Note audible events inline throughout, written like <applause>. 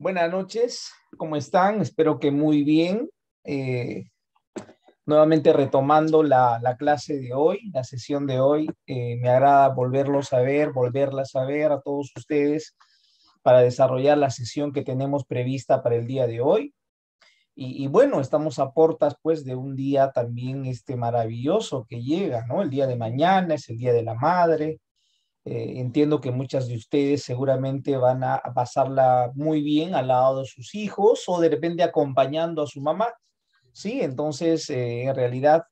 Buenas noches, ¿cómo están? Espero que muy bien. Eh, nuevamente retomando la, clase de hoy, la sesión de hoy, eh, me agrada volverlos a ver, volverlas a ver a todos ustedes para desarrollar la sesión que tenemos prevista para el día de hoy. Y, y, bueno, estamos a portas pues de un día también este maravilloso que llega, ¿no? El día de mañana es el Día de la Madre, eh, entiendo que muchas de ustedes seguramente van a pasarla muy bien al lado de sus hijos o de repente acompañando a su mamá, ¿sí? Entonces, eh, en realidad,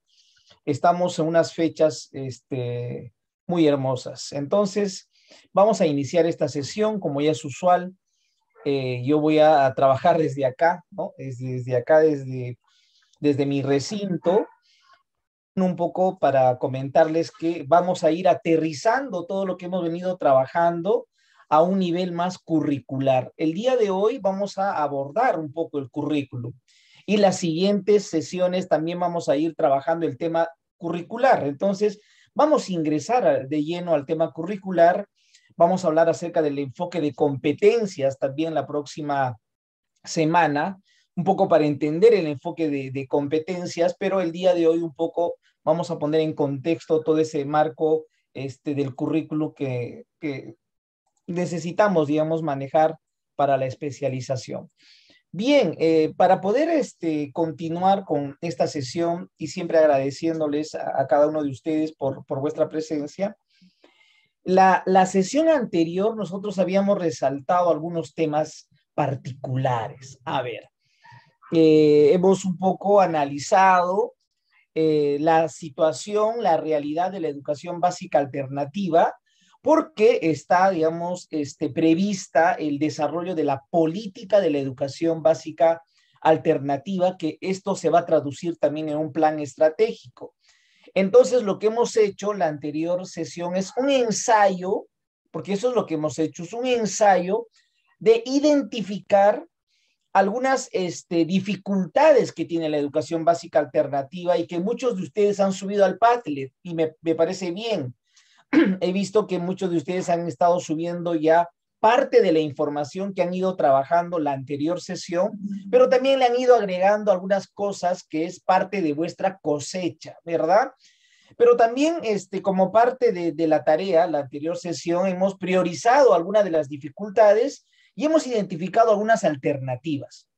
estamos en unas fechas este, muy hermosas. Entonces, vamos a iniciar esta sesión, como ya es usual. Eh, yo voy a, trabajar desde acá, ¿no? Desde, acá, desde, desde mi recinto, un poco para comentarles que vamos a ir aterrizando todo lo que hemos venido trabajando a un nivel más curricular. El día de hoy vamos a abordar un poco el currículum y las siguientes sesiones también vamos a ir trabajando el tema curricular. Entonces, vamos a ingresar de lleno al tema curricular. Vamos a hablar acerca del enfoque de competencias también la próxima semana un poco para entender el enfoque de, competencias, pero el día de hoy un poco vamos a poner en contexto todo ese marco este, del currículo que, necesitamos, digamos, manejar para la especialización. Bien, eh, para poder este, continuar con esta sesión y siempre agradeciéndoles a, cada uno de ustedes por, vuestra presencia, la, la, sesión anterior nosotros habíamos resaltado algunos temas particulares. A ver, hemos un poco analizado eh, la situación, la realidad de la educación básica alternativa, porque está, digamos, este, prevista el desarrollo de la política de la educación básica alternativa, que esto se va a traducir también en un plan estratégico. Entonces, lo que hemos hecho la anterior sesión es un ensayo, porque eso es lo que hemos hecho, es un ensayo de identificar algunas este, dificultades que tiene la educación básica alternativa y que muchos de ustedes han subido al Padlet y me, me parece bien. <clears throat> He visto que muchos de ustedes han estado subiendo ya parte de la información que han ido trabajando la anterior sesión, pero también le han ido agregando algunas cosas que es parte de vuestra cosecha, ¿verdad? Pero también, este, como parte de, de la tarea, la anterior sesión, hemos priorizado algunas de las dificultades y hemos identificado algunas alternativas.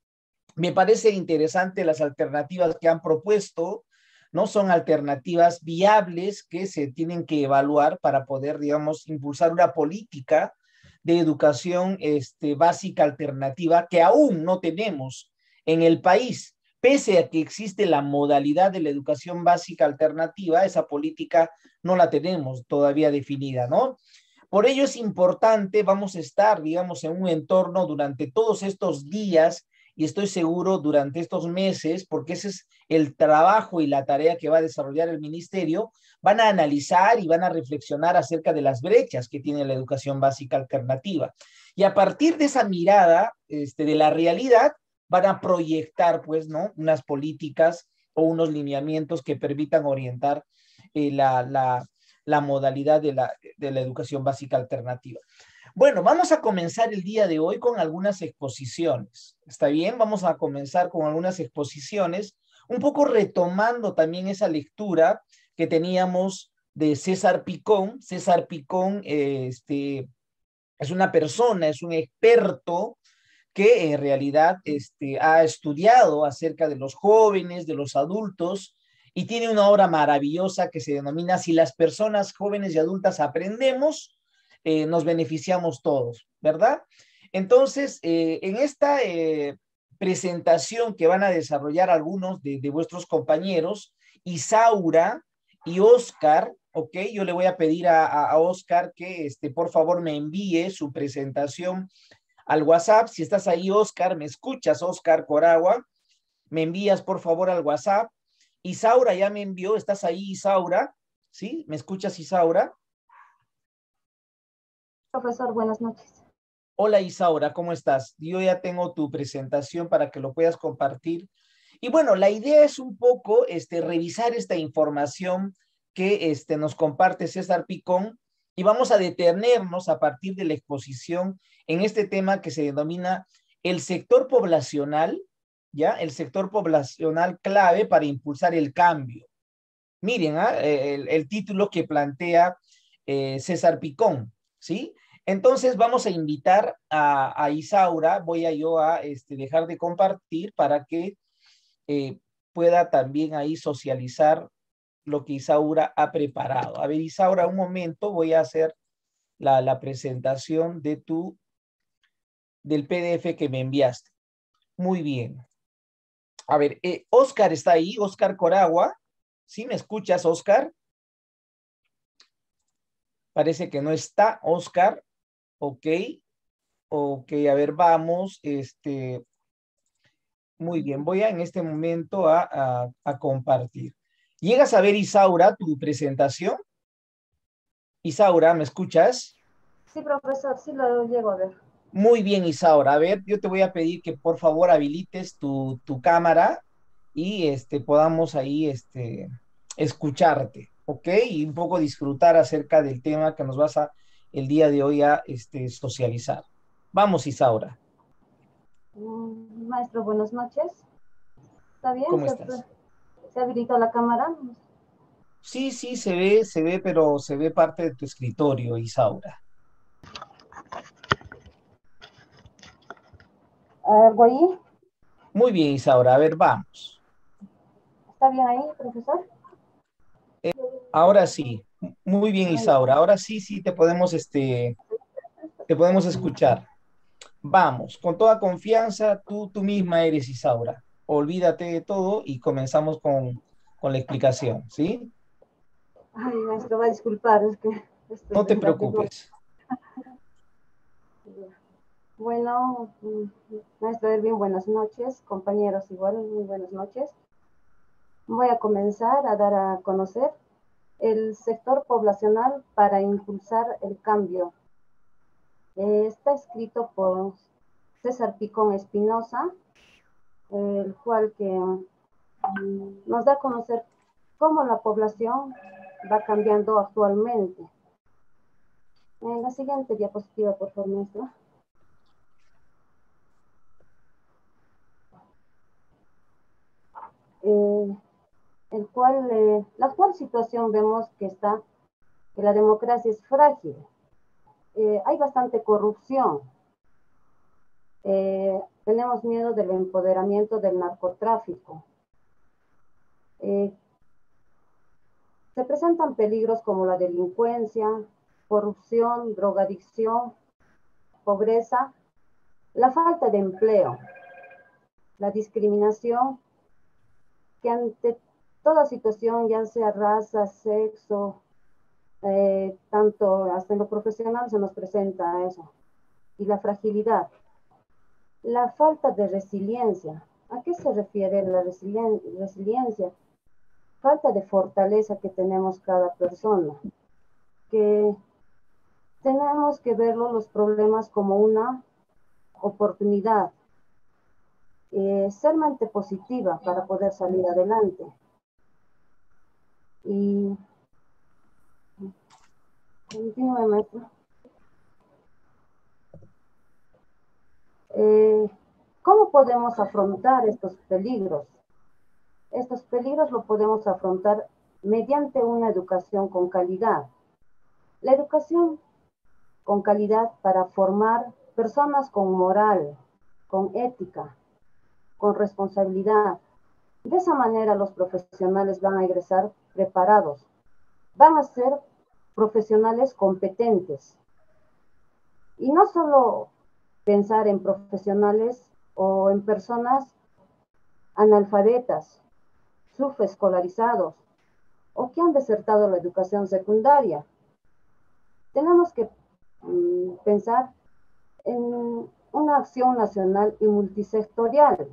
Me parece interesante las alternativas que han propuesto, ¿no? Son alternativas viables que se tienen que evaluar para poder, digamos, impulsar una política de educación este, básica alternativa que aún no tenemos en el país. Pese a que existe la modalidad de la educación básica alternativa, esa política no la tenemos todavía definida, ¿no? Por ello es importante, vamos a estar, digamos, en un entorno durante todos estos días y estoy seguro durante estos meses, porque ese es el trabajo y la tarea que va a desarrollar el ministerio, van a analizar y van a reflexionar acerca de las brechas que tiene la educación básica alternativa. Y a partir de esa mirada este, de la realidad, van a proyectar, pues, ¿no? Unas políticas o unos lineamientos que permitan orientar eh, la, la, la modalidad de la, educación básica alternativa. Bueno, vamos a comenzar el día de hoy con algunas exposiciones. ¿Está bien? Vamos a comenzar con algunas exposiciones, un poco retomando también esa lectura que teníamos de César Picón. César Picón este, es una persona, es un experto que en realidad este, ha estudiado acerca de los jóvenes, de los adultos, y tiene una obra maravillosa que se denomina Si las personas jóvenes y adultas aprendemos, eh, nos beneficiamos todos, ¿verdad? Entonces, eh, en esta eh, presentación que van a desarrollar algunos de, vuestros compañeros, Isaura y Oscar, ¿ok? Yo le voy a pedir a, a, Oscar que, este, por favor, me envíe su presentación al WhatsApp. Si estás ahí, Oscar, me escuchas, Oscar Coragua, me envías, por favor, al WhatsApp Isaura ya me envió, ¿estás ahí, Isaura? ¿Sí? ¿Me escuchas, Isaura? Profesor, buenas noches. Hola, Isaura, ¿cómo estás? Yo ya tengo tu presentación para que lo puedas compartir. Y bueno, la idea es un poco este, revisar esta información que este, nos comparte César Picón y vamos a detenernos a partir de la exposición en este tema que se denomina el sector poblacional, ¿ya? El sector poblacional clave para impulsar el cambio. Miren, ¿ah? el, título que plantea eh, César Picón, ¿sí? Entonces vamos a invitar a, Isaura, voy a yo a este, dejar de compartir para que eh, pueda también ahí socializar lo que Isaura ha preparado. A ver, Isaura, un momento, voy a hacer la, presentación de tu, del PDF que me enviaste. Muy bien. A ver, eh, Oscar está ahí, Oscar Coragua. ¿Sí me escuchas, Oscar? Parece que no está, Oscar. Ok. Ok, a ver, vamos. Este, muy bien, voy a en este momento a, a compartir. ¿Llegas a ver, Isaura, tu presentación? Isaura, ¿me escuchas? Sí, profesor, sí lo llego a ver. Muy bien, Isaura. A ver, yo te voy a pedir que por favor habilites tu, cámara y este, podamos ahí este, escucharte, ¿ok? Y un poco disfrutar acerca del tema que nos vas a el día de hoy a este, socializar. Vamos, Isaura. Mm, maestro, buenas noches. ¿Está bien? ¿Cómo estás? ¿Se habilita la cámara? Sí, sí, se ve, se ve, pero se ve parte de tu escritorio, Isaura. ¿Algo ahí? Muy bien, Isaura. A ver, vamos. ¿Está bien ahí, profesor? Eh, ahora sí. Muy bien, Isaura. Ahora sí, sí, te podemos, este, te podemos escuchar. Vamos, con toda confianza, tú, tú misma eres Isaura. Olvídate de todo y comenzamos con, con la explicación, ¿sí? Ay, maestro, va a disculpar, es que... No te preocupes. Bueno, mm, maestro Erwin, buenas noches. Compañeros, igual, muy buenas noches. Voy a comenzar a dar a conocer el sector poblacional para impulsar el cambio. está escrito por César Picón Espinosa, el cual que mm, nos da a conocer cómo la población va cambiando actualmente. En la siguiente diapositiva, por favor, maestro. Eh, el cual, eh, la actual situación vemos que está, que la democracia es frágil. Eh, hay bastante corrupción. tenemos miedo del empoderamiento del narcotráfico. Se presentan peligros como la delincuencia, corrupción, drogadicción, pobreza, la falta de empleo, la discriminación, que ante toda situación, ya sea raza, sexo, eh, tanto hasta en lo profesional se nos presenta eso, y la fragilidad, la falta de resiliencia. ¿A qué se refiere la resiliencia? falta de fortaleza que tenemos cada persona, que tenemos que verlo los problemas como una oportunidad, eh, ser mente positiva para poder salir adelante. Y continúe. Eh, ¿Cómo podemos afrontar estos peligros? Estos peligros lo podemos afrontar mediante una educación con calidad. La educación con calidad para formar personas con moral, con ética, con responsabilidad. De esa manera los profesionales van a egresar preparados, van a ser profesionales competentes. Y no solo pensar en profesionales o en personas analfabetas subescolarizados o que han desertado la educación secundaria. Tenemos que mm, pensar en una acción nacional y multisectorial.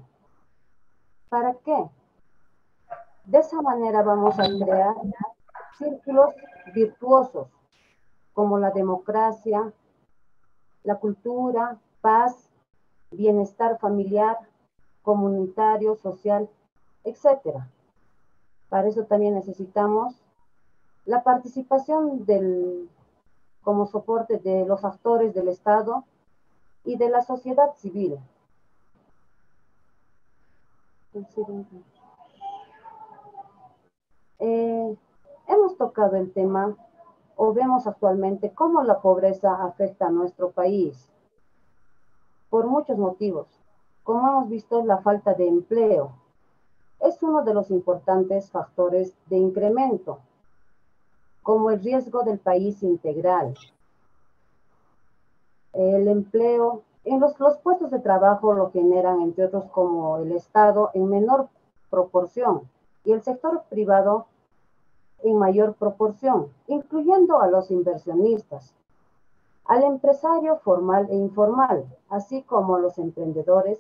¿Para qué? De esa manera vamos a crear círculos virtuosos como la democracia, la cultura, paz, bienestar familiar, comunitario, social, etcétera. Para eso también necesitamos la participación del, como soporte de los actores del Estado y de la sociedad civil, Eh, hemos tocado el tema o vemos actualmente cómo la pobreza afecta a nuestro país por muchos motivos. Como hemos visto, la falta de empleo es uno de los importantes factores de incremento, como el riesgo del país integral. El empleo, en los, los puestos de trabajo lo generan, entre otros, como el Estado, en menor proporción, y el sector privado en mayor proporción, incluyendo a los inversionistas, al empresario formal e informal, así como a los emprendedores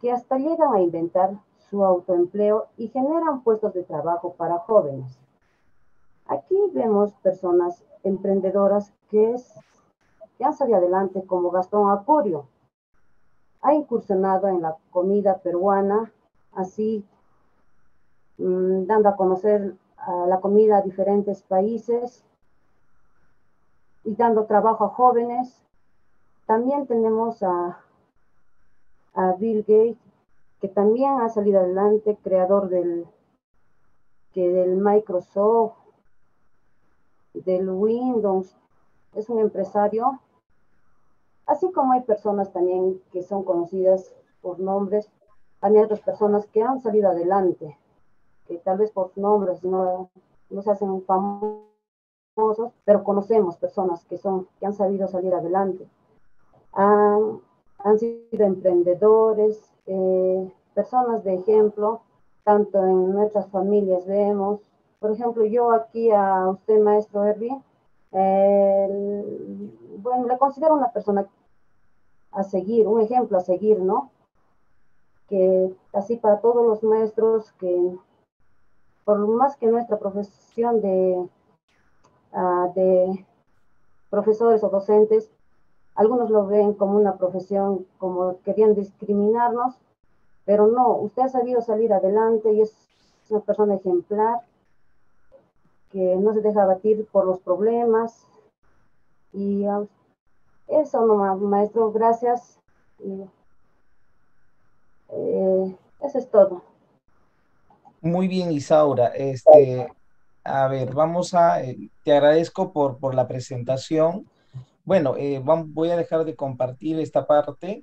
que hasta llegan a inventar su autoempleo y generan puestos de trabajo para jóvenes. Aquí vemos personas emprendedoras que, han salido adelante como Gastón Acurio. Ha incursionado en la comida peruana, así mm, dando a conocer la comida a diferentes países y dando trabajo a jóvenes. También tenemos a, a Bill Gates, que también ha salido adelante, creador del, que del Microsoft, del Windows, es un empresario, así como hay personas también que son conocidas por nombres, también otras personas que han salido adelante que tal vez por nombres no, no se hacen famosos, pero conocemos personas que, son, que han sabido salir adelante. Han, han sido emprendedores, eh, personas de ejemplo, tanto en nuestras familias vemos. Por ejemplo, yo aquí a usted, maestro Erwin, bueno, le considero una persona a seguir, un ejemplo a seguir, ¿no? Que así para todos los maestros que por más que nuestra profesión de, ah, de profesores o docentes, algunos lo ven como una profesión, como querían discriminarnos, pero no, usted ha sabido salir adelante y es una persona ejemplar, que no se deja batir por los problemas. Y uh, eso nomás, maestro, gracias. Eh, eso es todo. Muy bien, Isaura. Este, a ver, vamos a, eh, te agradezco por, por la presentación. Bueno, eh, voy a dejar de compartir esta parte.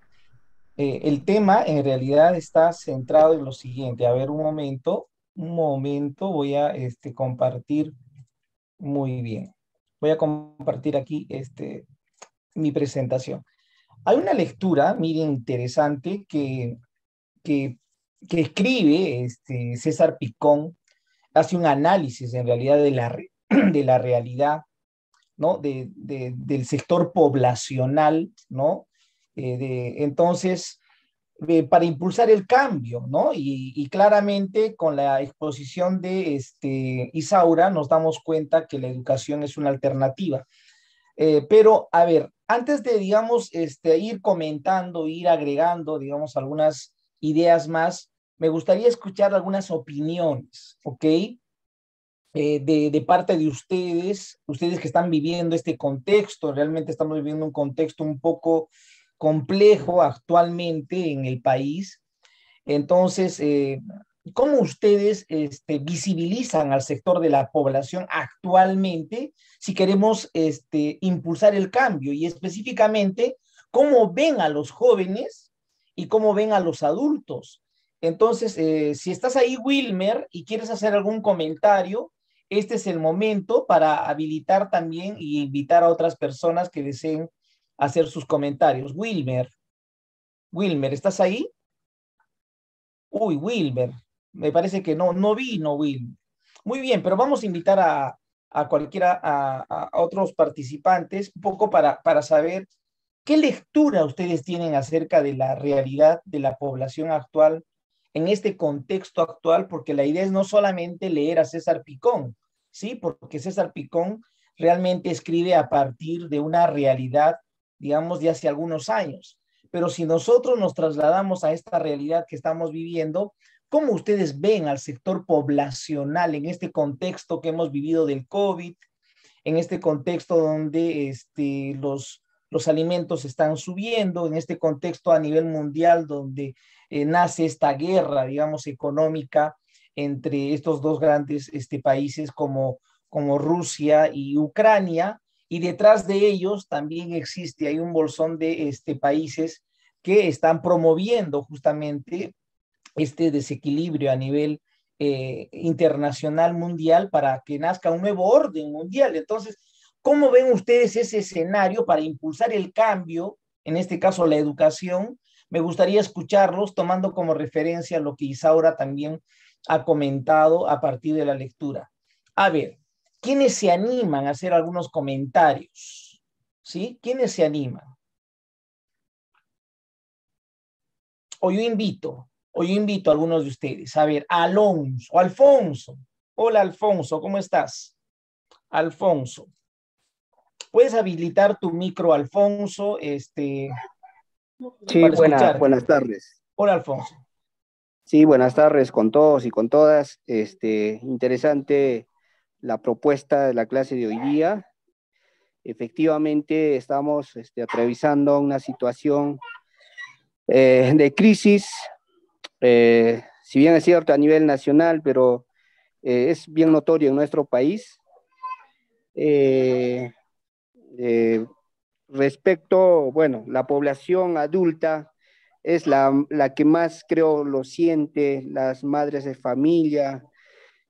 El tema en realidad está centrado en lo siguiente. A ver, un momento, un momento, voy a este, compartir. Muy bien. Voy a compartir aquí este, mi presentación. Hay una lectura, miren, interesante que, que escribe este, César Picón, hace un análisis en realidad de la, <clears throat> de la realidad, ¿no? De, del sector poblacional, ¿no? Eh, de, entonces, para impulsar el cambio, ¿no? Y, claramente con la exposición de este, Isaura nos damos cuenta que la educación es una alternativa. Eh, pero, a ver, antes de, digamos, este, ir comentando, ir agregando, digamos, algunas ideas más, me gustaría escuchar algunas opiniones, ¿ok? Eh, de, parte de ustedes, ustedes que están viviendo este contexto, realmente estamos viviendo un contexto un poco complejo actualmente en el país. Entonces, eh, ¿cómo ustedes este, visibilizan al sector de la población actualmente si queremos este, impulsar el cambio? Y específicamente, ¿cómo ven a los jóvenes y cómo ven a los adultos? Entonces, eh, si estás ahí, Wilmer, y quieres hacer algún comentario, este es el momento para habilitar también y invitar a otras personas que deseen hacer sus comentarios. Wilmer, Wilmer, ¿estás ahí? Uy, Wilmer, me parece que no, no vino, Wilmer. Muy bien, pero vamos a invitar a, cualquiera, a, a, otros participantes, un poco para, para saber qué lectura ustedes tienen acerca de la realidad de la población actual en este contexto actual, porque la idea es no solamente leer a César Picón, ¿sí? Porque César Picón realmente escribe a partir de una realidad, digamos, de hace algunos años. Pero si nosotros nos trasladamos a esta realidad que estamos viviendo, ¿cómo ustedes ven al sector poblacional en este contexto que hemos vivido del COVID, en este contexto donde este, los, los alimentos están subiendo, en este contexto a nivel mundial donde eh, nace esta guerra, digamos, económica entre estos dos grandes este, países como, como Rusia y Ucrania, y detrás de ellos también existe, hay un bolsón de este, países que están promoviendo justamente este desequilibrio a nivel eh, internacional mundial para que nazca un nuevo orden mundial. Entonces, ¿cómo ven ustedes ese escenario para impulsar el cambio, en este caso la educación? Me gustaría escucharlos tomando como referencia lo que Isaura también ha comentado a partir de la lectura. A ver, ¿quiénes se animan a hacer algunos comentarios? ¿Sí? ¿Quiénes se animan? O yo invito, yo invito a algunos de ustedes. A ver, Alonso, Alfonso. Hola, Alfonso, ¿cómo estás? Alfonso. ¿Puedes habilitar tu micro, Alfonso? Este, sí, buenas tardes. Hola, Alfonso. Sí, buenas tardes con todos y con todas. Este, interesante la propuesta de la clase de hoy día. Efectivamente, estamos este, atravesando una situación eh, de crisis, eh, si bien es cierto a nivel nacional, pero eh, es bien notorio en nuestro país. respecto, bueno, la población adulta es la, que más creo lo siente, las madres de familia,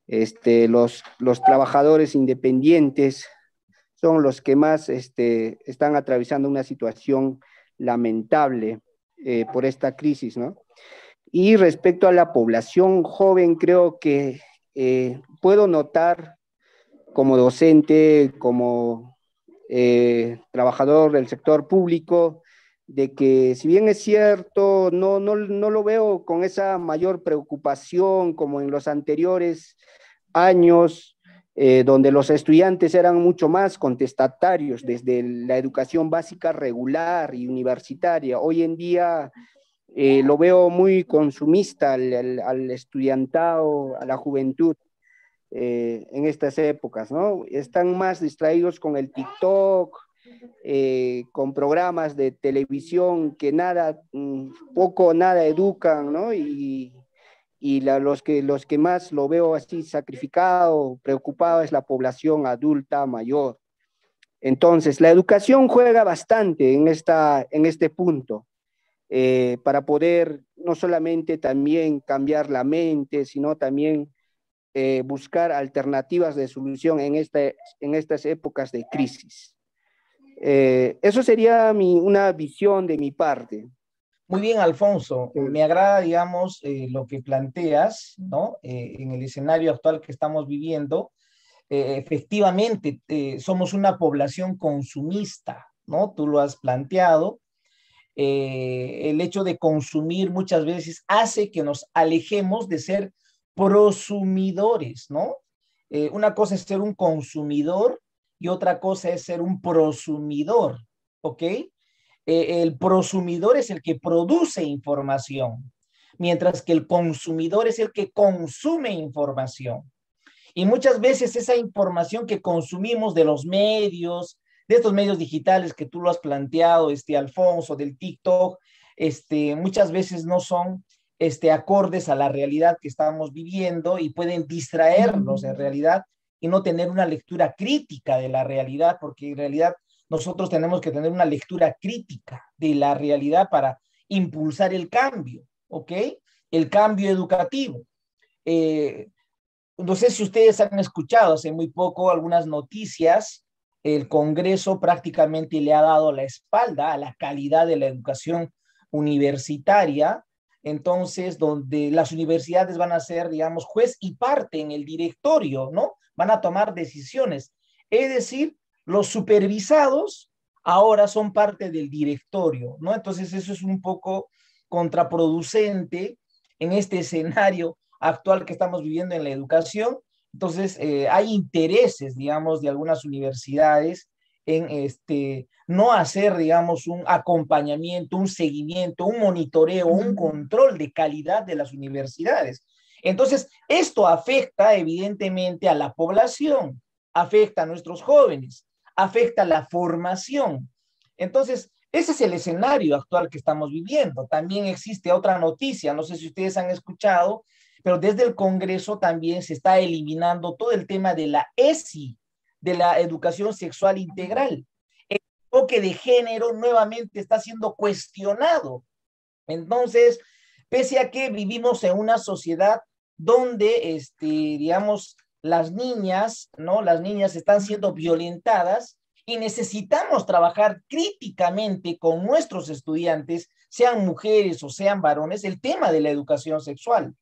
este, los, los trabajadores independientes, son los que más este, están atravesando una situación lamentable eh, por esta crisis, ¿no? Y respecto a la población joven, creo que eh, puedo notar como docente, como eh, trabajador del sector público, de que si bien es cierto, no, no, no lo veo con esa mayor preocupación como en los anteriores años, eh, donde los estudiantes eran mucho más contestatarios desde la educación básica regular y universitaria. Hoy en día eh, lo veo muy consumista al, estudiantado, a la juventud. Eh, en estas épocas, ¿no? Están más distraídos con el TikTok, eh, con programas de televisión que nada, mm, poco o nada educan, ¿no? Y, y los, que, los que más lo veo así sacrificado, preocupado es la población adulta mayor. Entonces, la educación juega bastante en, esta, en este punto eh, para poder no solamente también cambiar la mente, sino también eh, buscar alternativas de solución en, este, en estas épocas de crisis. Eh, eso sería una visión de mi parte. Muy bien, Alfonso. Me agrada, digamos, eh, lo que planteas, ¿no? En el escenario actual que estamos viviendo, efectivamente, somos una población consumista, ¿no? Tú lo has planteado. El hecho de consumir muchas veces hace que nos alejemos de ser prosumidores, ¿no? una cosa es ser un consumidor y otra cosa es ser un prosumidor, ¿ok? Eh, el prosumidor es el que produce información, mientras que el consumidor es el que consume información. Y muchas veces esa información que consumimos de los medios, de estos medios digitales que tú lo has planteado, este Alfonso, del TikTok, este, muchas veces no son este, acordes a la realidad que estamos viviendo y pueden distraernos en realidad y no tener una lectura crítica de la realidad, porque en realidad nosotros tenemos que tener una lectura crítica de la realidad para impulsar el cambio, ¿ok? El cambio educativo. Eh, no sé si ustedes han escuchado hace muy poco algunas noticias. El Congreso prácticamente le ha dado la espalda a la calidad de la educación universitaria. Entonces, donde las universidades van a ser, digamos, juez y parte en el directorio, ¿no? van a tomar decisiones. Es decir, los supervisados ahora son parte del directorio, ¿no? Entonces eso es un poco contraproducente en este escenario actual que estamos viviendo en la educación. Entonces, eh, hay intereses, digamos, de algunas universidades en este, no hacer, digamos, un acompañamiento, un seguimiento, un monitoreo, un control de calidad de las universidades. Entonces, esto afecta evidentemente a la población, afecta a nuestros jóvenes, afecta a la formación. Entonces, Ese es el escenario actual que estamos viviendo. También existe otra noticia, no sé si ustedes han escuchado, pero desde el Congreso también se está eliminando todo el tema de la ESI, de la educación sexual integral. El enfoque de género nuevamente está siendo cuestionado. Entonces, pese a que vivimos en una sociedad donde, este, digamos, las niñas, ¿no? Las niñas están siendo violentadas y necesitamos trabajar críticamente con nuestros estudiantes, sean mujeres o sean varones, el tema de la educación sexual.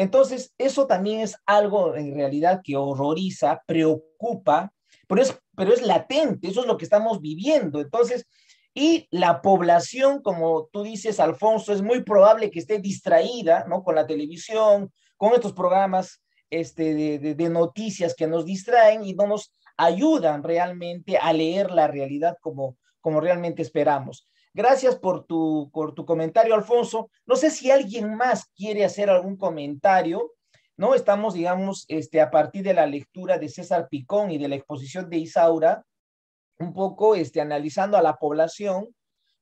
Entonces, eso también es algo en realidad que horroriza, preocupa, pero es, pero es latente, eso es lo que estamos viviendo. Entonces, y la población, como tú dices, Alfonso, es muy probable que esté distraída, ¿no? Con la televisión, con estos programas este, de, de, noticias que nos distraen y no nos ayudan realmente a leer la realidad como, como realmente esperamos. Gracias por tu, por tu comentario, Alfonso. No sé si alguien más quiere hacer algún comentario, ¿no? Estamos, digamos, este, a partir de la lectura de César Picón y de la exposición de Isaura, un poco este, analizando a la población,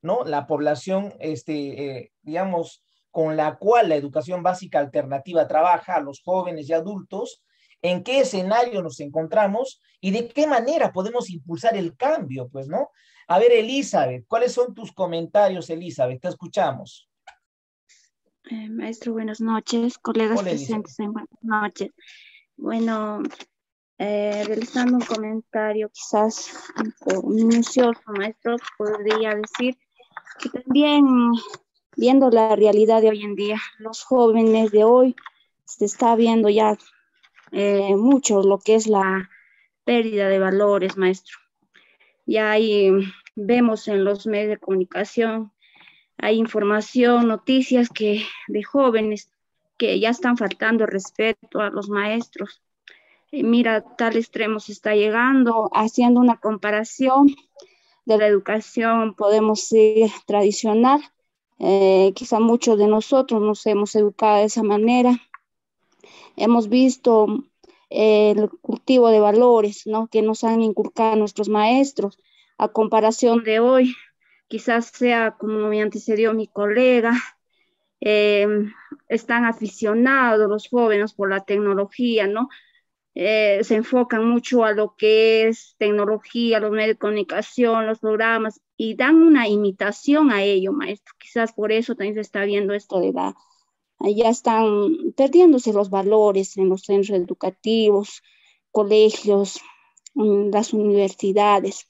¿no? La población, este, eh, digamos, con la cual la educación básica alternativa trabaja, a los jóvenes y adultos, en qué escenario nos encontramos y de qué manera podemos impulsar el cambio, pues, ¿no? A ver, Elizabeth, ¿cuáles son tus comentarios, Elizabeth? Te escuchamos. Eh, maestro, buenas noches. Colegas presentes, buenas noches. Bueno, eh, realizando un comentario quizás un poco minucioso, maestro, podría decir que también viendo la realidad de hoy en día, los jóvenes de hoy, se está viendo ya eh, mucho lo que es la pérdida de valores, maestro. Ya ahí vemos en los medios de comunicación, hay información, noticias que de jóvenes que ya están faltando respeto a los maestros. Y mira, tal extremo se está llegando, haciendo una comparación de la educación, podemos ser tradicional. Eh, quizá muchos de nosotros nos hemos educado de esa manera. Hemos visto el cultivo de valores, ¿no? Que nos han inculcado nuestros maestros, a comparación de hoy, quizás sea como me antecedió mi colega, em, están aficionados los jóvenes por la tecnología, ¿no? Eh, se enfocan mucho a lo que es tecnología, los medios de comunicación, los programas, y dan una imitación a ello, maestro. Quizás por eso también se está viendo esto de la ya están perdiéndose los valores en los centros educativos, colegios, las universidades.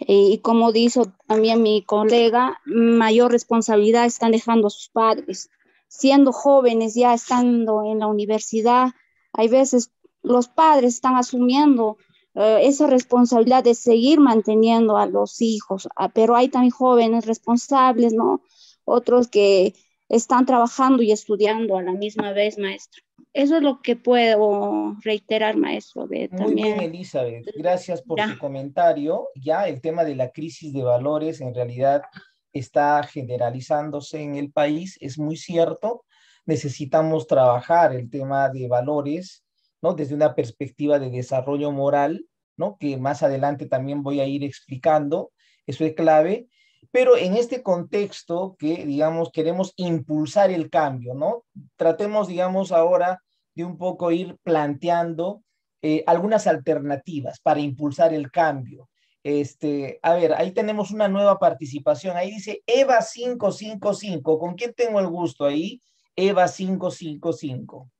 Y como dijo también mi colega, mayor responsabilidad están dejando a sus padres. Siendo jóvenes, ya estando en la universidad, hay veces los padres están asumiendo eh, esa responsabilidad de seguir manteniendo a los hijos, ah, pero hay también jóvenes responsables, ¿no? Otros que están trabajando y estudiando a la misma vez, maestro. Eso es lo que puedo reiterar, maestro. De, Muy bien, Elizabeth. Gracias por tu comentario. Ya el tema de la crisis de valores en realidad está generalizándose en el país, es muy cierto. Necesitamos trabajar el tema de valores, ¿no? Desde una perspectiva de desarrollo moral, ¿no? Que más adelante también voy a ir explicando. Eso es clave pero en este contexto que, digamos, queremos impulsar el cambio, ¿no? Tratemos, digamos, ahora de un poco ir planteando eh, algunas alternativas para impulsar el cambio. Este, a ver, ahí tenemos una nueva participación. Ahí dice Eva 555. ¿Con quién tengo el gusto ahí? Eva 555.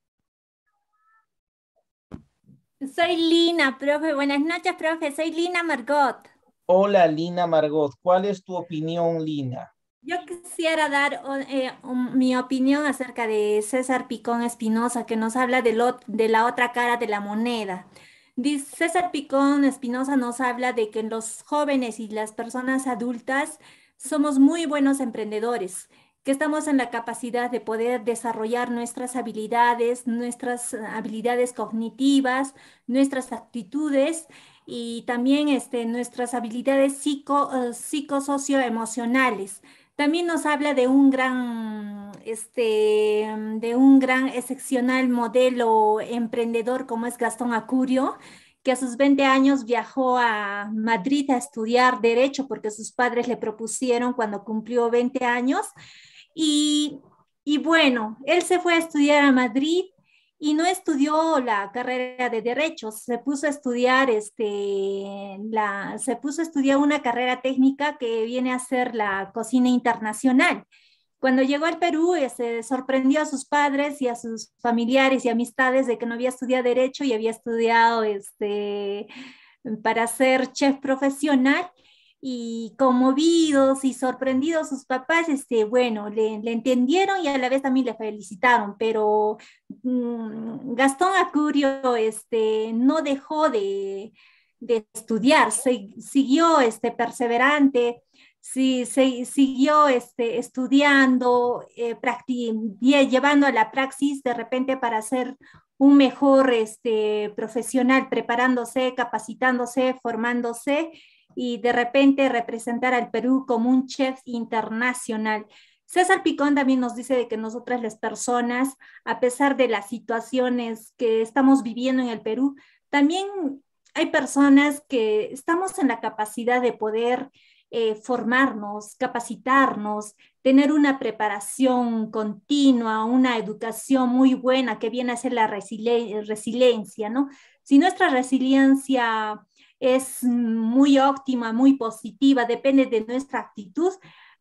Soy Lina, profe. Buenas noches, profe. Soy Lina Margot. Hola, Lina Margot. ¿Cuál es tu opinión, Lina? Yo quisiera dar eh, mi opinión acerca de César Picón Espinosa, que nos habla de, de la otra cara de la moneda. César Picón Espinosa nos habla de que los jóvenes y las personas adultas somos muy buenos emprendedores, que estamos en la capacidad de poder desarrollar nuestras habilidades, nuestras habilidades cognitivas, nuestras actitudes y también este, nuestras habilidades psico, uh, psicosocioemocionales. También nos habla de un gran, este, de un gran excepcional modelo emprendedor como es Gastón Acurio, que a sus 20 años viajó a Madrid a estudiar derecho porque sus padres le propusieron cuando cumplió 20 años. Y, y bueno, él se fue a estudiar a Madrid y no estudió la carrera de derechos, se puso a estudiar este la se puso a estudiar una carrera técnica que viene a ser la cocina internacional. Cuando llegó al Perú, se este, sorprendió a sus padres y a sus familiares y amistades de que no había estudiado derecho y había estudiado este para ser chef profesional y conmovidos y sorprendidos sus papás, este, bueno, le, entendieron y a la vez también le felicitaron, pero mm, Gastón Acurio este, no dejó de, estudiar, siguió este, perseverante, sí, se, siguió este, estudiando, eh, llevando a la praxis de repente para ser un mejor este, profesional, preparándose, capacitándose, formándose y de repente representar al Perú como un chef internacional. César Picón también nos dice de que nosotras las personas, a pesar de las situaciones que estamos viviendo en el Perú, también hay personas que estamos en la capacidad de poder eh, formarnos, capacitarnos, tener una preparación continua, una educación muy buena que viene a ser la resiliencia, ¿no? Si nuestra resiliencia es muy óptima, muy positiva, depende de nuestra actitud.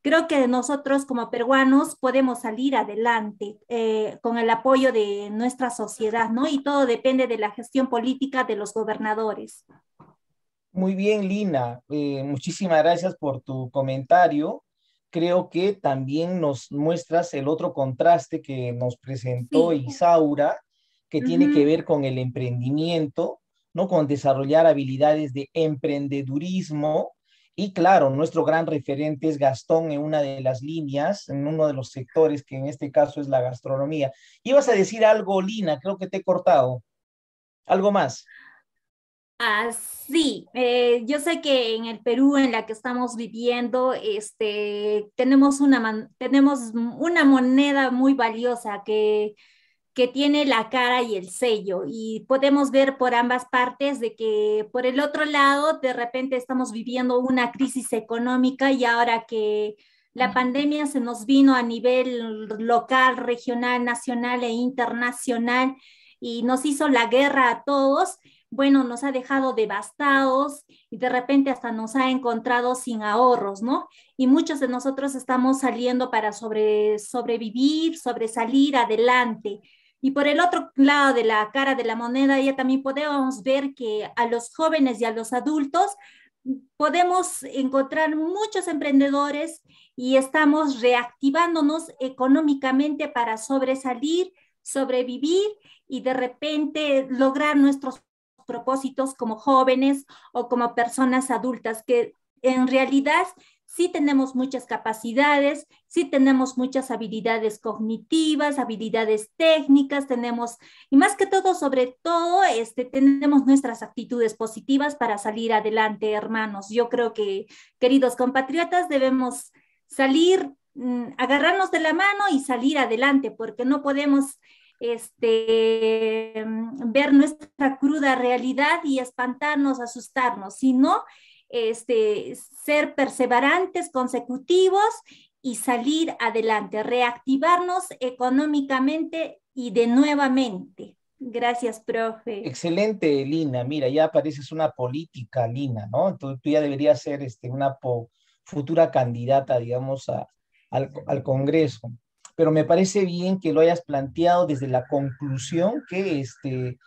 Creo que nosotros como peruanos podemos salir adelante eh, con el apoyo de nuestra sociedad, ¿no? Y todo depende de la gestión política de los gobernadores. Muy bien, Lina. Eh, muchísimas gracias por tu comentario. Creo que también nos muestras el otro contraste que nos presentó Isaura, que tiene que ver con el emprendimiento ¿no? Con desarrollar habilidades de emprendedurismo. Y claro, nuestro gran referente es Gastón en una de las líneas, en uno de los sectores, que en este caso es la gastronomía. Ibas a decir algo, Lina, creo que te he cortado. ¿Algo más? Ah, sí, eh, yo sé que en el Perú en la que estamos viviendo, este, tenemos una, tenemos una moneda muy valiosa que que tiene la cara y el sello y podemos ver por ambas partes de que por el otro lado de repente estamos viviendo una crisis económica y ahora que la pandemia se nos vino a nivel local, regional, nacional e internacional y nos hizo la guerra a todos, bueno, nos ha dejado devastados y de repente hasta nos ha encontrado sin ahorros, ¿no? Y muchos de nosotros estamos saliendo para sobre, sobrevivir, sobresalir adelante. Y por el otro lado de la cara de la moneda, ya también podemos ver que a los jóvenes y a los adultos podemos encontrar muchos emprendedores y estamos reactivándonos económicamente para sobresalir, sobrevivir y de repente lograr nuestros propósitos como jóvenes o como personas adultas, que en realidad sí tenemos muchas capacidades, sí tenemos muchas habilidades cognitivas, habilidades técnicas, tenemos, y más que todo, sobre todo, este, tenemos nuestras actitudes positivas para salir adelante, hermanos. Yo creo que, queridos compatriotas, debemos salir, mm, agarrarnos de la mano y salir adelante, porque no podemos este, mm, ver nuestra cruda realidad y espantarnos, asustarnos, sino este, ser perseverantes, consecutivos y salir adelante, reactivarnos económicamente y de nuevamente. Gracias, profe. Excelente, Lina. Mira, ya pareces una política, Lina, ¿no? Tú, tú ya deberías ser este, una futura candidata, digamos, a, al, al Congreso. Pero me parece bien que lo hayas planteado desde la conclusión que este,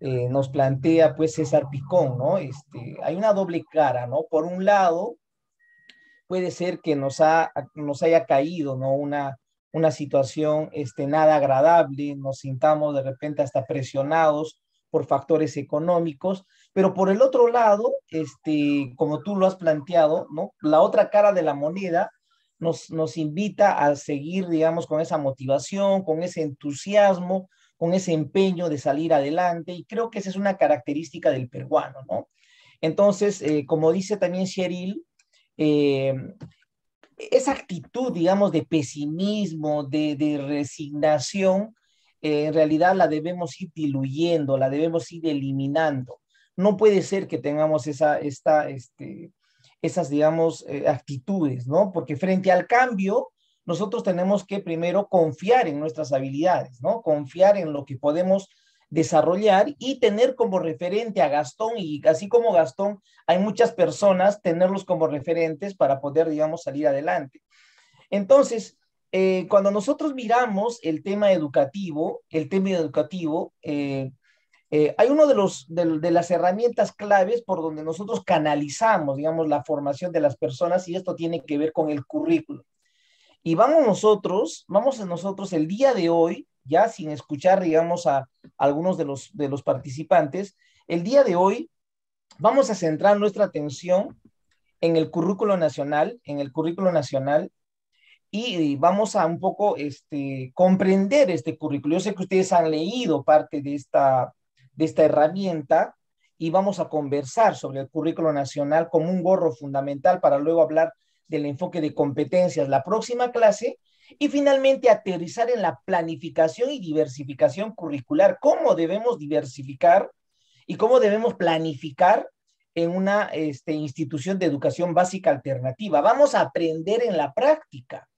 eh, nos plantea pues César Picón, ¿no? Este, hay una doble cara, ¿no? Por un lado, puede ser que nos, ha, nos haya caído, ¿no? Una, una situación este, nada agradable, nos sintamos de repente hasta presionados por factores económicos, pero por el otro lado, este, como tú lo has planteado, ¿no? La otra cara de la moneda nos, nos invita a seguir, digamos, con esa motivación, con ese entusiasmo, con ese empeño de salir adelante y creo que esa es una característica del peruano, ¿no? Entonces, eh, como dice también Cheryl, eh, esa actitud, digamos, de pesimismo, de, resignación, eh, en realidad la debemos ir diluyendo, la debemos ir eliminando. no puede ser que tengamos esa, esta, este, esas, digamos, actitudes, ¿no? Porque frente al cambio, nosotros tenemos que primero confiar en nuestras habilidades, ¿no? Confiar en lo que podemos desarrollar y tener como referente a Gastón y así como Gastón, hay muchas personas, tenerlos como referentes para poder, digamos, salir adelante. Entonces, eh, cuando nosotros miramos el tema educativo, el tema educativo, eh, eh, hay uno de, los, de, las herramientas claves por donde nosotros canalizamos, digamos, la formación de las personas y esto tiene que ver con el currículo. Y vamos nosotros, vamos a nosotros el día de hoy, ya sin escuchar, digamos, a, algunos de los, de los participantes, el día de hoy vamos a centrar nuestra atención en el currículo nacional, en el currículo nacional, y vamos a un poco este, comprender este currículo. Yo sé que ustedes han leído parte de esta, de esta herramienta y vamos a conversar sobre el currículo nacional como un gorro fundamental para luego hablar del enfoque de competencias la próxima clase y finalmente aterrizar en la planificación y diversificación curricular, cómo debemos diversificar y cómo debemos planificar en una este, institución de educación básica alternativa. Vamos a aprender en la práctica.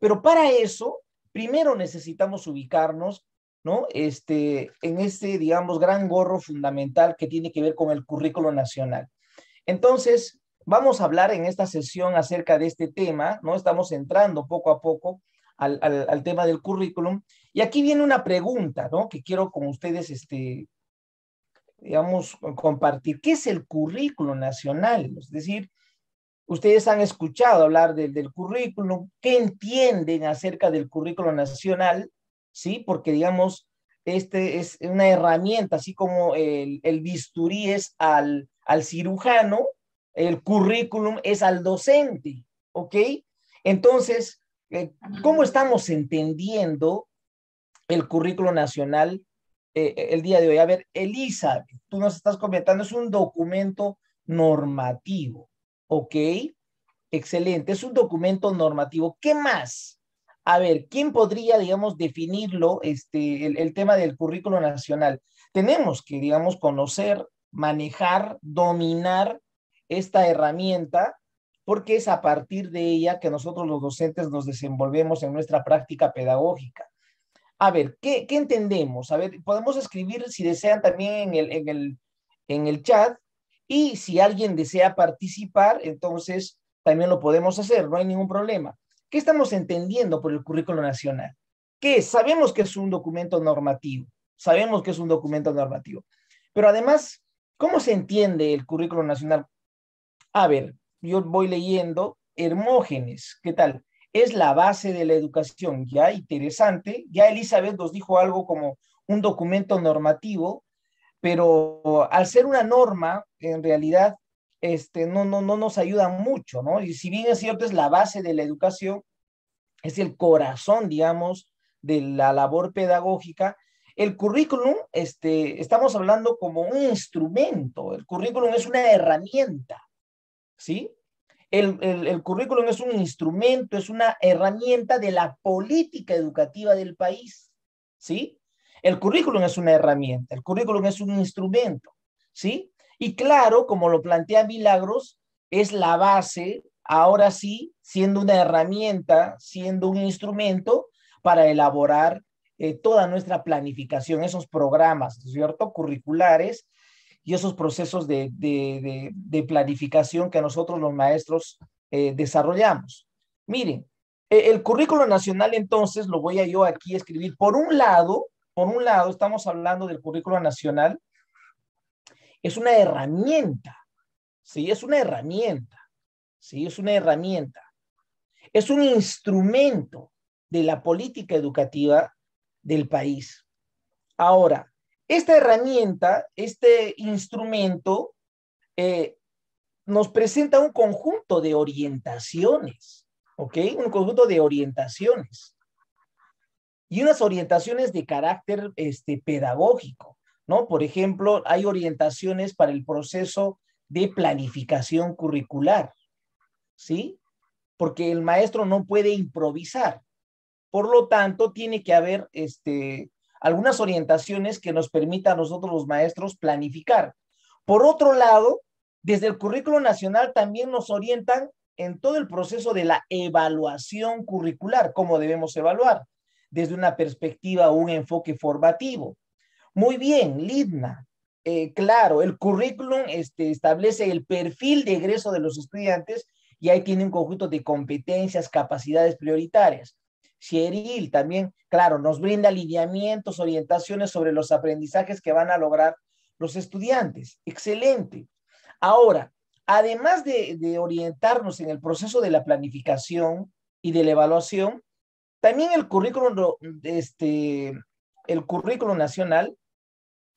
Pero para eso, primero necesitamos ubicarnos, ¿no? Este, en este, digamos, gran gorro fundamental que tiene que ver con el currículo nacional. Entonces, vamos a hablar en esta sesión acerca de este tema, ¿no? Estamos entrando poco a poco al, al, tema del currículum. Y aquí viene una pregunta, ¿no? Que quiero con ustedes, este, digamos, compartir. ¿Qué es el currículo nacional? Es decir, Ustedes han escuchado hablar del currículum, ¿qué entienden acerca del currículo nacional? ¿Sí? Porque, digamos, este es una herramienta, así como el, bisturí es al, al cirujano, el currículum es al docente, ¿ok? Entonces, eh, ¿cómo estamos entendiendo el currículo nacional eh, el día de hoy? A ver, Elisa, tú nos estás comentando, es un documento normativo. Ok, excelente. Es un documento normativo. ¿Qué más? A ver, ¿quién podría, digamos, definirlo, este, el, tema del currículo nacional? Tenemos que, digamos, conocer, manejar, dominar esta herramienta, porque es a partir de ella que nosotros los docentes nos desenvolvemos en nuestra práctica pedagógica. A ver, ¿qué, entendemos? A ver, podemos escribir, si desean, también en el, en el, en el chat, y si alguien desea participar, entonces también lo podemos hacer, no hay ningún problema. ¿Qué estamos entendiendo por el currículo nacional? ¿Qué Sabemos que es un documento normativo, sabemos que es un documento normativo, pero además, ¿cómo se entiende el currículo nacional? A ver, yo voy leyendo Hermógenes, ¿qué tal? Es la base de la educación, ya interesante. Ya Elizabeth nos dijo algo como un documento normativo pero al ser una norma, en realidad, este, no, no, no nos ayuda mucho, ¿no? Y si bien es cierto, es la base de la educación, es el corazón, digamos, de la labor pedagógica, el currículum, este, estamos hablando como un instrumento, el currículum es una herramienta, ¿sí? El, el, el, currículum es un instrumento, es una herramienta de la política educativa del país, ¿sí? El currículum es una herramienta, el currículum es un instrumento, ¿sí? Y claro, como lo plantea Milagros, es la base, ahora sí, siendo una herramienta, siendo un instrumento para elaborar eh, toda nuestra planificación, esos programas, ¿cierto? Curriculares y esos procesos de, planificación que nosotros los maestros eh, desarrollamos. Miren, e, el currículo nacional entonces lo voy a yo aquí escribir. Por un lado, por un lado, estamos hablando del currículo nacional, es una herramienta, ¿sí? Es una herramienta, ¿sí? Es una herramienta. Es un instrumento de la política educativa del país. Ahora, esta herramienta, este instrumento, eh, nos presenta un conjunto de orientaciones, ¿ok? Un conjunto de orientaciones y unas orientaciones de carácter este, pedagógico, ¿no? Por ejemplo, hay orientaciones para el proceso de planificación curricular, ¿sí? Porque el maestro no puede improvisar. Por lo tanto, tiene que haber este, algunas orientaciones que nos permitan a nosotros los maestros planificar. Por otro lado, desde el currículo nacional también nos orientan en todo el proceso de la evaluación curricular, cómo debemos evaluar, desde una perspectiva o un enfoque formativo. Muy bien, Lidna. Eh, claro, el currículum este, establece el perfil de egreso de los estudiantes y ahí tiene un conjunto de competencias, capacidades prioritarias. Sheril también, claro, nos brinda lineamientos, orientaciones sobre los aprendizajes que van a lograr los estudiantes. Excelente. Ahora, además de, orientarnos en el proceso de la planificación y de la evaluación, también el currículum, este, el currículum nacional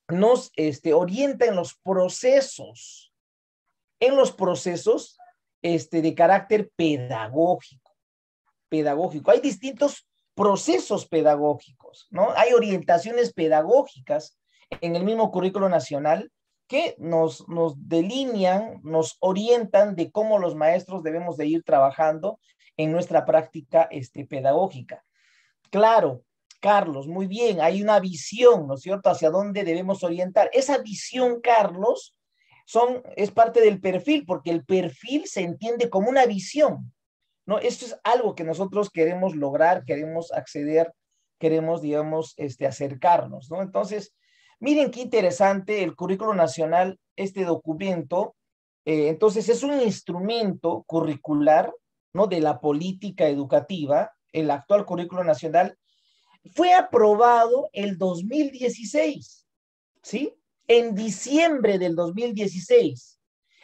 nos este, orienta en los procesos, en los procesos este, de carácter pedagógico. Pedagógico. Hay distintos procesos pedagógicos, ¿no? Hay orientaciones pedagógicas en el mismo currículo nacional que nos, nos delinean, nos orientan de cómo los maestros debemos de ir trabajando en nuestra práctica este, pedagógica. Claro, Carlos, muy bien, hay una visión, ¿no es cierto?, hacia dónde debemos orientar. Esa visión, Carlos, son, es parte del perfil, porque el perfil se entiende como una visión, ¿no? Esto es algo que nosotros queremos lograr, queremos acceder, queremos, digamos, este, acercarnos, ¿no? Entonces, Miren qué interesante el currículo nacional, este documento. Eh, entonces, es un instrumento curricular, ¿no? De la política educativa, el actual currículo nacional. Fue aprobado el 2016, ¿sí? En diciembre del 2016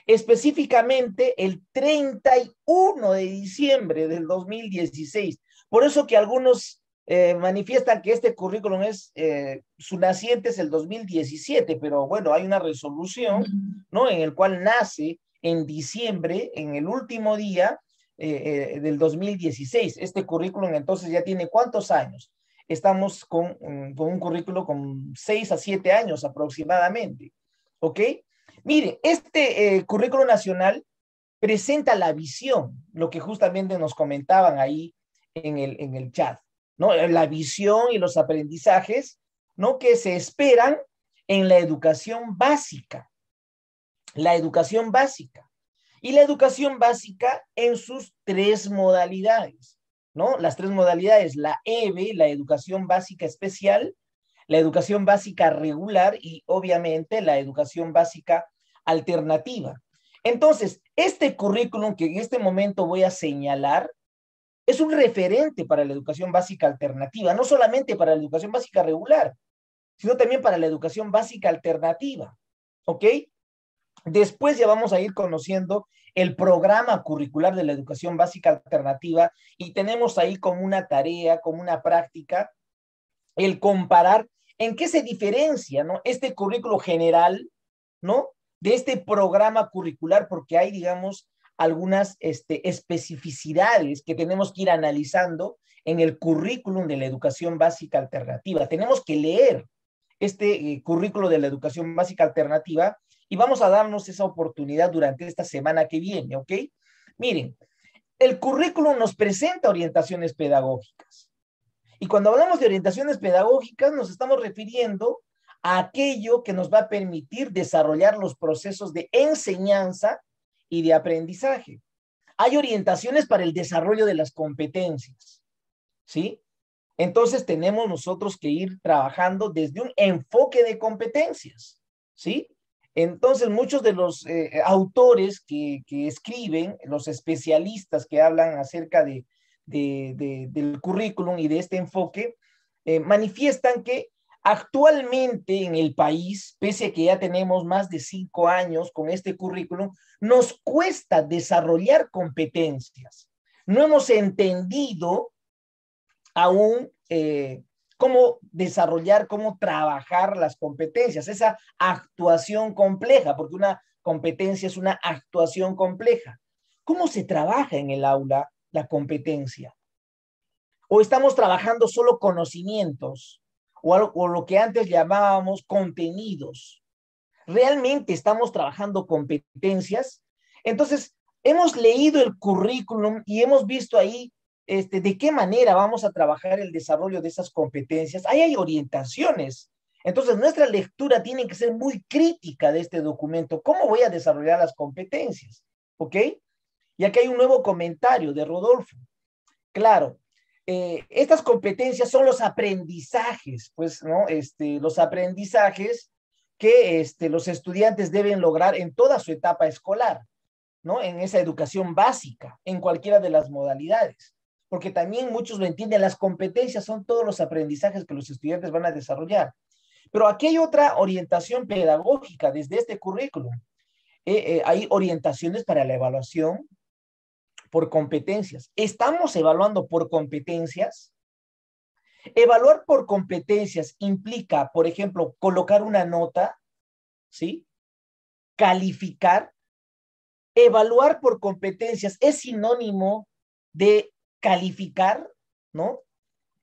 específicamente el 31 de diciembre del 2016. Por eso que algunos eh, manifiestan que este currículum es, eh, su naciente es el 2017, pero bueno, hay una resolución, ¿no? En el cual nace en diciembre, en el último día eh, del 2016. Este currículum entonces ya tiene cuántos años? Estamos con, mm, con un currículo con seis a siete años aproximadamente, ¿ok? Mire, este currículo nacional presenta la visión, lo que justamente nos comentaban ahí en el, en el chat. ¿no? La visión y los aprendizajes, ¿no? Que se esperan en la educación básica. La educación básica. Y la educación básica en sus tres modalidades, ¿no? Las tres modalidades, la EBE, la educación básica especial, la educación básica regular y obviamente la educación básica alternativa. Entonces, este currículum que en este momento voy a señalar es un referente para la educación básica alternativa, no solamente para la educación básica regular, sino también para la educación básica alternativa. ¿Ok? Después ya vamos a ir conociendo el programa curricular de la educación básica alternativa y tenemos ahí como una tarea, como una práctica, el comparar en qué se diferencia, ¿no? Este currículo general, ¿no? De este programa curricular, porque hay, digamos, algunas este, especificidades que tenemos que ir analizando en el currículum de la educación básica alternativa. Tenemos que leer este eh, currículo de la educación básica alternativa y vamos a darnos esa oportunidad durante esta semana que viene, ¿ok? Miren, el currículum nos presenta orientaciones pedagógicas. Y cuando hablamos de orientaciones pedagógicas, nos estamos refiriendo a aquello que nos va a permitir desarrollar los procesos de enseñanza y de aprendizaje. Hay orientaciones para el desarrollo de las competencias, ¿sí? Entonces tenemos nosotros que ir trabajando desde un enfoque de competencias, ¿sí? Entonces muchos de los eh, autores que, escriben, los especialistas que hablan acerca de, del currículum y de este enfoque, eh, manifiestan que Actualmente en el país, pese a que ya tenemos más de cinco años con este currículum, nos cuesta desarrollar competencias. No hemos entendido aún eh, cómo desarrollar, cómo trabajar las competencias, esa actuación compleja, porque una competencia es una actuación compleja. ¿Cómo se trabaja en el aula la competencia? ¿O estamos trabajando solo conocimientos? o, lo que antes llamábamos contenidos. ¿Realmente estamos trabajando competencias? Entonces, hemos leído el currículum y hemos visto ahí este, de qué manera vamos a trabajar el desarrollo de esas competencias. Ahí hay orientaciones Entonces, nuestra lectura tiene que ser muy crítica de este documento. ¿Cómo voy a desarrollar las competencias? ¿Ok? Y aquí hay un nuevo comentario de Rodolfo. Claro, eh, estas competencias son los aprendizajes, pues, ¿no? Este, los aprendizajes que este, los estudiantes deben lograr en toda su etapa escolar, ¿no? En esa educación básica, en cualquiera de las modalidades. Porque también muchos lo entienden, las competencias son todos los aprendizajes que los estudiantes van a desarrollar. Pero aquí hay otra orientación pedagógica desde este currículum. Eh, eh, hay orientaciones para la evaluación por competencias. ¿Estamos evaluando por competencias? Evaluar por competencias implica, por ejemplo, colocar una nota, ¿sí? Calificar. Evaluar por competencias es sinónimo de calificar, ¿no?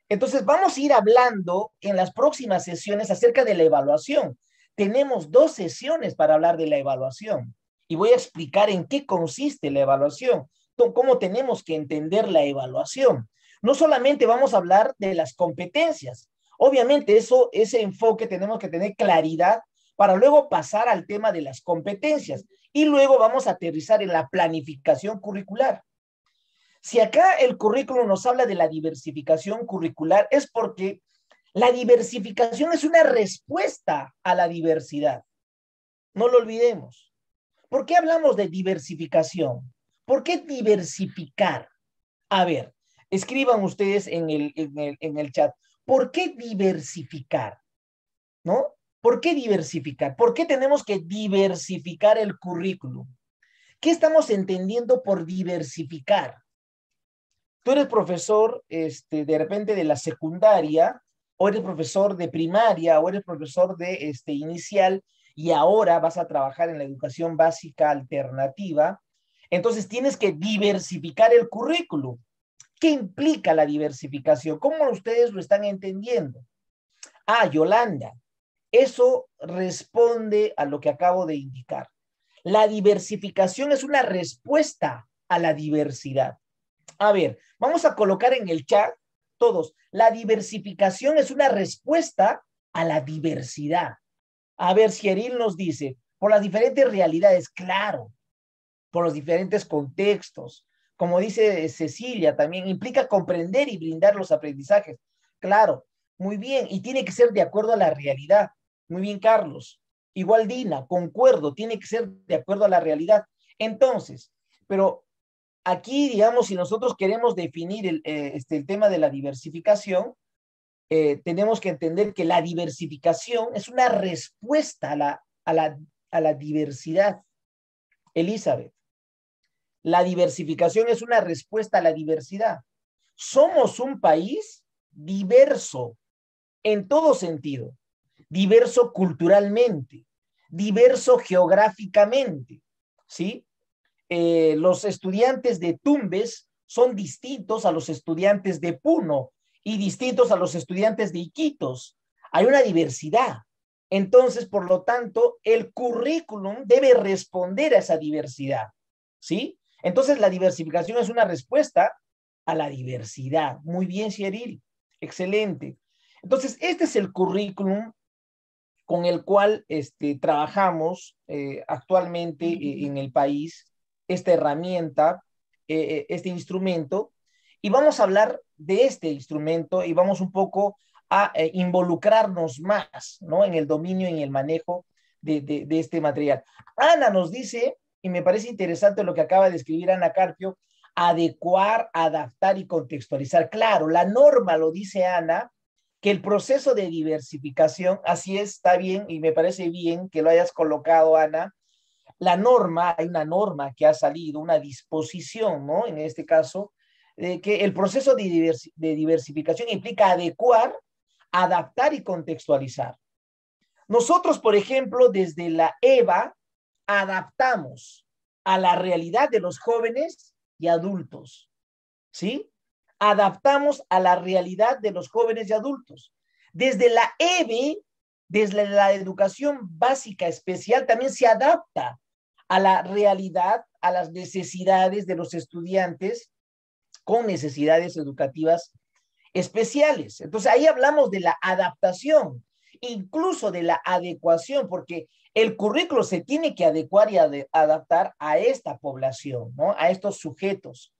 Entonces vamos a ir hablando en las próximas sesiones acerca de la evaluación. Tenemos dos sesiones para hablar de la evaluación y voy a explicar en qué consiste la evaluación, cómo tenemos que entender la evaluación. No solamente vamos a hablar de las competencias, obviamente eso, ese enfoque tenemos que tener claridad para luego pasar al tema de las competencias y luego vamos a aterrizar en la planificación curricular. Si acá el currículo nos habla de la diversificación curricular, es porque la diversificación es una respuesta a la diversidad. No lo olvidemos. ¿Por qué hablamos de diversificación? ¿Por qué diversificar? A ver, escriban ustedes en el, en el, en el chat. ¿Por qué diversificar? ¿No? ¿Por qué diversificar? ¿Por qué tenemos que diversificar el currículum? ¿Qué estamos entendiendo por diversificar? tú eres profesor este, de repente de la secundaria, o eres profesor de primaria, o eres profesor de este, inicial, y ahora vas a trabajar en la educación básica alternativa, entonces tienes que diversificar el currículum. ¿Qué implica la diversificación? ¿Cómo ustedes lo están entendiendo? Ah, Yolanda, eso responde a lo que acabo de indicar. La diversificación es una respuesta a la diversidad. A ver, vamos a colocar en el chat todos. La diversificación es una respuesta a la diversidad. A ver, si Eril nos dice, por las diferentes realidades, claro, por los diferentes contextos. Como dice Cecilia, también implica comprender y brindar los aprendizajes. Claro, muy bien, y tiene que ser de acuerdo a la realidad. Muy bien, Carlos. Igual Dina, concuerdo, tiene que ser de acuerdo a la realidad. Entonces, pero aquí, digamos, si nosotros queremos definir el, eh, este, el tema de la diversificación, eh, tenemos que entender que la diversificación es una respuesta a la, a la, a la diversidad. Elizabeth, la diversificación es una respuesta a la diversidad. Somos un país diverso en todo sentido, diverso culturalmente, diverso geográficamente, ¿sí? Eh, los estudiantes de Tumbes son distintos a los estudiantes de Puno y distintos a los estudiantes de Iquitos. Hay una diversidad. Entonces, por lo tanto, el currículum debe responder a esa diversidad. ¿Sí? Entonces, la diversificación es una respuesta a la diversidad. Muy bien, Cyril. Excelente. Entonces, este es el currículum con el cual este, trabajamos eh, actualmente eh, en el país esta herramienta, eh, este instrumento, y vamos a hablar de este instrumento y vamos un poco a involucrarnos más, ¿no? En el dominio y en el manejo de, de, este material. Ana nos dice, y me parece interesante lo que acaba de escribir Ana Carpio, adecuar, adaptar y contextualizar. Claro, la norma lo dice Ana, que el proceso de diversificación, así es, está bien y me parece bien que lo hayas colocado, Ana, la norma, hay una norma que ha salido, una disposición, ¿no? En este caso, de que el proceso de, diversificación implica adecuar, adaptar y contextualizar. Nosotros, por ejemplo, desde la EVA, adaptamos a la realidad de los jóvenes y adultos, ¿sí? Adaptamos a la realidad de los jóvenes y adultos. Desde la EVE, desde la educación básica especial, también se adapta a la realidad, a las necesidades de los estudiantes con necesidades educativas especiales. Entonces ahí hablamos de la adaptación incluso de la adecuación, porque el currículo se tiene que adecuar y adaptar a esta población, ¿no? A estos sujetos.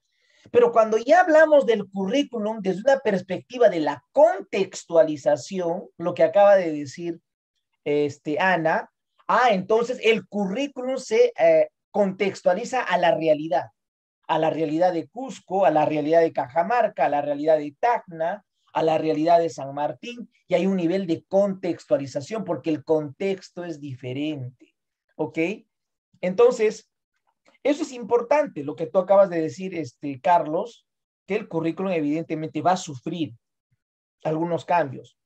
Pero cuando ya hablamos del currículum desde una perspectiva de la contextualización, lo que acaba de decir este, Ana, ah, entonces el currículum se eh, contextualiza a la realidad, a la realidad de Cusco, a la realidad de Cajamarca, a la realidad de Tacna, a la realidad de San Martín, y hay un nivel de contextualización porque el contexto es diferente, ¿ok? Entonces, eso es importante, lo que tú acabas de decir, este, Carlos, que el currículum evidentemente va a sufrir algunos cambios.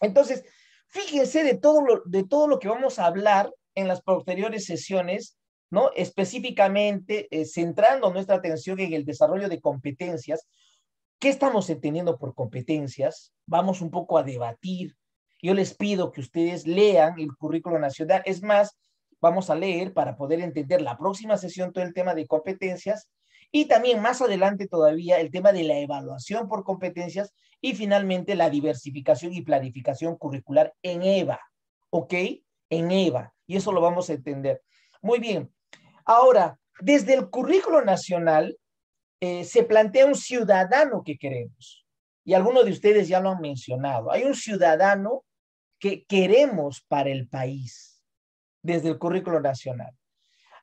Entonces, fíjense de todo lo, de todo lo que vamos a hablar en las posteriores sesiones, ¿no? Específicamente eh, centrando nuestra atención en el desarrollo de competencias. ¿Qué estamos entendiendo por competencias? Vamos un poco a debatir. Yo les pido que ustedes lean el currículo nacional. Es más, vamos a leer para poder entender la próxima sesión todo el tema de competencias y también más adelante todavía el tema de la evaluación por competencias y finalmente la diversificación y planificación curricular en EVA, ¿ok? En EVA, y eso lo vamos a entender. Muy bien, ahora, desde el currículo nacional eh, se plantea un ciudadano que queremos, y algunos de ustedes ya lo han mencionado, hay un ciudadano que queremos para el país desde el currículo nacional.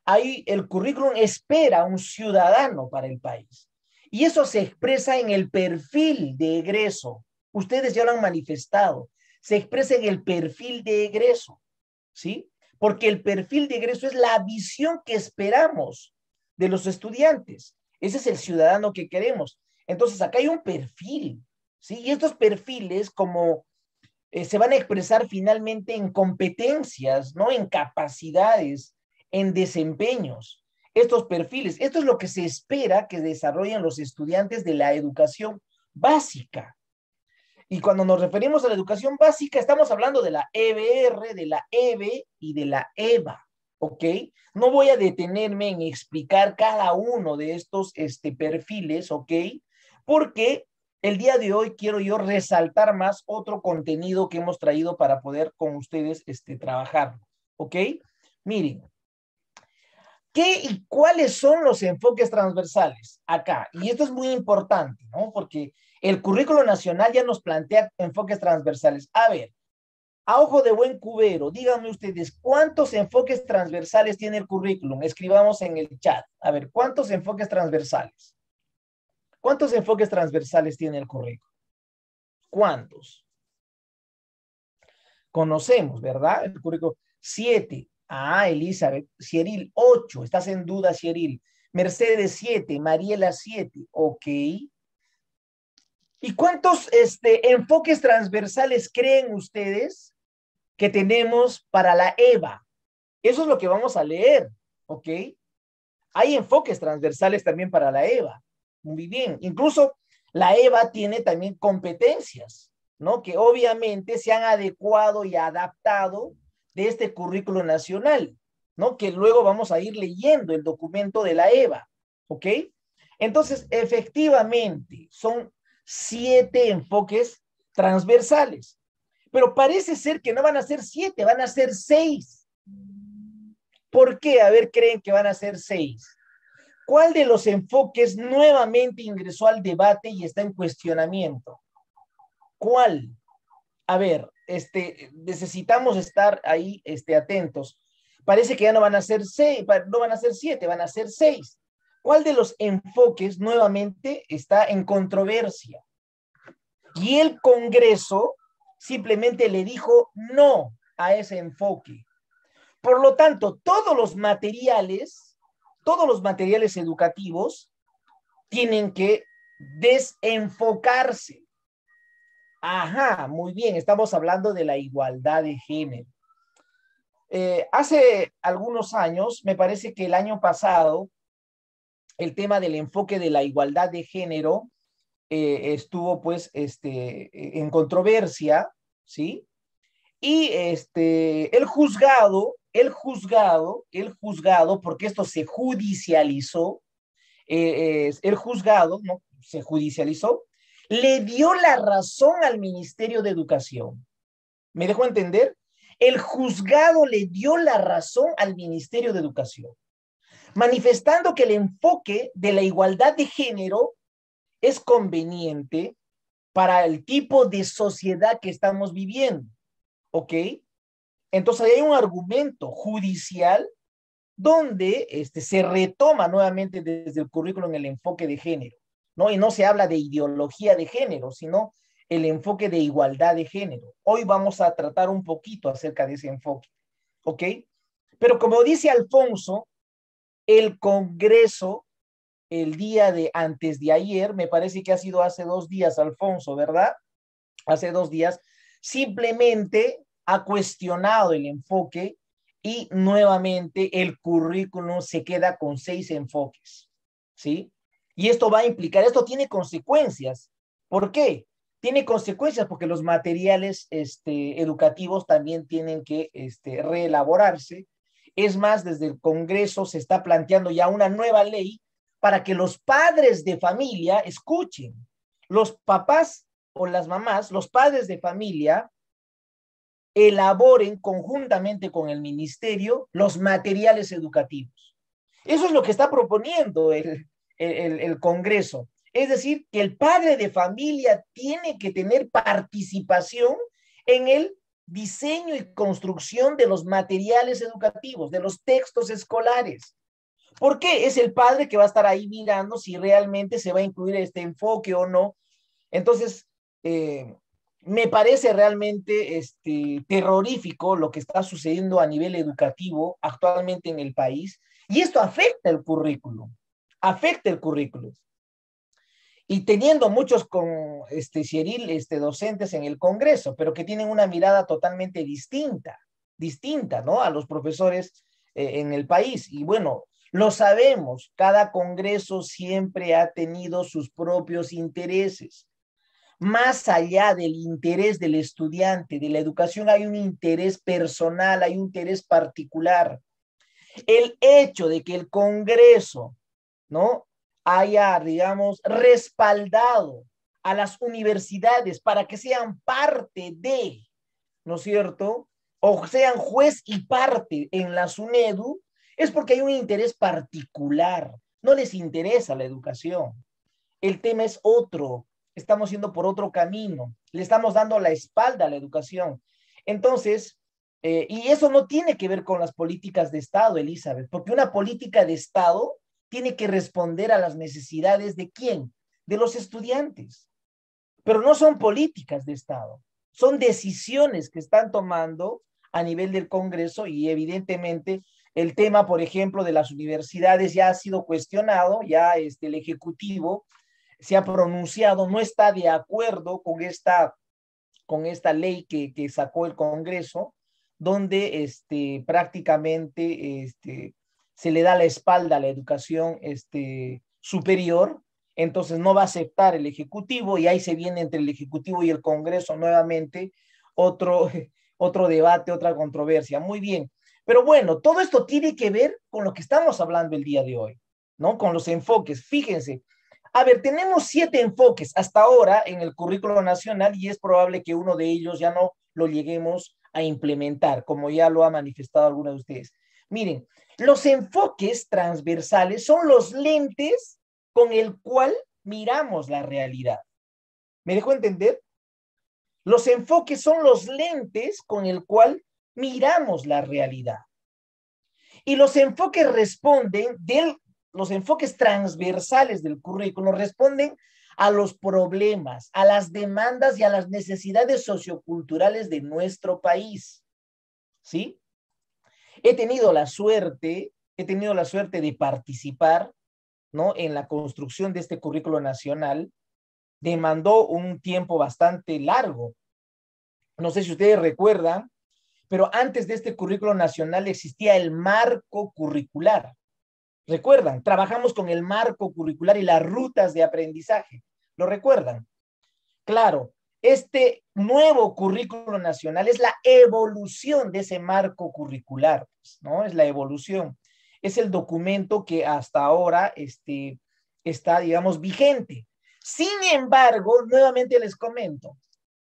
Ahí el currículum espera un ciudadano para el país. Y eso se expresa en el perfil de egreso. Ustedes ya lo han manifestado. Se expresa en el perfil de egreso, ¿sí? Porque el perfil de egreso es la visión que esperamos de los estudiantes. Ese es el ciudadano que queremos. Entonces, acá hay un perfil, ¿sí? Y estos perfiles, como eh, se van a expresar finalmente en competencias, ¿no? En capacidades, en desempeños. Estos perfiles, esto es lo que se espera que desarrollen los estudiantes de la educación básica. Y cuando nos referimos a la educación básica, estamos hablando de la EBR, de la EBE y de la EVA, ¿ok? No voy a detenerme en explicar cada uno de estos este, perfiles, ¿ok? Porque el día de hoy quiero yo resaltar más otro contenido que hemos traído para poder con ustedes este, trabajar. ¿Ok? Miren, ¿qué y cuáles son los enfoques transversales acá? Y esto es muy importante, ¿no? Porque el currículo nacional ya nos plantea enfoques transversales. A ver, a ojo de buen cubero, díganme ustedes, ¿cuántos enfoques transversales tiene el currículum? Escribamos en el chat. A ver, ¿cuántos enfoques transversales? ¿Cuántos enfoques transversales tiene el currículo? ¿Cuántos? Conocemos, ¿verdad? El currículo. Siete. Ah, Elizabeth. Cieril, ocho. Estás en duda, Cieril. Mercedes, siete. Mariela, siete. Ok. ¿Y cuántos este, enfoques transversales creen ustedes que tenemos para la EVA? Eso es lo que vamos a leer, ¿ok? Hay enfoques transversales también para la EVA muy bien. Incluso la EVA tiene también competencias, ¿no? Que obviamente se han adecuado y adaptado de este currículo nacional, ¿no? Que luego vamos a ir leyendo el documento de la EVA, ¿ok? Entonces, efectivamente, son siete enfoques transversales, pero parece ser que no van a ser siete, van a ser seis. ¿Por qué? A ver, creen que van a ser seis. ¿Cuál de los enfoques nuevamente ingresó al debate y está en cuestionamiento? ¿Cuál? A ver, este, necesitamos estar ahí este, atentos. Parece que ya no van a ser seis, no van a ser siete, van a ser seis. ¿Cuál de los enfoques nuevamente está en controversia? Y el Congreso simplemente le dijo no a ese enfoque. Por lo tanto, todos los materiales todos los materiales educativos tienen que desenfocarse. Ajá, muy bien, estamos hablando de la igualdad de género. Eh, hace algunos años, me parece que el año pasado, el tema del enfoque de la igualdad de género eh, estuvo pues este, en controversia, ¿sí? Y este, el juzgado el juzgado, el juzgado, porque esto se judicializó, eh, el juzgado, ¿no? Se judicializó, le dio la razón al Ministerio de Educación. ¿Me dejó entender? El juzgado le dio la razón al Ministerio de Educación, manifestando que el enfoque de la igualdad de género es conveniente para el tipo de sociedad que estamos viviendo. ¿Ok? Entonces hay un argumento judicial donde este, se retoma nuevamente desde el currículum el enfoque de género, ¿no? Y no se habla de ideología de género, sino el enfoque de igualdad de género. Hoy vamos a tratar un poquito acerca de ese enfoque, ¿ok? Pero como dice Alfonso, el Congreso, el día de antes de ayer, me parece que ha sido hace dos días, Alfonso, ¿verdad? Hace dos días, simplemente ha cuestionado el enfoque y nuevamente el currículum se queda con seis enfoques, ¿sí? Y esto va a implicar, esto tiene consecuencias. ¿Por qué? Tiene consecuencias porque los materiales este, educativos también tienen que este, reelaborarse. Es más, desde el Congreso se está planteando ya una nueva ley para que los padres de familia escuchen. Los papás o las mamás, los padres de familia, elaboren conjuntamente con el ministerio los materiales educativos. Eso es lo que está proponiendo el, el, Congreso. Es decir, que el padre de familia tiene que tener participación en el diseño y construcción de los materiales educativos, de los textos escolares. ¿Por qué? Es el padre que va a estar ahí mirando si realmente se va a incluir este enfoque o no. Entonces, eh, me parece realmente este, terrorífico lo que está sucediendo a nivel educativo actualmente en el país y esto afecta el currículum, afecta el currículum. Y teniendo muchos con este Cyril, este docentes en el Congreso, pero que tienen una mirada totalmente distinta, distinta, ¿no? A los profesores eh, en el país. Y bueno, lo sabemos, cada Congreso siempre ha tenido sus propios intereses más allá del interés del estudiante, de la educación, hay un interés personal, hay un interés particular. El hecho de que el Congreso, ¿no? haya, digamos, respaldado a las universidades para que sean parte de, ¿no es cierto? O sean juez y parte en la SUNEDU, es porque hay un interés particular. No les interesa la educación. El tema es otro estamos yendo por otro camino, le estamos dando la espalda a la educación. Entonces, eh, y eso no tiene que ver con las políticas de Estado, Elizabeth, porque una política de Estado tiene que responder a las necesidades de quién? De los estudiantes. Pero no son políticas de Estado, son decisiones que están tomando a nivel del Congreso y evidentemente el tema, por ejemplo, de las universidades ya ha sido cuestionado, ya este, el Ejecutivo se ha pronunciado, no está de acuerdo con esta, con esta ley que, que sacó el Congreso, donde este, prácticamente este, se le da la espalda a la educación este, superior, entonces no va a aceptar el Ejecutivo y ahí se viene entre el Ejecutivo y el Congreso nuevamente otro, <laughs> otro debate, otra controversia. Muy bien, pero bueno, todo esto tiene que ver con lo que estamos hablando el día de hoy, ¿no? Con los enfoques. Fíjense, a ver, tenemos siete enfoques hasta ahora en el currículo nacional y es probable que uno de ellos ya no lo lleguemos a implementar, como ya lo ha manifestado alguno de ustedes. Miren, los enfoques transversales son los lentes con el cual miramos la realidad. ¿Me dejo entender? Los enfoques son los lentes con el cual miramos la realidad. Y los enfoques responden del los enfoques transversales del currículo responden a los problemas, a las demandas y a las necesidades socioculturales de nuestro país. ¿Sí? He tenido la suerte, he tenido la suerte de participar, ¿no? En la construcción de este currículo nacional. Demandó un tiempo bastante largo. No sé si ustedes recuerdan, pero antes de este currículo nacional existía el marco curricular. ¿Recuerdan? Trabajamos con el marco curricular y las rutas de aprendizaje. ¿Lo recuerdan? Claro, este nuevo currículo nacional es la evolución de ese marco curricular, ¿no? Es la evolución. Es el documento que hasta ahora este, está, digamos, vigente. Sin embargo, nuevamente les comento,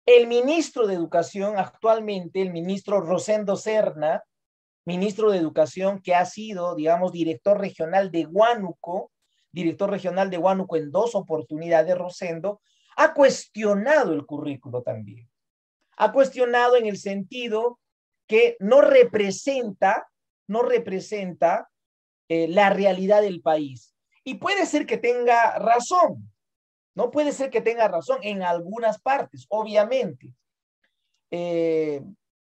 El ministro de Educación actualmente, el ministro Rosendo Serna, ministro de Educación que ha sido, digamos, director regional de Huánuco, director regional de Huánuco en dos oportunidades, Rosendo, ha cuestionado el currículo también. Ha cuestionado en el sentido que no representa, no representa eh, la realidad del país. Y puede ser que tenga razón, no puede ser que tenga razón en algunas partes, obviamente. Eh,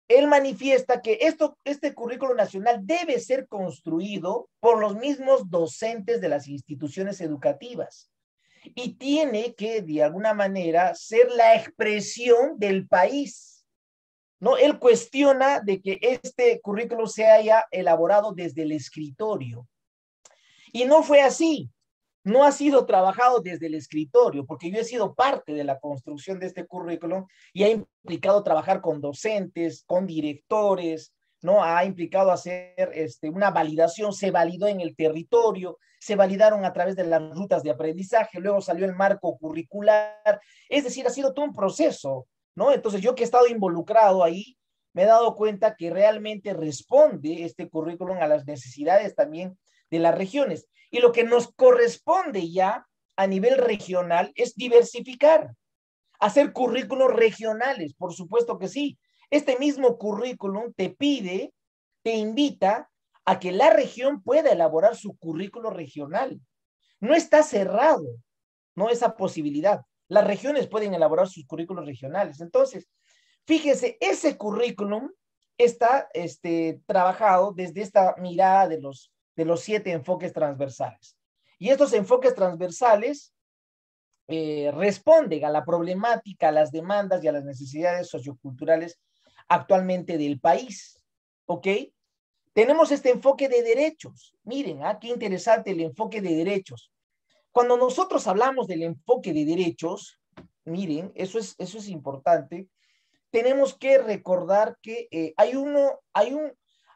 él manifiesta que esto, este currículo nacional debe ser construido por los mismos docentes de las instituciones educativas y tiene que, de alguna manera, ser la expresión del país. ¿no? Él cuestiona de que este currículo se haya elaborado desde el escritorio. Y no fue así no ha sido trabajado desde el escritorio, porque yo he sido parte de la construcción de este currículum y ha implicado trabajar con docentes, con directores, ¿no? Ha implicado hacer este, una validación, se validó en el territorio, se validaron a través de las rutas de aprendizaje, luego salió el marco curricular, es decir, ha sido todo un proceso, ¿no? Entonces yo que he estado involucrado ahí, me he dado cuenta que realmente responde este currículum a las necesidades también de las regiones. Y lo que nos corresponde ya a nivel regional es diversificar, hacer currículos regionales, por supuesto que sí. Este mismo currículum te pide, te invita a que la región pueda elaborar su currículo regional. No está cerrado, no esa posibilidad. Las regiones pueden elaborar sus currículos regionales. Entonces, fíjese, ese currículum está este, trabajado desde esta mirada de los de los siete enfoques transversales. Y estos enfoques transversales eh, responden a la problemática, a las demandas y a las necesidades socioculturales actualmente del país. ¿Ok? Tenemos este enfoque de derechos. Miren, ah, qué interesante el enfoque de derechos. Cuando nosotros hablamos del enfoque de derechos, miren, eso es, eso es importante, tenemos que recordar que eh, hay, uno, hay, un,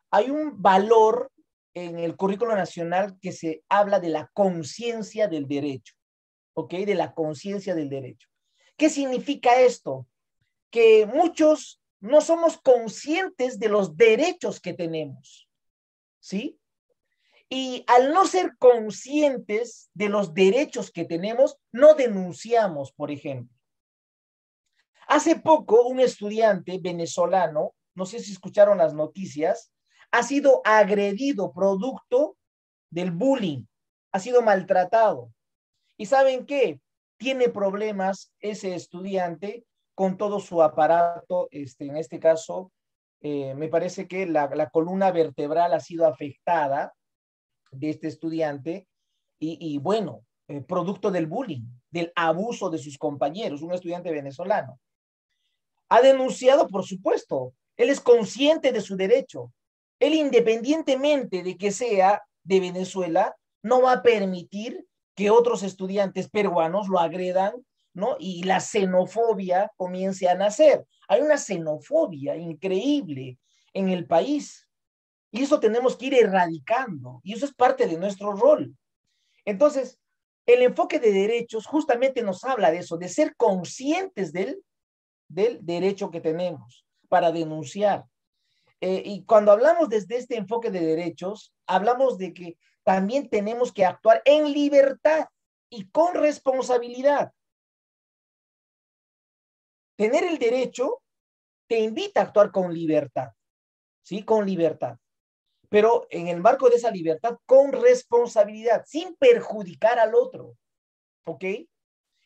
hay un valor en el currículo nacional que se habla de la conciencia del derecho, ¿ok? De la conciencia del derecho. ¿Qué significa esto? Que muchos no somos conscientes de los derechos que tenemos, ¿sí? Y al no ser conscientes de los derechos que tenemos, no denunciamos, por ejemplo. Hace poco, un estudiante venezolano, no sé si escucharon las noticias, ha sido agredido producto del bullying, ha sido maltratado. ¿Y saben qué? Tiene problemas ese estudiante con todo su aparato, este, en este caso, eh, me parece que la, columna vertebral ha sido afectada de este estudiante y, bueno, eh, producto del bullying, del abuso de sus compañeros, un estudiante venezolano. Ha denunciado, por supuesto, él es consciente de su derecho, él independientemente de que sea de Venezuela, no va a permitir que otros estudiantes peruanos lo agredan, ¿no? Y la xenofobia comience a nacer. Hay una xenofobia increíble en el país. Y eso tenemos que ir erradicando. Y eso es parte de nuestro rol. Entonces, el enfoque de derechos justamente nos habla de eso, de ser conscientes del, del derecho que tenemos para denunciar, eh, y cuando hablamos desde este enfoque de derechos, hablamos de que también tenemos que actuar en libertad y con responsabilidad. Tener el derecho te invita a actuar con libertad, ¿sí? Con libertad. Pero en el marco de esa libertad, con responsabilidad, sin perjudicar al otro. ¿Ok?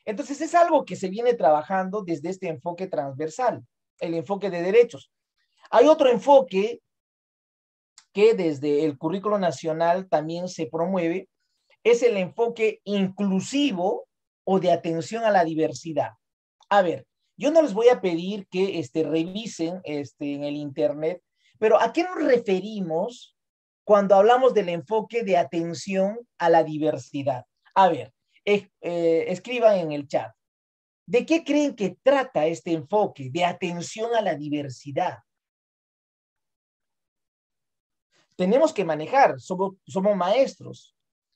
Entonces es algo que se viene trabajando desde este enfoque transversal, el enfoque de derechos. Hay otro enfoque que desde el currículo nacional también se promueve, es el enfoque inclusivo o de atención a la diversidad. A ver, yo no les voy a pedir que este, revisen este, en el Internet, pero ¿a qué nos referimos cuando hablamos del enfoque de atención a la diversidad? A ver, eh, escriban en el chat. ¿De qué creen que trata este enfoque de atención a la diversidad? Tenemos que manejar, somos, maestros.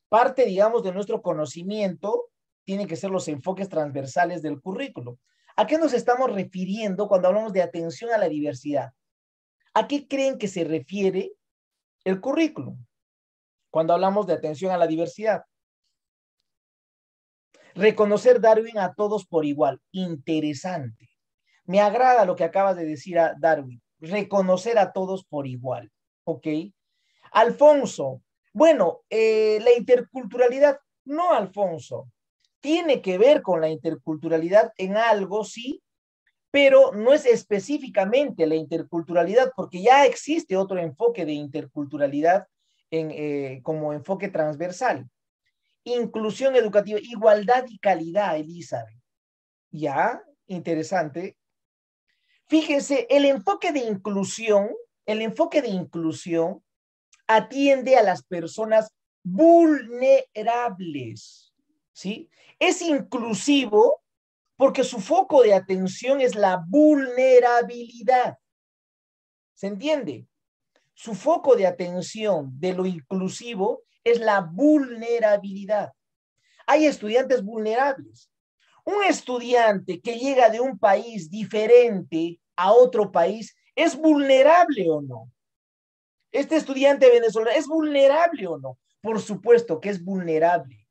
Parte, digamos, de nuestro conocimiento tiene que ser los enfoques transversales del currículo. ¿A qué nos estamos refiriendo cuando hablamos de atención a la diversidad? ¿A qué creen que se refiere el currículum cuando hablamos de atención a la diversidad? Reconocer Darwin a todos por igual. Interesante. Me agrada lo que acabas de decir a Darwin. Reconocer a todos por igual. ¿Ok? Alfonso. Bueno, eh, la interculturalidad, no, Alfonso. Tiene que ver con la interculturalidad en algo, sí, pero no es específicamente la interculturalidad, porque ya existe otro enfoque de interculturalidad en, eh, como enfoque transversal. Inclusión educativa, igualdad y calidad, Elizabeth. Ya, interesante. Fíjense, el enfoque de inclusión, el enfoque de inclusión atiende a las personas vulnerables, ¿sí? Es inclusivo porque su foco de atención es la vulnerabilidad. ¿Se entiende? Su foco de atención de lo inclusivo es la vulnerabilidad. Hay estudiantes vulnerables. Un estudiante que llega de un país diferente a otro país, ¿es vulnerable o no? Este estudiante venezolano, ¿es vulnerable o no? Por supuesto que es vulnerable.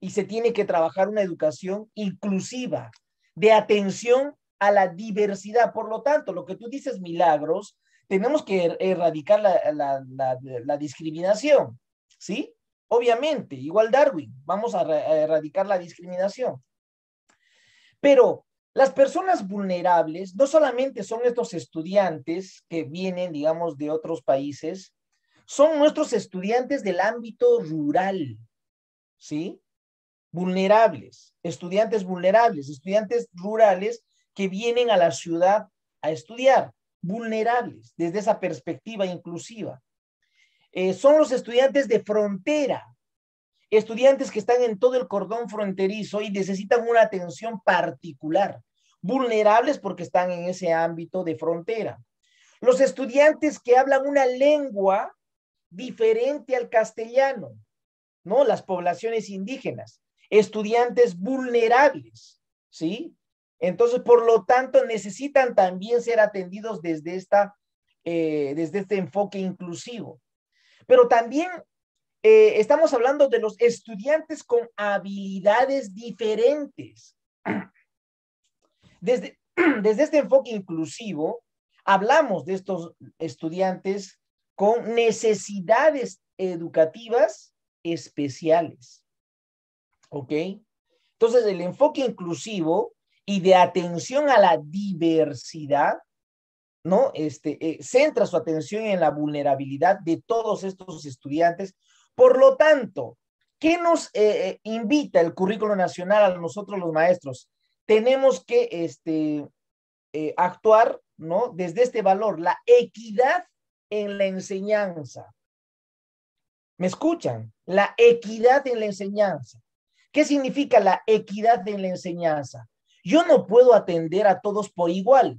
Y se tiene que trabajar una educación inclusiva, de atención a la diversidad. Por lo tanto, lo que tú dices, milagros, tenemos que er-, erradicar la, discriminación, ¿sí? Obviamente, igual Darwin, vamos a, erradicar la discriminación. Pero las personas vulnerables no solamente son estos estudiantes que vienen, digamos, de otros países, son nuestros estudiantes del ámbito rural, ¿sí? vulnerables, estudiantes vulnerables, estudiantes rurales que vienen a la ciudad a estudiar, vulnerables desde esa perspectiva inclusiva. Eh, son los estudiantes de frontera, estudiantes que están en todo el cordón fronterizo y necesitan una atención particular, vulnerables porque están en ese ámbito de frontera. Los estudiantes que hablan una lengua diferente al castellano, ¿no? Las poblaciones indígenas estudiantes vulnerables, ¿sí? Entonces, por lo tanto, necesitan también ser atendidos desde, esta, eh, desde este enfoque inclusivo. Pero también eh, estamos hablando de los estudiantes con habilidades diferentes. Desde, <clears throat> desde este enfoque inclusivo, hablamos de estos estudiantes con necesidades educativas especiales. ¿Ok? Entonces, el enfoque inclusivo y de atención a la diversidad, ¿no? Este, eh, centra su atención en la vulnerabilidad de todos estos estudiantes. Por lo tanto, ¿qué nos eh, eh, invita el currículo nacional a nosotros los maestros? Tenemos que este, actuar, ¿no? Desde este valor, la equidad en la enseñanza. ¿Me escuchan? La equidad en la enseñanza. ¿Qué significa la equidad en la enseñanza? Yo no puedo atender a todos por igual.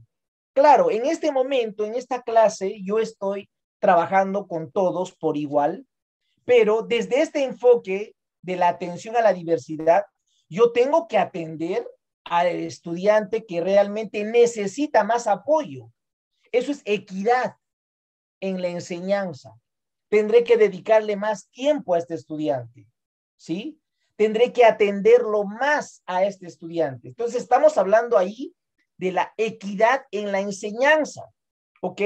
Claro, en este momento, en esta clase, yo estoy trabajando con todos por igual, pero desde este enfoque de la atención a la diversidad, yo tengo que atender al estudiante que realmente necesita más apoyo. Eso es equidad en la enseñanza. Tendré que dedicarle más tiempo a este estudiante, ¿sí? tendré que atenderlo más a este estudiante. Entonces, estamos hablando ahí de la equidad en la enseñanza, ¿ok?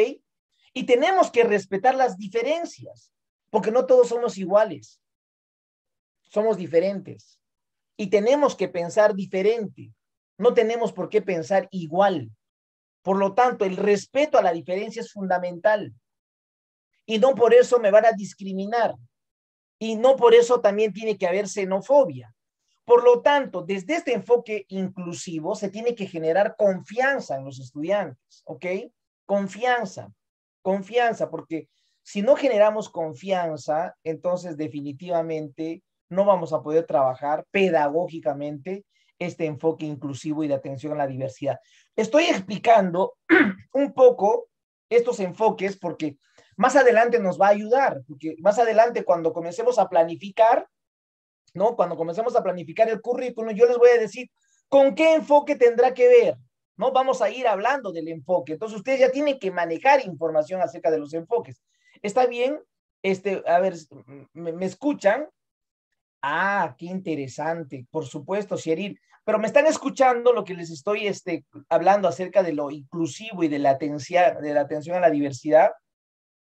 Y tenemos que respetar las diferencias, porque no todos somos iguales, somos diferentes. Y tenemos que pensar diferente, no tenemos por qué pensar igual. Por lo tanto, el respeto a la diferencia es fundamental. Y no por eso me van a discriminar, y no por eso también tiene que haber xenofobia. Por lo tanto, desde este enfoque inclusivo se tiene que generar confianza en los estudiantes, ¿ok? Confianza, confianza, porque si no generamos confianza, entonces definitivamente no vamos a poder trabajar pedagógicamente este enfoque inclusivo y de atención a la diversidad. Estoy explicando <clears throat> un poco estos enfoques porque más adelante nos va a ayudar, porque más adelante cuando comencemos a planificar, ¿no? Cuando comencemos a planificar el currículum, yo les voy a decir con qué enfoque tendrá que ver, ¿no? Vamos a ir hablando del enfoque. Entonces, ustedes ya tienen que manejar información acerca de los enfoques. ¿Está bien? Este, a ver, ¿me, escuchan? Ah, qué interesante. Por supuesto, Sheril. Pero me están escuchando lo que les estoy este, hablando acerca de lo inclusivo y de la atención, de la atención a la diversidad.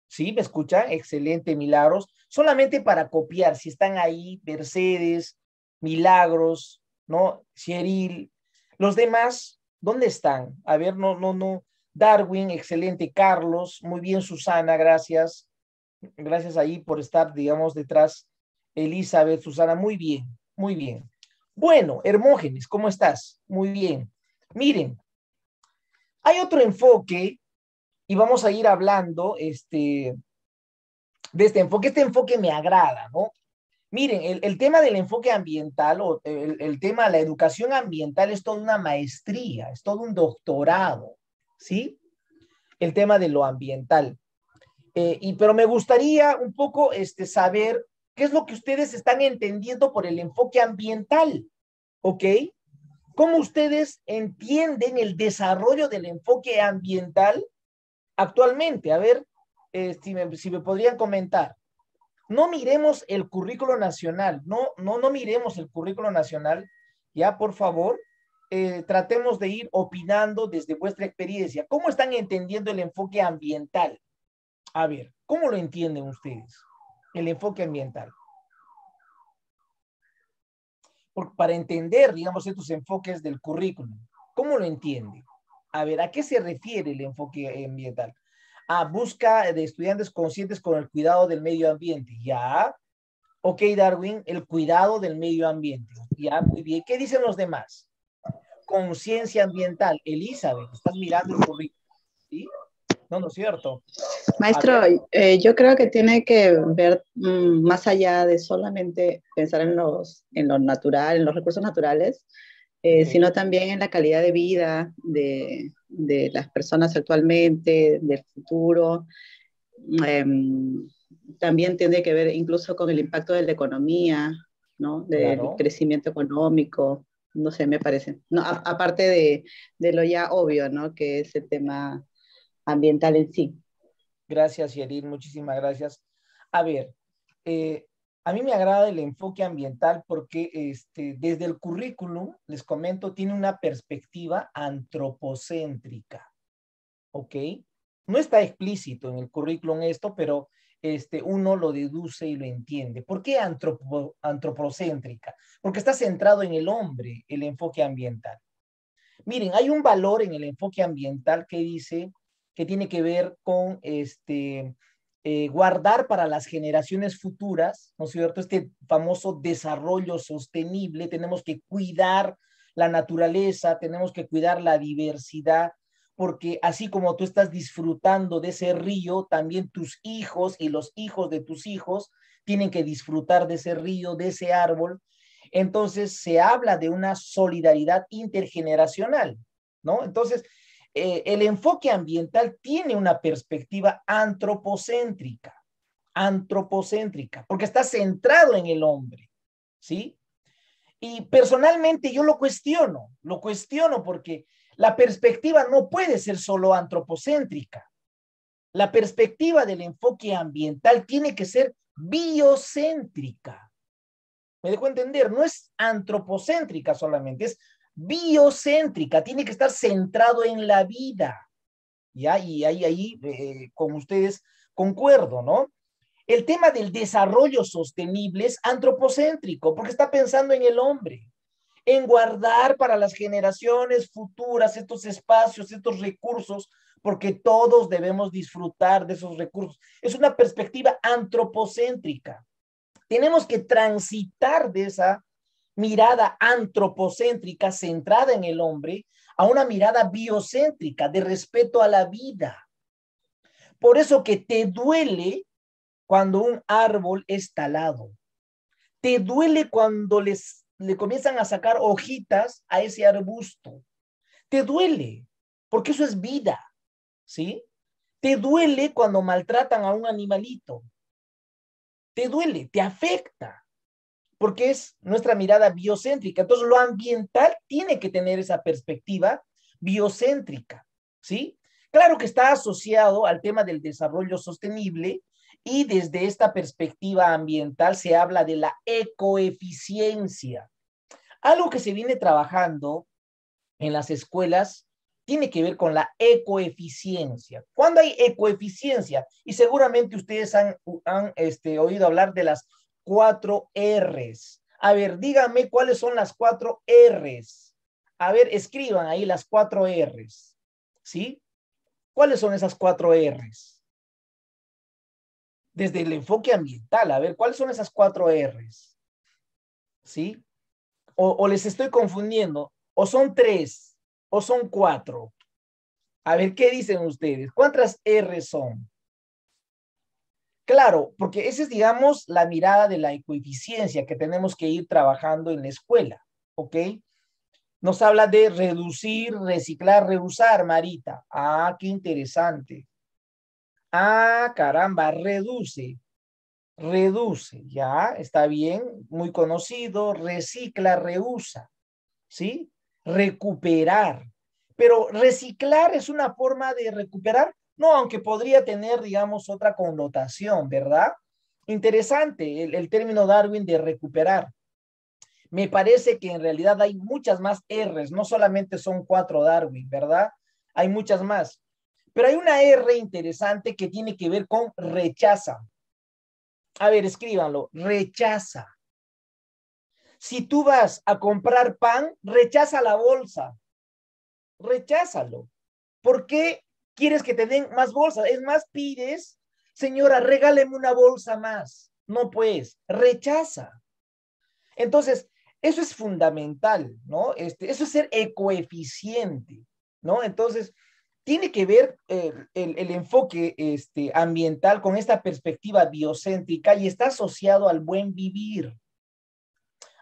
¿Sí? ¿Me escuchan? Excelente, Milagros. Solamente para copiar, si están ahí, Mercedes, Milagros, ¿no? Sheril. Los demás, ¿dónde están? A ver, no, no, no. Darwin, excelente. Carlos, muy bien, Susana, gracias. Gracias ahí por estar, digamos, detrás. Elizabeth, Susana, muy bien, muy bien. Bueno, Hermógenes, ¿cómo estás? Muy bien. Miren, hay otro enfoque y vamos a ir hablando este, de este enfoque. Este enfoque me agrada, ¿no? Miren, el, tema del enfoque ambiental o el, el, tema de la educación ambiental es toda una maestría, es todo un doctorado, ¿sí? El tema de lo ambiental. Eh, pero me gustaría un poco este, saber qué es lo que ustedes están entendiendo por el enfoque ambiental, ¿ok? ¿Cómo ustedes entienden el desarrollo del enfoque ambiental actualmente? A ver, eh, si, me, si me podrían comentar no miremos el currículo nacional, no, no, no miremos el currículo nacional, ya por favor, eh, tratemos de ir opinando desde vuestra experiencia. ¿Cómo están entendiendo el enfoque ambiental? A ver, ¿cómo lo entienden ustedes? El enfoque ambiental. para entender, digamos, estos enfoques del currículum, ¿cómo lo entienden? A ver, ¿a qué se refiere el enfoque ambiental? a busca de estudiantes conscientes con el cuidado del medio ambiente. Ya. Ok, Darwin, el cuidado del medio ambiente. Ya, muy bien. ¿Qué dicen los demás? Conciencia ambiental. Elizabeth, estás mirando el currículum. ¿Sí? No, no es cierto. Maestro, eh, yo creo que tiene que ver mm, más allá de solamente pensar en, los, en lo natural, en los recursos naturales, eh, sino también en la calidad de vida de, de las personas actualmente, del futuro. Em, también tiene que ver incluso con el impacto de la economía, ¿no? Del crecimiento económico, no sé, me parece. No, aparte de, de, lo ya obvio, ¿no? Que es el tema ambiental en sí. Gracias, Yerin, muchísimas gracias. A ver, eh, a mí me agrada el enfoque ambiental porque este, desde el currículum, les comento, tiene una perspectiva antropocéntrica. ¿Ok? No está explícito en el currículum esto, pero este, uno lo deduce y lo entiende. ¿Por qué antropocéntrica? Porque está centrado en el hombre, el enfoque ambiental. Miren, hay un valor en el enfoque ambiental que dice que tiene que ver con este, eh, guardar para las generaciones futuras, ¿no es cierto? Este famoso desarrollo sostenible, tenemos que cuidar la naturaleza, tenemos que cuidar la diversidad, porque así como tú estás disfrutando de ese río, también tus hijos y los hijos de tus hijos tienen que disfrutar de ese río, de ese árbol. Entonces se habla de una solidaridad intergeneracional, ¿no? Entonces, eh, el enfoque ambiental tiene una perspectiva antropocéntrica, antropocéntrica, porque está centrado en el hombre, ¿sí? Y personalmente yo lo cuestiono, lo cuestiono porque la perspectiva no puede ser solo antropocéntrica. La perspectiva del enfoque ambiental tiene que ser biocéntrica. ¿Me dejo entender? No es antropocéntrica solamente, es biocéntrica, tiene que estar centrado en la vida. ¿Ya? Y ahí, ahí eh, con ustedes concuerdo, ¿no? El tema del desarrollo sostenible es antropocéntrico, porque está pensando en el hombre, en guardar para las generaciones futuras estos espacios, estos recursos, porque todos debemos disfrutar de esos recursos. Es una perspectiva antropocéntrica. Tenemos que transitar de esa mirada antropocéntrica centrada en el hombre a una mirada biocéntrica de respeto a la vida. Por eso que te duele cuando un árbol es talado. Te duele cuando les, le comienzan a sacar hojitas a ese arbusto. Te duele, porque eso es vida, ¿sí? Te duele cuando maltratan a un animalito. Te duele, te afecta porque es nuestra mirada biocéntrica. Entonces, lo ambiental tiene que tener esa perspectiva biocéntrica, ¿sí? Claro que está asociado al tema del desarrollo sostenible y desde esta perspectiva ambiental se habla de la ecoeficiencia. Algo que se viene trabajando en las escuelas tiene que ver con la ecoeficiencia. ¿Cuándo hay ecoeficiencia? Y seguramente ustedes han, este, oído hablar de las cuatro R's. A ver, díganme cuáles son las cuatro R's. A ver, escriban ahí las cuatro R's. ¿Sí? ¿Cuáles son esas cuatro R's? Desde el enfoque ambiental, a ver, ¿cuáles son esas cuatro R's? ¿Sí? O, o les estoy confundiendo, o son tres, o son cuatro. A ver, ¿qué dicen ustedes? ¿Cuántas R son? Claro, porque esa es, digamos, la mirada de la ecoeficiencia que tenemos que ir trabajando en la escuela, ¿ok? Nos habla de reducir, reciclar, reusar, Marita. Ah, qué interesante. Ah, caramba, reduce. Reduce, ya, está bien, muy conocido, recicla, reusa, ¿sí? Recuperar. Pero reciclar es una forma de recuperar, no, aunque podría tener, digamos, otra connotación, ¿verdad? Interesante el, término Darwin de recuperar me parece que en realidad hay muchas más R's, no solamente son cuatro Darwin, ¿verdad? Hay muchas más. Pero hay una R interesante que tiene que ver con rechaza. A ver, escríbanlo, rechaza. Si tú vas a comprar pan, rechaza la bolsa. Recházalo. ¿Por qué quieres que te den más bolsas? Es más, pides, señora, regáleme una bolsa más. No puedes, rechaza. Entonces, eso es fundamental, ¿no? Este, eso es ser ecoeficiente, ¿no? Entonces, tiene que ver eh, el, enfoque este, ambiental con esta perspectiva biocéntrica y está asociado al buen vivir,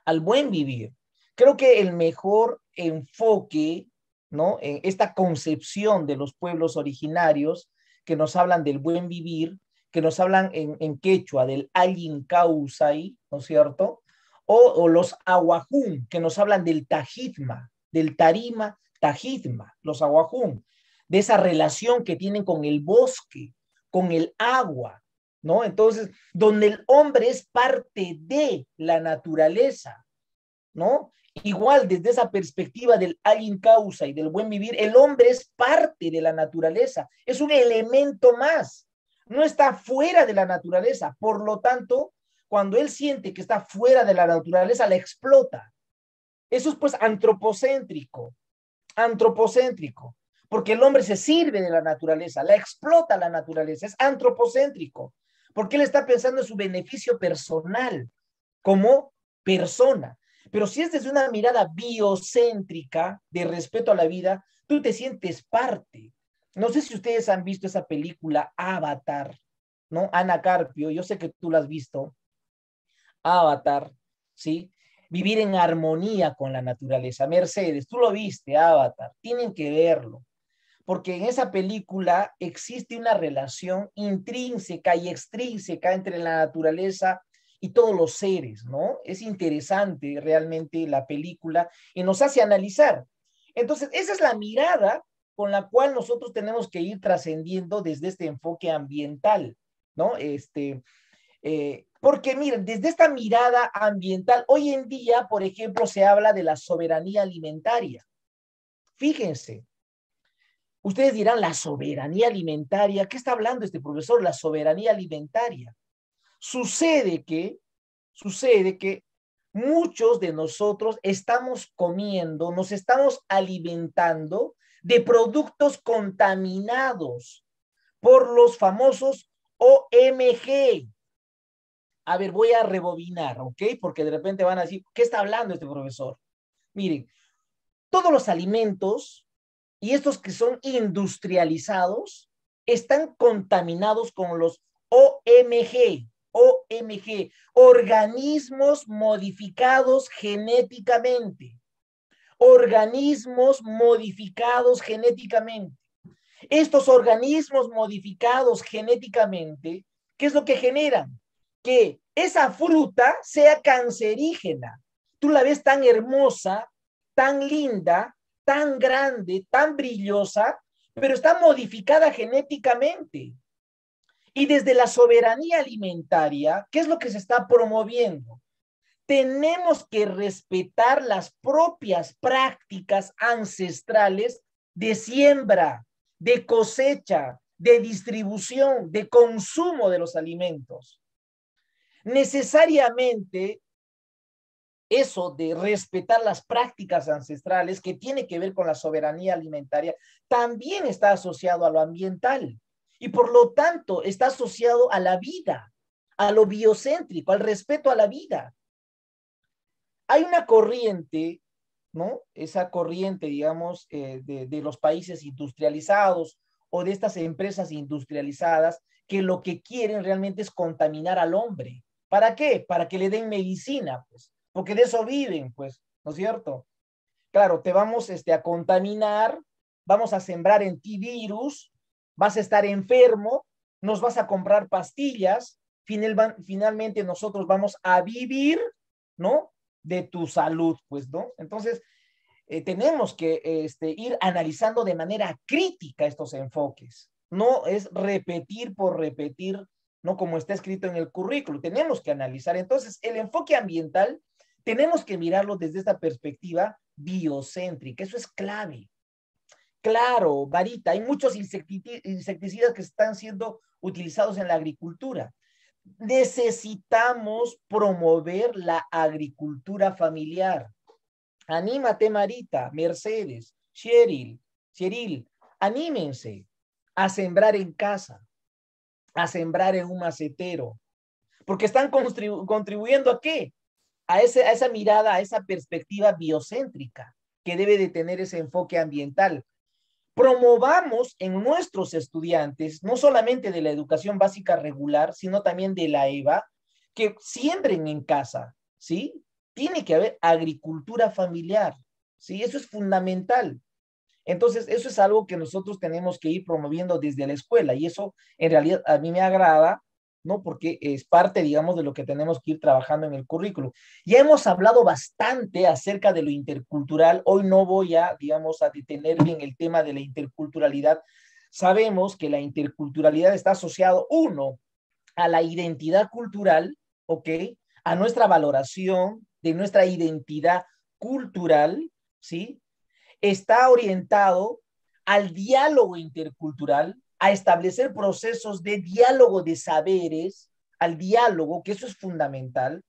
al buen vivir. Creo que el mejor enfoque, ¿no? Esta concepción de los pueblos originarios que nos hablan del buen vivir, que nos hablan en, quechua del alguien causai, ¿no es cierto? o, los aguajún, que nos hablan del tajitma, del tarima tajitma, los aguajún, de esa relación que tienen con el bosque, con el agua, ¿no? Entonces, donde el hombre es parte de la naturaleza, ¿no? Igual desde esa perspectiva del alguien causa y del buen vivir, el hombre es parte de la naturaleza, es un elemento más, no está fuera de la naturaleza, por lo tanto, cuando él siente que está fuera de la naturaleza, la explota. Eso es pues antropocéntrico, antropocéntrico, porque el hombre se sirve de la naturaleza, la explota la naturaleza, es antropocéntrico, porque él está pensando en su beneficio personal como persona. Pero si es desde una mirada biocéntrica de respeto a la vida, tú te sientes parte. No sé si ustedes han visto esa película Avatar, ¿no? Ana Carpio, yo sé que tú la has visto. Avatar, ¿sí? Vivir en armonía con la naturaleza. Mercedes, tú lo viste, Avatar, tienen que verlo, porque en esa película existe una relación intrínseca y extrínseca entre la naturaleza y todos los seres, ¿no? Es interesante realmente la película y nos hace analizar. Entonces, esa es la mirada con la cual nosotros tenemos que ir trascendiendo desde este enfoque ambiental, ¿no? Este, eh, porque miren, desde esta mirada ambiental, hoy en día, por ejemplo, se habla de la soberanía alimentaria. Fíjense, ustedes dirán, la soberanía alimentaria, ¿qué está hablando este profesor? La soberanía alimentaria. Sucede que, sucede que muchos de nosotros estamos comiendo, nos estamos alimentando de productos contaminados por los famosos OMG, a ver, voy a rebobinar, ¿ok? Porque de repente van a decir, ¿qué está hablando este profesor? Miren, todos los alimentos y estos que son industrializados están contaminados con los OMG, OMG, organismos modificados genéticamente. Organismos modificados genéticamente. Estos organismos modificados genéticamente, ¿qué es lo que generan? que esa fruta sea cancerígena. Tú la ves tan hermosa, tan linda, tan grande, tan brillosa, pero está modificada genéticamente. Y desde la soberanía alimentaria, ¿qué es lo que se está promoviendo? Tenemos que respetar las propias prácticas ancestrales de siembra, de cosecha, de distribución, de consumo de los alimentos. Necesariamente eso de respetar las prácticas ancestrales que tiene que ver con la soberanía alimentaria también está asociado a lo ambiental y por lo tanto está asociado a la vida, a lo biocéntrico, al respeto a la vida. Hay una corriente, ¿no? Esa corriente, digamos, eh, de, los países industrializados o de estas empresas industrializadas que lo que quieren realmente es contaminar al hombre. ¿Para qué? Para que le den medicina, pues, porque de eso viven, pues, ¿no es cierto? Claro, te vamos este, a contaminar, vamos a sembrar en ti virus, vas a estar enfermo, nos vas a comprar pastillas, finalmente nosotros vamos a vivir, ¿no? De tu salud, pues, ¿no? Entonces, eh, tenemos que este, ir analizando de manera crítica estos enfoques. No es repetir por repetir, no como está escrito en el currículo. Tenemos que analizar. Entonces, el enfoque ambiental tenemos que mirarlo desde esta perspectiva biocéntrica. Eso es clave. Claro, Varita, hay muchos insecticidas que están siendo utilizados en la agricultura. Necesitamos promover la agricultura familiar. Anímate, Marita, Mercedes, Cheryl, Cheryl, anímense a sembrar en casa, a sembrar en un macetero, porque están contribuyendo a qué? A, a esa mirada, a esa perspectiva biocéntrica que debe de tener ese enfoque ambiental promovamos en nuestros estudiantes, no solamente de la educación básica regular, sino también de la EVA, que siembren en casa, ¿sí? Tiene que haber agricultura familiar, ¿sí? Eso es fundamental. Entonces, eso es algo que nosotros tenemos que ir promoviendo desde la escuela y eso en realidad a mí me agrada ¿no? Porque es parte, digamos, de lo que tenemos que ir trabajando en el currículo. Ya hemos hablado bastante acerca de lo intercultural. Hoy no voy a, digamos, a detener bien el tema de la interculturalidad. Sabemos que la interculturalidad está asociado, uno, a la identidad cultural, ¿ok? A nuestra valoración de nuestra identidad cultural, ¿sí? Está orientado al diálogo intercultural, a establecer procesos de diálogo de saberes, al diálogo, que eso es fundamental,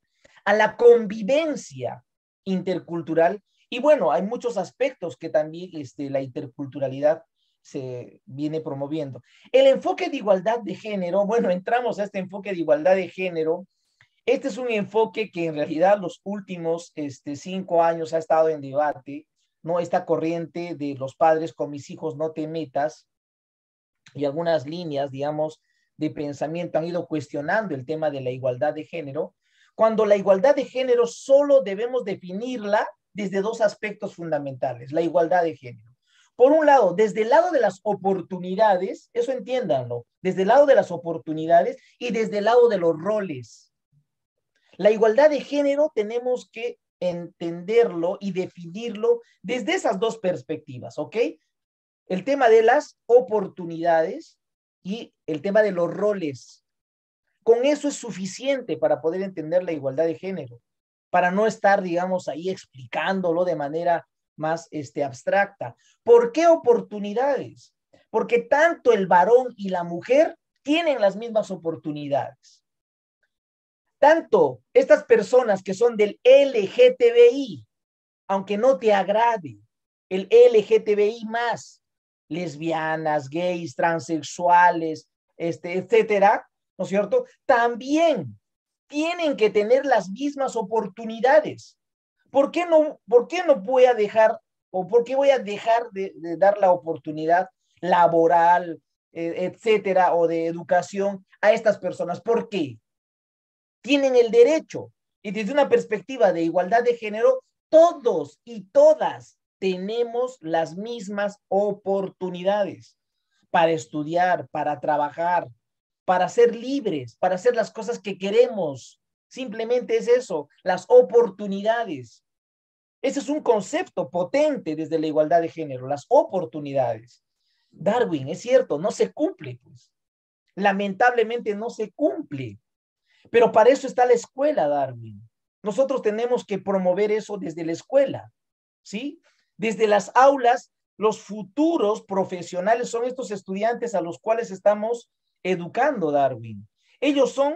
a la convivencia intercultural. Y bueno, hay muchos aspectos que también este, la interculturalidad se viene promoviendo. El enfoque de igualdad de género, bueno, entramos a este enfoque de igualdad de género. Este es un enfoque que en realidad los últimos este, cinco años ha estado en debate, ¿no? Esta corriente de los padres con mis hijos no te metas, y algunas líneas, digamos, de pensamiento han ido cuestionando el tema de la igualdad de género, cuando la igualdad de género solo debemos definirla desde dos aspectos fundamentales, la igualdad de género. Por un lado, desde el lado de las oportunidades, eso entiéndanlo, desde el lado de las oportunidades y desde el lado de los roles. La igualdad de género tenemos que entenderlo y definirlo desde esas dos perspectivas, ¿ok? El tema de las oportunidades y el tema de los roles. Con eso es suficiente para poder entender la igualdad de género, para no estar, digamos, ahí explicándolo de manera más este, abstracta. ¿Por qué oportunidades? Porque tanto el varón y la mujer tienen las mismas oportunidades. Tanto estas personas que son del LGTBI, aunque no te agrade, el LGTBI más, lesbianas, gays, transexuales, este, etcétera, ¿no es cierto? También tienen que tener las mismas oportunidades. ¿Por qué no, por qué no voy a dejar o por qué voy a dejar de, dar la oportunidad laboral, e, etcétera, o de educación a estas personas? ¿Por qué? Tienen el derecho. Y desde una perspectiva de igualdad de género, todos y todas tenemos las mismas oportunidades para estudiar, para trabajar, para ser libres, para hacer las cosas que queremos. Simplemente es eso, las oportunidades. Ese es un concepto potente desde la igualdad de género, las oportunidades. Darwin, es cierto, no se cumple, pues. Lamentablemente no se cumple. Pero para eso está la escuela, Darwin. Nosotros tenemos que promover eso desde la escuela, ¿sí? Desde las aulas, los futuros profesionales son estos estudiantes a los cuales estamos educando, Darwin. Ellos son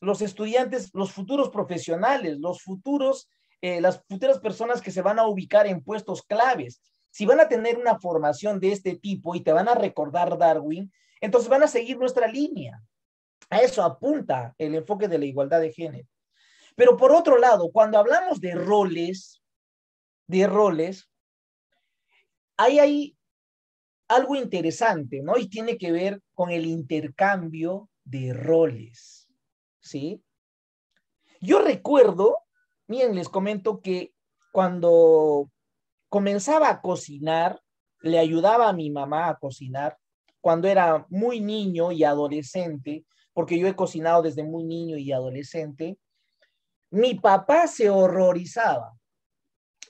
los estudiantes, los futuros profesionales, los futuros, eh, las futuras personas que se van a ubicar en puestos claves. Si van a tener una formación de este tipo y te van a recordar Darwin, entonces van a seguir nuestra línea. A eso apunta el enfoque de la igualdad de género. Pero por otro lado, cuando hablamos de roles, de roles, hay ahí algo interesante, ¿no? Y tiene que ver con el intercambio de roles, ¿sí? Yo recuerdo, miren, les comento que cuando comenzaba a cocinar, le ayudaba a mi mamá a cocinar, cuando era muy niño y adolescente, porque yo he cocinado desde muy niño y adolescente, mi papá se horrorizaba,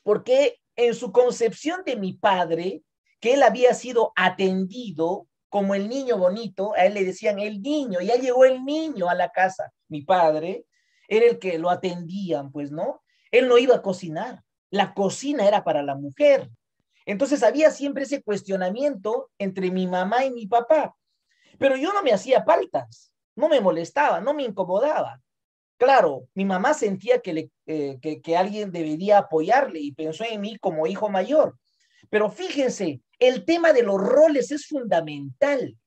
porque en su concepción de mi padre, que él había sido atendido como el niño bonito, a él le decían el niño, ya llegó el niño a la casa. Mi padre era el que lo atendían, pues, ¿no? Él no iba a cocinar, la cocina era para la mujer. Entonces había siempre ese cuestionamiento entre mi mamá y mi papá. Pero yo no me hacía faltas, no me molestaba, no me incomodaba. Claro, mi mamá sentía que, eh, que, que alguien debería apoyarle y pensó en mí como hijo mayor. Pero fíjense, el tema de los roles es fundamental.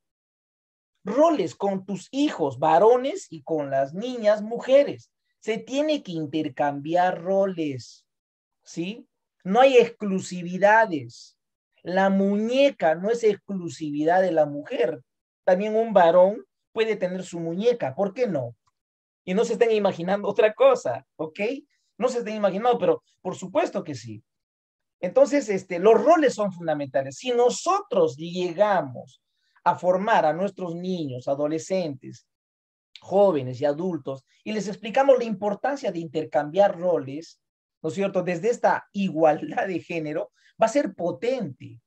Roles con tus hijos varones y con las niñas mujeres. Se tiene que intercambiar roles, ¿sí? No hay exclusividades. La muñeca no es exclusividad de la mujer. También un varón puede tener su muñeca, ¿por qué no? Y no se estén imaginando otra cosa, ¿ok? No se estén imaginando, pero por supuesto que sí. Entonces, este, los roles son fundamentales. Si nosotros llegamos a formar a nuestros niños, adolescentes, jóvenes y adultos, y les explicamos la importancia de intercambiar roles, ¿no es cierto? Desde esta igualdad de género, va a ser potente,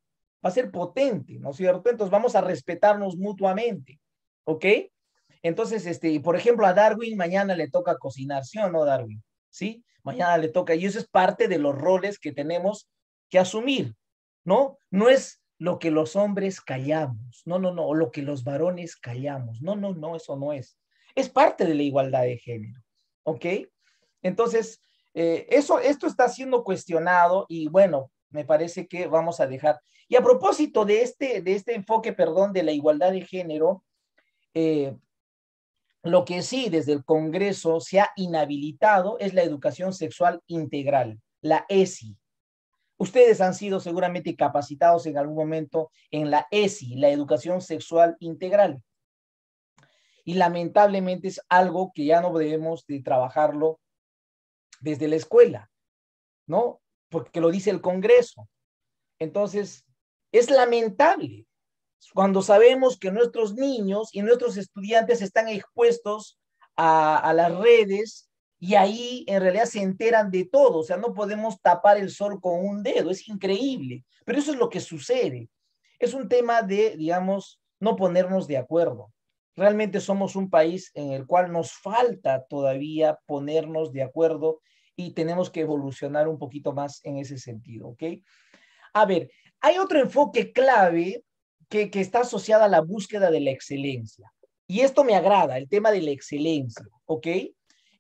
va a ser potente, ¿no es cierto? Entonces vamos a respetarnos mutuamente, ¿ok? Entonces, este, por ejemplo, a Darwin mañana le toca cocinar, ¿sí o no, Darwin? ¿Sí? Mañana le toca, y eso es parte de los roles que tenemos que asumir, ¿no? No es lo que los hombres callamos, no, no, no, o lo que los varones callamos, no, no, no, eso no es. Es parte de la igualdad de género, ¿ok? Entonces, eh, eso, esto está siendo cuestionado y bueno, me parece que vamos a dejar. Y a propósito de este, de este enfoque, perdón, de la igualdad de género, eh, lo que sí desde el Congreso se ha inhabilitado es la educación sexual integral, la ESI. Ustedes han sido seguramente capacitados en algún momento en la ESI, la educación sexual integral. Y lamentablemente es algo que ya no debemos de trabajarlo desde la escuela, ¿no? Porque lo dice el Congreso. Entonces, es lamentable cuando sabemos que nuestros niños y nuestros estudiantes están expuestos a, a las redes y ahí en realidad se enteran de todo, o sea, no podemos tapar el sol con un dedo, es increíble, pero eso es lo que sucede. Es un tema de, digamos, no ponernos de acuerdo. Realmente somos un país en el cual nos falta todavía ponernos de acuerdo y tenemos que evolucionar un poquito más en ese sentido, ¿ok? A ver, hay otro enfoque clave que, está asociado a la búsqueda de la excelencia. Y esto me agrada, el tema de la excelencia, ¿ok?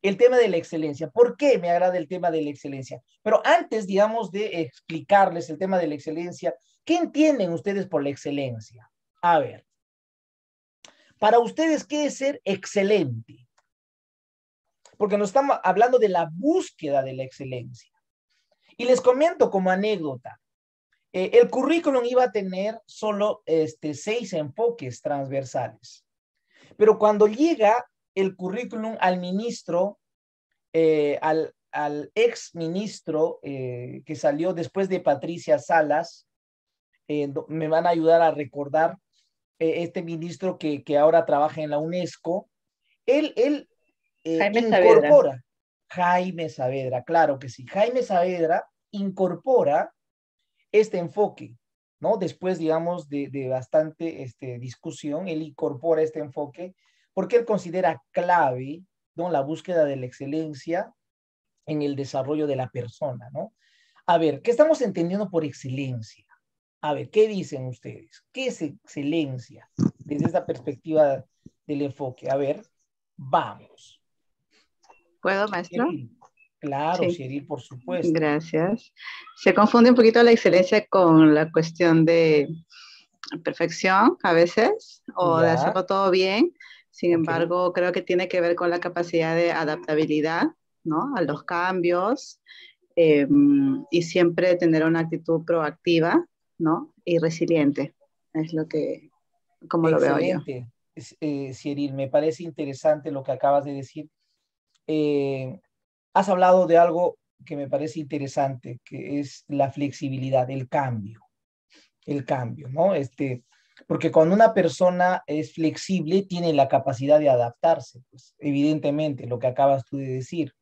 el tema de la excelencia. ¿Por qué me agrada el tema de la excelencia? Pero antes, digamos, de explicarles el tema de la excelencia, ¿qué entienden ustedes por la excelencia? A ver, para ustedes, ¿qué es ser excelente? Porque nos estamos hablando de la búsqueda de la excelencia. Y les comento como anécdota, eh, el currículum iba a tener solo este, seis enfoques transversales. Pero cuando llega el currículum al ministro, eh, al, ex ministro eh, que salió después de Patricia Salas, me van a ayudar a recordar este ministro que, ahora trabaja en la UNESCO, él, él Jaime incorpora, Jaime Saavedra, claro que sí, Jaime Saavedra incorpora este enfoque, ¿no? Después, digamos, de, bastante este, discusión, él incorpora este enfoque porque él considera clave, ¿no? La búsqueda de la excelencia en el desarrollo de la persona, ¿no? A ver, ¿qué estamos entendiendo por excelencia? A ver, ¿qué dicen ustedes? ¿Qué es excelencia desde esta perspectiva del enfoque? A ver, vamos. ¿Puedo, maestro? Claro, sí. por supuesto. Gracias. Se confunde un poquito la excelencia con la cuestión de perfección a veces, o de hacerlo todo bien. Sin embargo, creo que tiene que ver con la capacidad de adaptabilidad, ¿no? A los cambios em, y siempre tener una actitud proactiva ¿no? Y resiliente, es lo que, como lo veo yo. Eh, Cyril, me parece interesante lo que acabas de decir. Eh, has hablado de algo que me parece interesante, que es la flexibilidad, el cambio, el cambio, ¿no? Este, porque cuando una persona es flexible, tiene la capacidad de adaptarse, pues, evidentemente, lo que acabas tú de decir.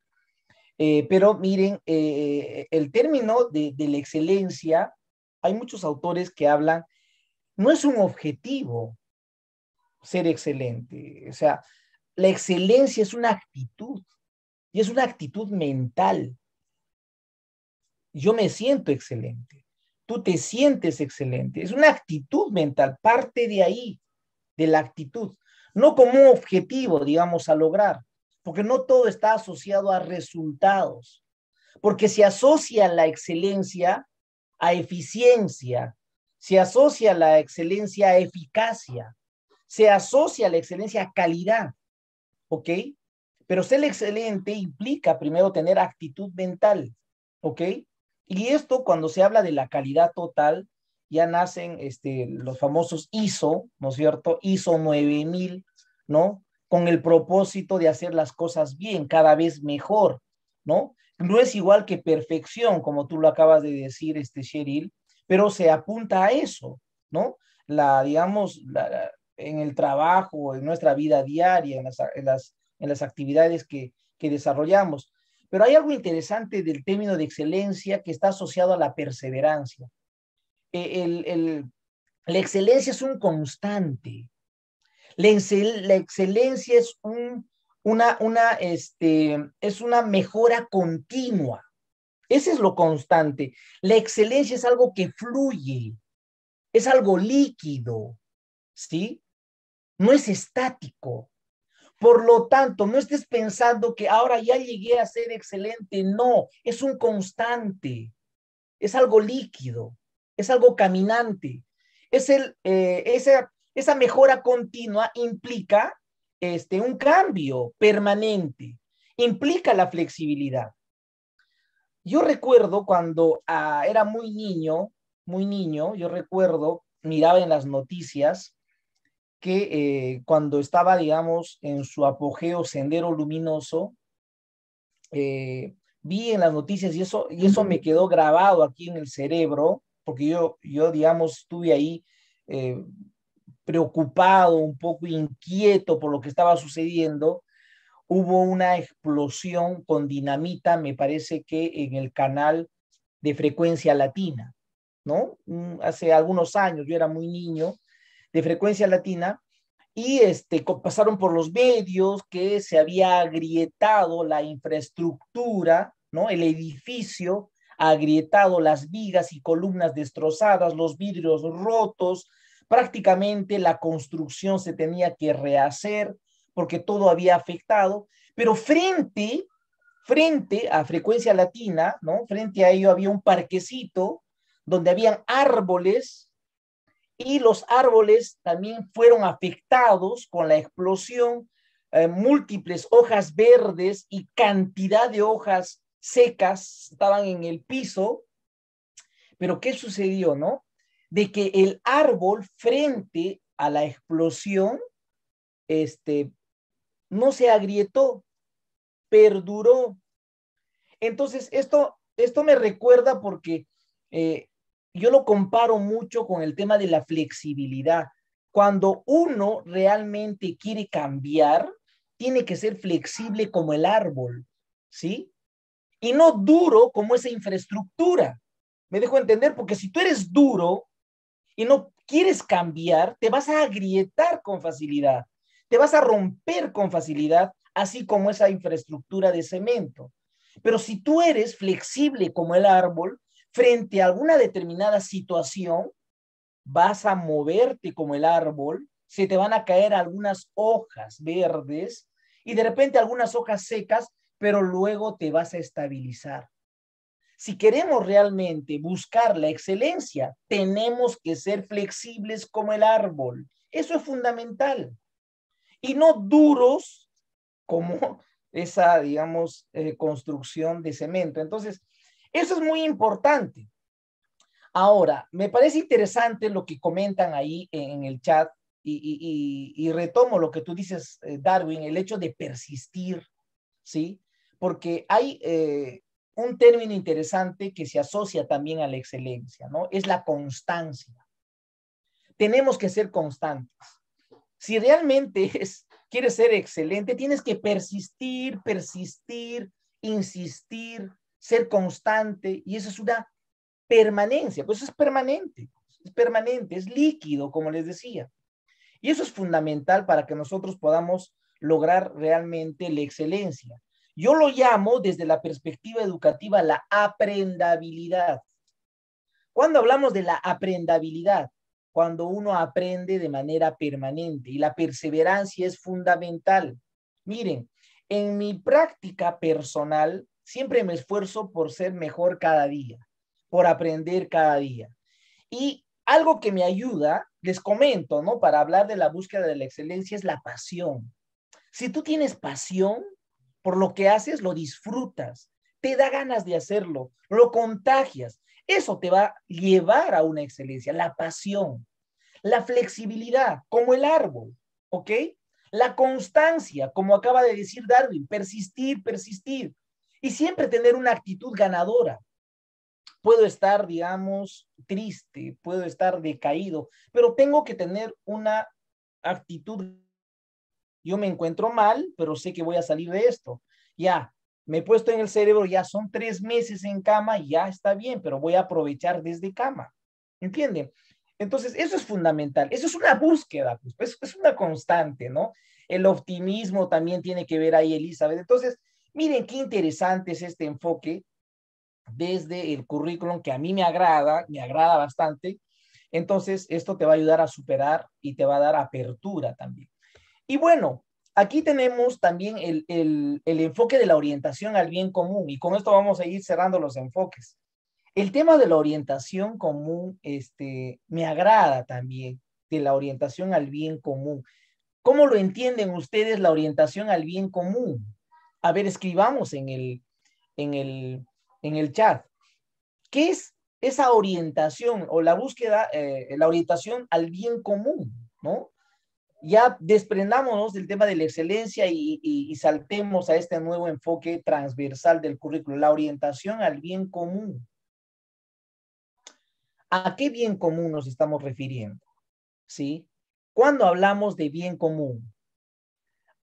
Eh, pero miren, el término de, de, la excelencia hay muchos autores que hablan, no es un objetivo ser excelente, o sea, la excelencia es una actitud y es una actitud mental. Yo me siento excelente, tú te sientes excelente, es una actitud mental, parte de ahí, de la actitud, no como un objetivo, digamos, a lograr, porque no todo está asociado a resultados, porque se asocia la excelencia a eficiencia, se asocia la excelencia a eficacia, se asocia la excelencia a calidad, ¿ok? Pero ser excelente implica primero tener actitud mental, ¿ok? Y esto cuando se habla de la calidad total, ya nacen este, los famosos ISO, ¿no es cierto? ISO 9000, ¿no? Con el propósito de hacer las cosas bien, cada vez mejor, ¿no? No es igual que perfección, como tú lo acabas de decir, este Cheryl, pero se apunta a eso, ¿no? La, digamos, en el trabajo, en nuestra vida diaria, en las, en las actividades que, que desarrollamos. Pero hay algo interesante del término de excelencia que está asociado a la perseverancia. E, el, el, la excelencia es un constante. La, la excelencia es un una, una, este, es una mejora continua. Ese es lo constante. La excelencia es algo que fluye, es algo líquido, ¿sí? No es estático. Por lo tanto, no estés pensando que ahora ya llegué a ser excelente. No, es un constante, es algo líquido, es algo caminante. Es el, eh, esa, esa mejora continua implica este, un cambio permanente, implica la flexibilidad. Yo recuerdo cuando ah, era muy niño, muy niño, yo recuerdo, miraba en las noticias que eh, cuando estaba, digamos, en su apogeo Sendero Luminoso, eh, vi en las noticias y eso, y eso me quedó grabado aquí en el cerebro, porque yo, yo digamos, estuve ahí eh, preocupado, un poco inquieto por lo que estaba sucediendo, hubo una explosión con dinamita, me parece que en el canal de frecuencia latina, ¿no? Mm, hace algunos años, yo era muy niño, de frecuencia latina, y este, pasaron por los medios que se había agrietado la infraestructura, ¿no? El edificio agrietado, las vigas y columnas destrozadas, los vidrios rotos, prácticamente la construcción se tenía que rehacer porque todo había afectado, pero frente, frente a frecuencia latina, ¿no? Frente a ello había un parquecito donde habían árboles y los árboles también fueron afectados con la explosión, eh, múltiples hojas verdes y cantidad de hojas secas estaban en el piso. Pero ¿qué sucedió, no? de que el árbol frente a la explosión este, no se agrietó, perduró. Entonces, esto, esto me recuerda porque eh, yo lo comparo mucho con el tema de la flexibilidad. Cuando uno realmente quiere cambiar, tiene que ser flexible como el árbol, ¿sí? y no duro como esa infraestructura. Me dejo entender, porque si tú eres duro y no quieres cambiar, te vas a agrietar con facilidad, te vas a romper con facilidad, así como esa infraestructura de cemento. Pero si tú eres flexible como el árbol, frente a alguna determinada situación, vas a moverte como el árbol, se te van a caer algunas hojas verdes y de repente algunas hojas secas, pero luego te vas a estabilizar. Si queremos realmente buscar la excelencia, tenemos que ser flexibles como el árbol. Eso es fundamental. Y no duros como <laughs> esa, digamos, eh, construcción de cemento. Entonces, eso es muy importante. Ahora, me parece interesante lo que comentan ahí en el chat y, retomo lo que tú dices, eh, Darwin, el hecho de persistir, ¿sí? Porque hay eh, un término interesante que se asocia también a la excelencia, ¿no? Es la constancia. Tenemos que ser constantes. Si realmente <laughs> es, quieres ser excelente, tienes que persistir, persistir, insistir, ser constante, y eso es una permanencia, pues es permanente, es permanente, es líquido, como les decía. Y eso es fundamental para que nosotros podamos lograr realmente la excelencia. Yo lo llamo desde la perspectiva educativa la aprendabilidad. Cuando hablamos de la aprendabilidad, cuando uno aprende de manera permanente y la perseverancia es fundamental. Miren, en mi práctica personal siempre me esfuerzo por ser mejor cada día, por aprender cada día. Y algo que me ayuda, les comento, ¿no? Para hablar de la búsqueda de la excelencia es la pasión. Si tú tienes pasión por lo que haces, lo disfrutas, te da ganas de hacerlo, lo contagias. Eso te va a llevar a una excelencia, la pasión, la flexibilidad, como el árbol, ¿ok? La constancia, como acaba de decir Darwin, persistir, persistir. Y siempre tener una actitud ganadora puedo estar, digamos, triste, puedo estar decaído, pero tengo que tener una actitud. Yo me encuentro mal, pero sé que voy a salir de esto. Ya, me he puesto en el cerebro, ya son tres meses en cama, ya está bien, pero voy a aprovechar desde cama. ¿Entienden? Entonces, eso es fundamental. Eso es una búsqueda, pues, es una constante, ¿no? El optimismo también tiene que ver ahí, Elizabeth. Entonces, miren qué interesante es este enfoque desde el currículum que a mí me agrada, me agrada bastante. Entonces, esto te va a ayudar a superar y te va a dar apertura también. Y bueno, aquí tenemos también el, enfoque de la orientación al bien común y con esto vamos a ir cerrando los enfoques. El tema de la orientación común, este, me agrada también, de la orientación al bien común. ¿Cómo lo entienden ustedes la orientación al bien común? A ver, escribamos en el, en el, en el chat. ¿Qué es esa orientación o la búsqueda, eh, la orientación al bien común, ¿no? Ya desprendámonos del tema de la excelencia y, y, saltemos a este nuevo enfoque transversal del currículo, la orientación al bien común. ¿A qué bien común nos estamos refiriendo? ¿Sí? Cuando hablamos de bien común,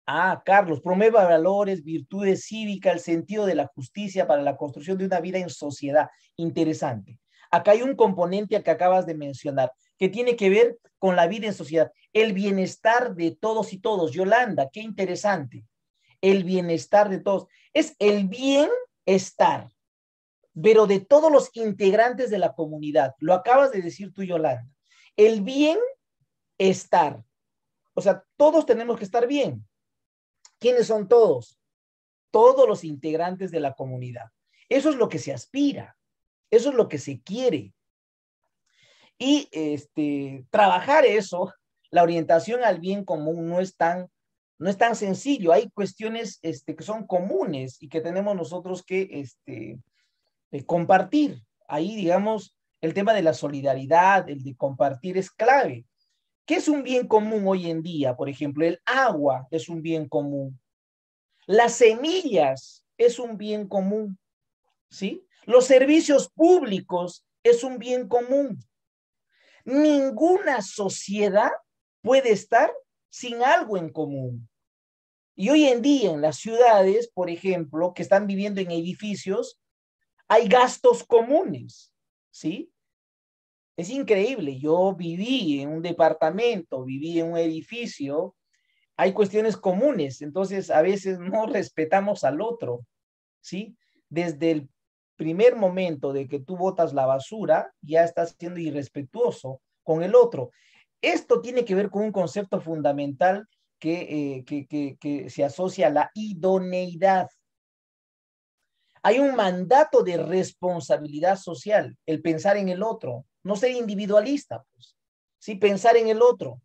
Ah, Carlos, promueve valores, virtudes cívicas, el sentido de la justicia para la construcción de una vida en sociedad. Interesante. Acá hay un componente que acabas de mencionar, que tiene que ver con la vida en sociedad. El bienestar de todos y todos. Yolanda, qué interesante. El bienestar de todos. Es el bienestar, pero de todos los integrantes de la comunidad. Lo acabas de decir tú, Yolanda. El bienestar. O sea, todos tenemos que estar bien. ¿Quiénes son todos? Todos los integrantes de la comunidad. Eso es lo que se aspira, eso es lo que se quiere. Y este, trabajar eso, la orientación al bien común no es tan, no es tan sencillo. Hay cuestiones este, que son comunes y que tenemos nosotros que este, eh, compartir. Ahí, digamos, el tema de la solidaridad, el de compartir es clave. ¿Qué es un bien común hoy en día? Por ejemplo, el agua es un bien común. Las semillas es un bien común. ¿Sí? Los servicios públicos es un bien común. Ninguna sociedad puede estar sin algo en común. Y hoy en día en las ciudades, por ejemplo, que están viviendo en edificios, hay gastos comunes, ¿sí? Es increíble. Yo viví en un departamento, viví en un edificio, hay cuestiones comunes, entonces a veces <laughs> no respetamos al otro, ¿sí? Desde el primer momento de que tú botas la basura, ya estás siendo irrespetuoso con el otro. Esto tiene que ver con un concepto fundamental que, eh, que se asocia a la idoneidad. Hay un mandato de responsabilidad social, el pensar en el otro, no ser individualista, pues, sí, pensar en el otro.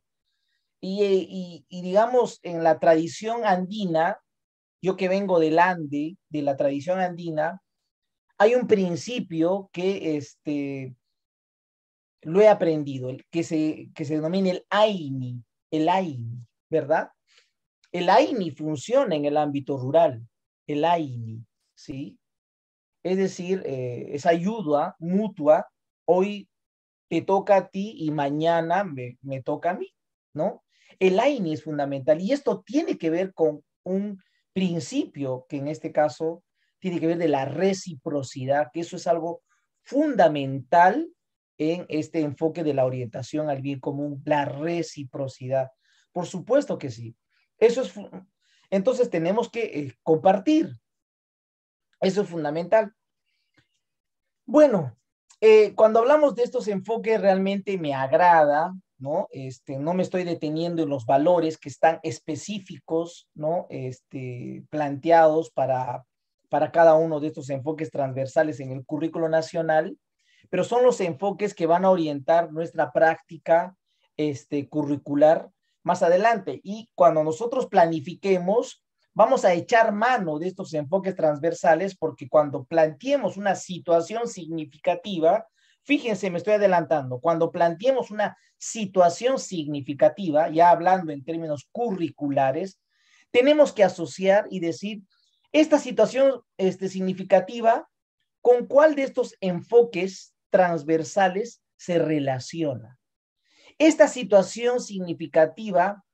Y, digamos, en la tradición andina, yo que vengo del Ande, de la tradición andina, hay un principio que este, lo he aprendido, que, se, que se denomina el AINI, el AINI, ¿verdad? El AINI funciona en el ámbito rural, el AINI, ¿sí? Es decir, eh, esa ayuda mutua, hoy te toca a ti y mañana me, me toca a mí, ¿no? El AINI es fundamental y esto tiene que ver con un principio que en este caso tiene que ver de la reciprocidad, que eso es algo fundamental en este enfoque de la orientación al bien común, la reciprocidad. Por supuesto que sí. Eso es, entonces tenemos que eh, compartir, eso es fundamental. Bueno, eh, cuando hablamos de estos enfoques realmente me agrada, ¿no? Este, no me estoy deteniendo en los valores que están específicos, ¿no? Este, planteados para, para cada uno de estos enfoques transversales en el currículo nacional, pero son los enfoques que van a orientar nuestra práctica este, curricular más adelante. Y cuando nosotros planifiquemos, vamos a echar mano de estos enfoques transversales porque cuando planteemos una situación significativa, fíjense, me estoy adelantando, cuando planteemos una situación significativa, ya hablando en términos curriculares, tenemos que asociar y decir, esta situación este, significativa, ¿con cuál de estos enfoques transversales se relaciona? Esta situación significativa,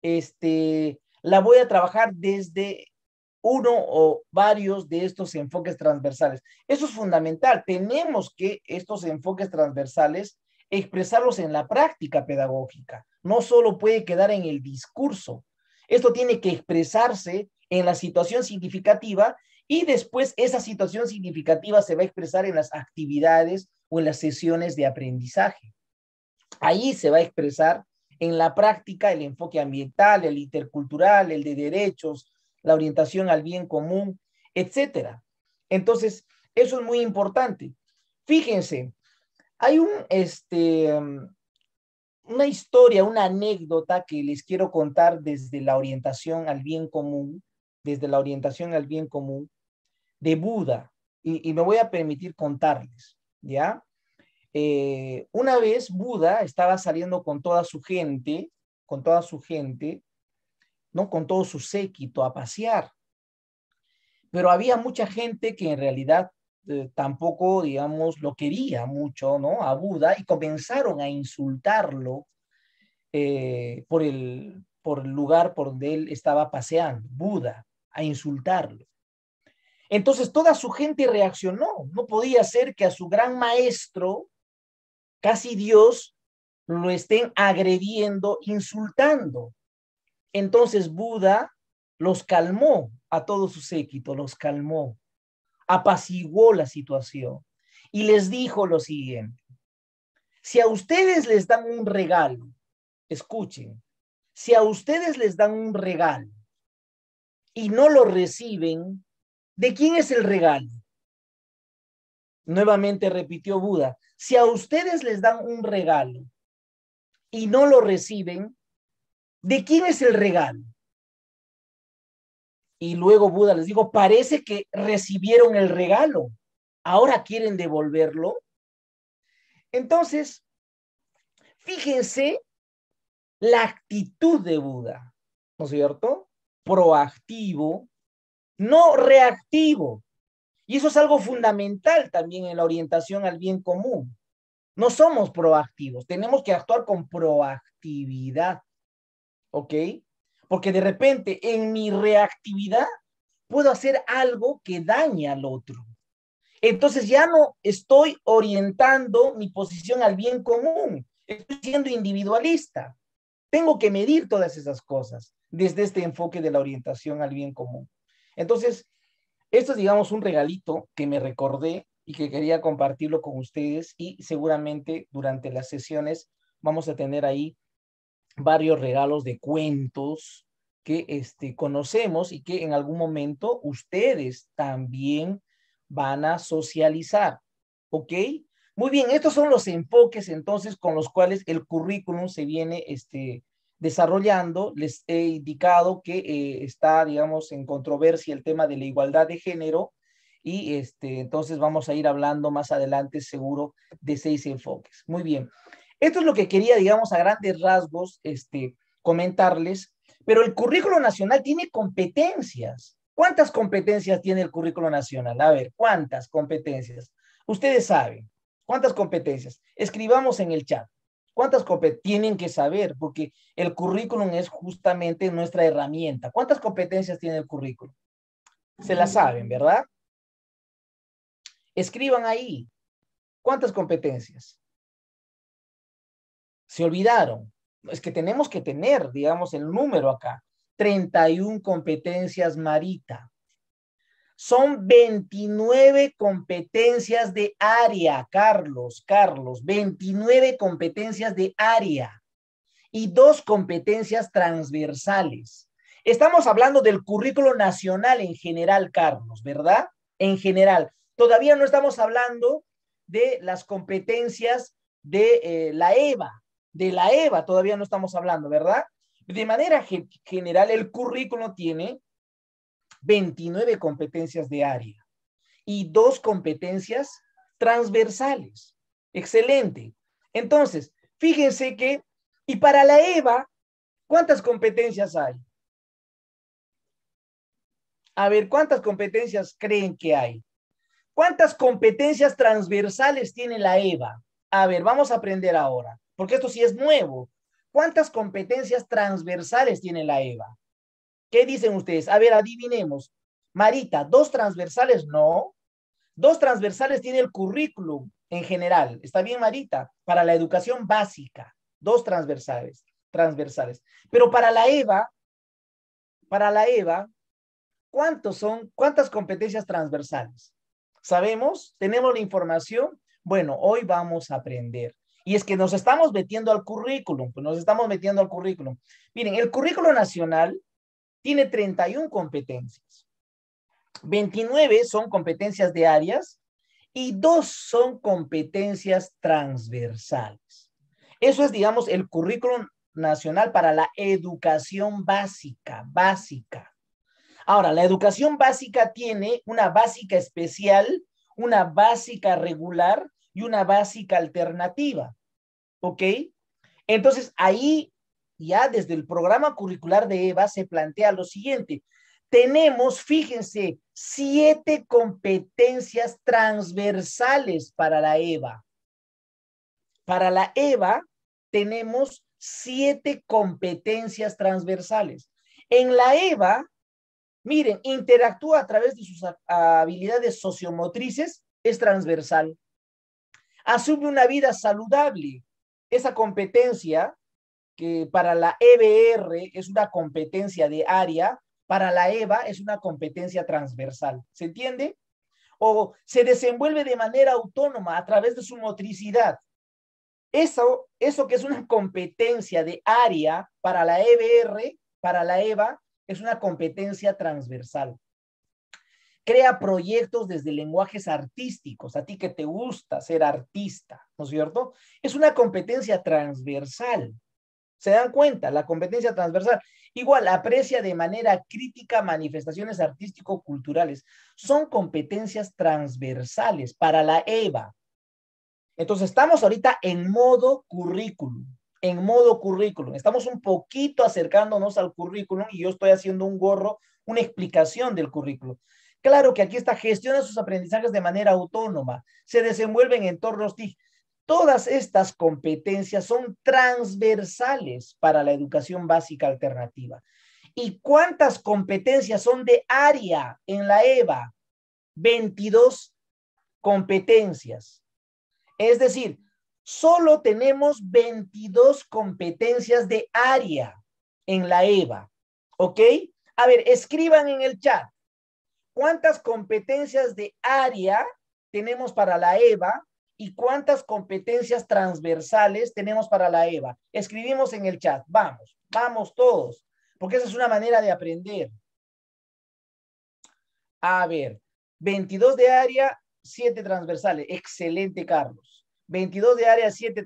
este, la voy a trabajar desde uno o varios de estos enfoques transversales. Eso es fundamental. Tenemos que estos enfoques transversales expresarlos en la práctica pedagógica. No solo puede quedar en el discurso. Esto tiene que expresarse en la situación significativa y después esa situación significativa se va a expresar en las actividades o en las sesiones de aprendizaje. Ahí se va a expresar en la práctica el enfoque ambiental, el intercultural, el de derechos, la orientación al bien común, etcétera. Entonces, eso es muy importante. Fíjense, hay un, este, una historia, una anécdota que les quiero contar desde la orientación al bien común, desde la orientación al bien común de Buda, y, y me voy a permitir contarles, ¿ya? Eh, una vez Buda estaba saliendo con toda su gente, con toda su gente, ¿no? Con todo su séquito a pasear. Pero había mucha gente que en realidad eh, tampoco, digamos, lo quería mucho, ¿no? A Buda y comenzaron a insultarlo eh, por, el, por el lugar por donde él estaba paseando, Buda, a insultarlo. Entonces toda su gente reaccionó. No podía ser que a su gran maestro, casi Dios lo estén agrediendo, insultando. Entonces Buda los calmó a todo su séquito, los calmó, apaciguó la situación y les dijo lo siguiente. Si a ustedes les dan un regalo, escuchen, si a ustedes les dan un regalo y no lo reciben, ¿de quién es el regalo? Nuevamente repitió Buda, si a ustedes les dan un regalo y no lo reciben, ¿de quién es el regalo? Y luego Buda les dijo, parece que recibieron el regalo, ahora quieren devolverlo. Entonces, fíjense la actitud de Buda, ¿no es cierto? Proactivo, no reactivo. Y eso es algo fundamental también en la orientación al bien común. No somos proactivos, tenemos que actuar con proactividad. ¿Ok? porque de repente en mi reactividad puedo hacer algo que daña al otro. Entonces ya no estoy orientando mi posición al bien común, estoy siendo individualista. Tengo que medir todas esas cosas desde este enfoque de la orientación al bien común. Entonces, esto es, digamos, un regalito que me recordé y que quería compartirlo con ustedes y seguramente durante las sesiones vamos a tener ahí varios regalos de cuentos que este, conocemos y que en algún momento ustedes también van a socializar. ¿Ok? Muy bien, estos son los enfoques entonces con los cuales el currículum se viene este, desarrollando. Les he indicado que eh, está, digamos, en controversia el tema de la igualdad de género y este, entonces vamos a ir hablando más adelante seguro de seis enfoques. Muy bien. Esto es lo que quería, digamos, a grandes rasgos, este, comentarles, pero el currículo nacional tiene competencias. ¿Cuántas competencias tiene el currículo nacional? A ver, ¿cuántas competencias? Ustedes saben, ¿cuántas competencias? Escribamos en el chat. ¿Cuántas competencias tienen que saber? Porque el currículum es justamente nuestra herramienta. ¿Cuántas competencias tiene el currículum? Se la saben, ¿verdad? Escriban ahí. ¿Cuántas competencias? Se olvidaron. Es que tenemos que tener, digamos, el número acá. 31 competencias Marita. Son 29 competencias de área, Carlos, Carlos, 29 competencias de área y dos competencias transversales. Estamos hablando del currículo nacional en general, Carlos, ¿verdad? En general. Todavía no estamos hablando de las competencias de eh, la EVA, de la EVA todavía no estamos hablando, ¿verdad? De manera general, el currículo tiene 29 competencias de área y dos competencias transversales. Excelente. Entonces, fíjense que, y para la EVA, ¿cuántas competencias hay? A ver, ¿cuántas competencias creen que hay? ¿Cuántas competencias transversales tiene la EVA? A ver, vamos a aprender ahora porque esto sí es nuevo. ¿Cuántas competencias transversales tiene la EVA? ¿Qué dicen ustedes? A ver, adivinemos. Marita, ¿dos transversales? No. Dos transversales tiene el currículum en general. ¿Está bien, Marita? Para la educación básica. Dos transversales. Transversales. Pero para la EVA, para la EVA, ¿cuántos son, cuántas competencias transversales? ¿Sabemos? ¿Tenemos la información? Bueno, hoy vamos a aprender. Y es que nos estamos metiendo al currículum, pues nos estamos metiendo al currículum. Miren, el currículo nacional tiene 31 competencias. 29 son competencias de áreas y dos son competencias transversales. Eso es, digamos, el currículum nacional para la educación básica, básica. Ahora, la educación básica tiene una básica especial, una básica regular y una básica alternativa. ¿Ok? Entonces, ahí ya desde el programa curricular de EVA se plantea lo siguiente. Tenemos, fíjense, siete competencias transversales para la EVA. Para la EVA tenemos siete competencias transversales. En la EVA, miren, interactúa a través de sus habilidades sociomotrices, es transversal asume una vida saludable. Esa competencia que para la EBR es una competencia de área, para la EVA es una competencia transversal. ¿Se entiende? O se desenvuelve de manera autónoma a través de su motricidad. Eso, eso que es una competencia de área para la EBR, para la EVA, es una competencia transversal crea proyectos desde lenguajes artísticos, a ti que te gusta ser artista, ¿no es cierto? Es una competencia transversal. ¿Se dan cuenta? La competencia transversal. Igual, aprecia de manera crítica manifestaciones artístico-culturales. Son competencias transversales para la EVA. Entonces, estamos ahorita en modo currículum, en modo currículum. Estamos un poquito acercándonos al currículum y yo estoy haciendo un gorro, una explicación del currículum. Claro que aquí está, gestiona sus aprendizajes de manera autónoma, se desenvuelve en entornos TIC. Todas estas competencias son transversales para la educación básica alternativa. ¿Y cuántas competencias son de área en la EVA? 22 competencias. Es decir, solo tenemos 22 competencias de área en la EVA. ¿Ok? A ver, escriban en el chat. ¿Cuántas competencias de área tenemos para la EVA y cuántas competencias transversales tenemos para la EVA? Escribimos en el chat. Vamos, vamos todos, porque esa es una manera de aprender. A ver, 22 de área, 7 transversales. Excelente, Carlos. 22 de área, 7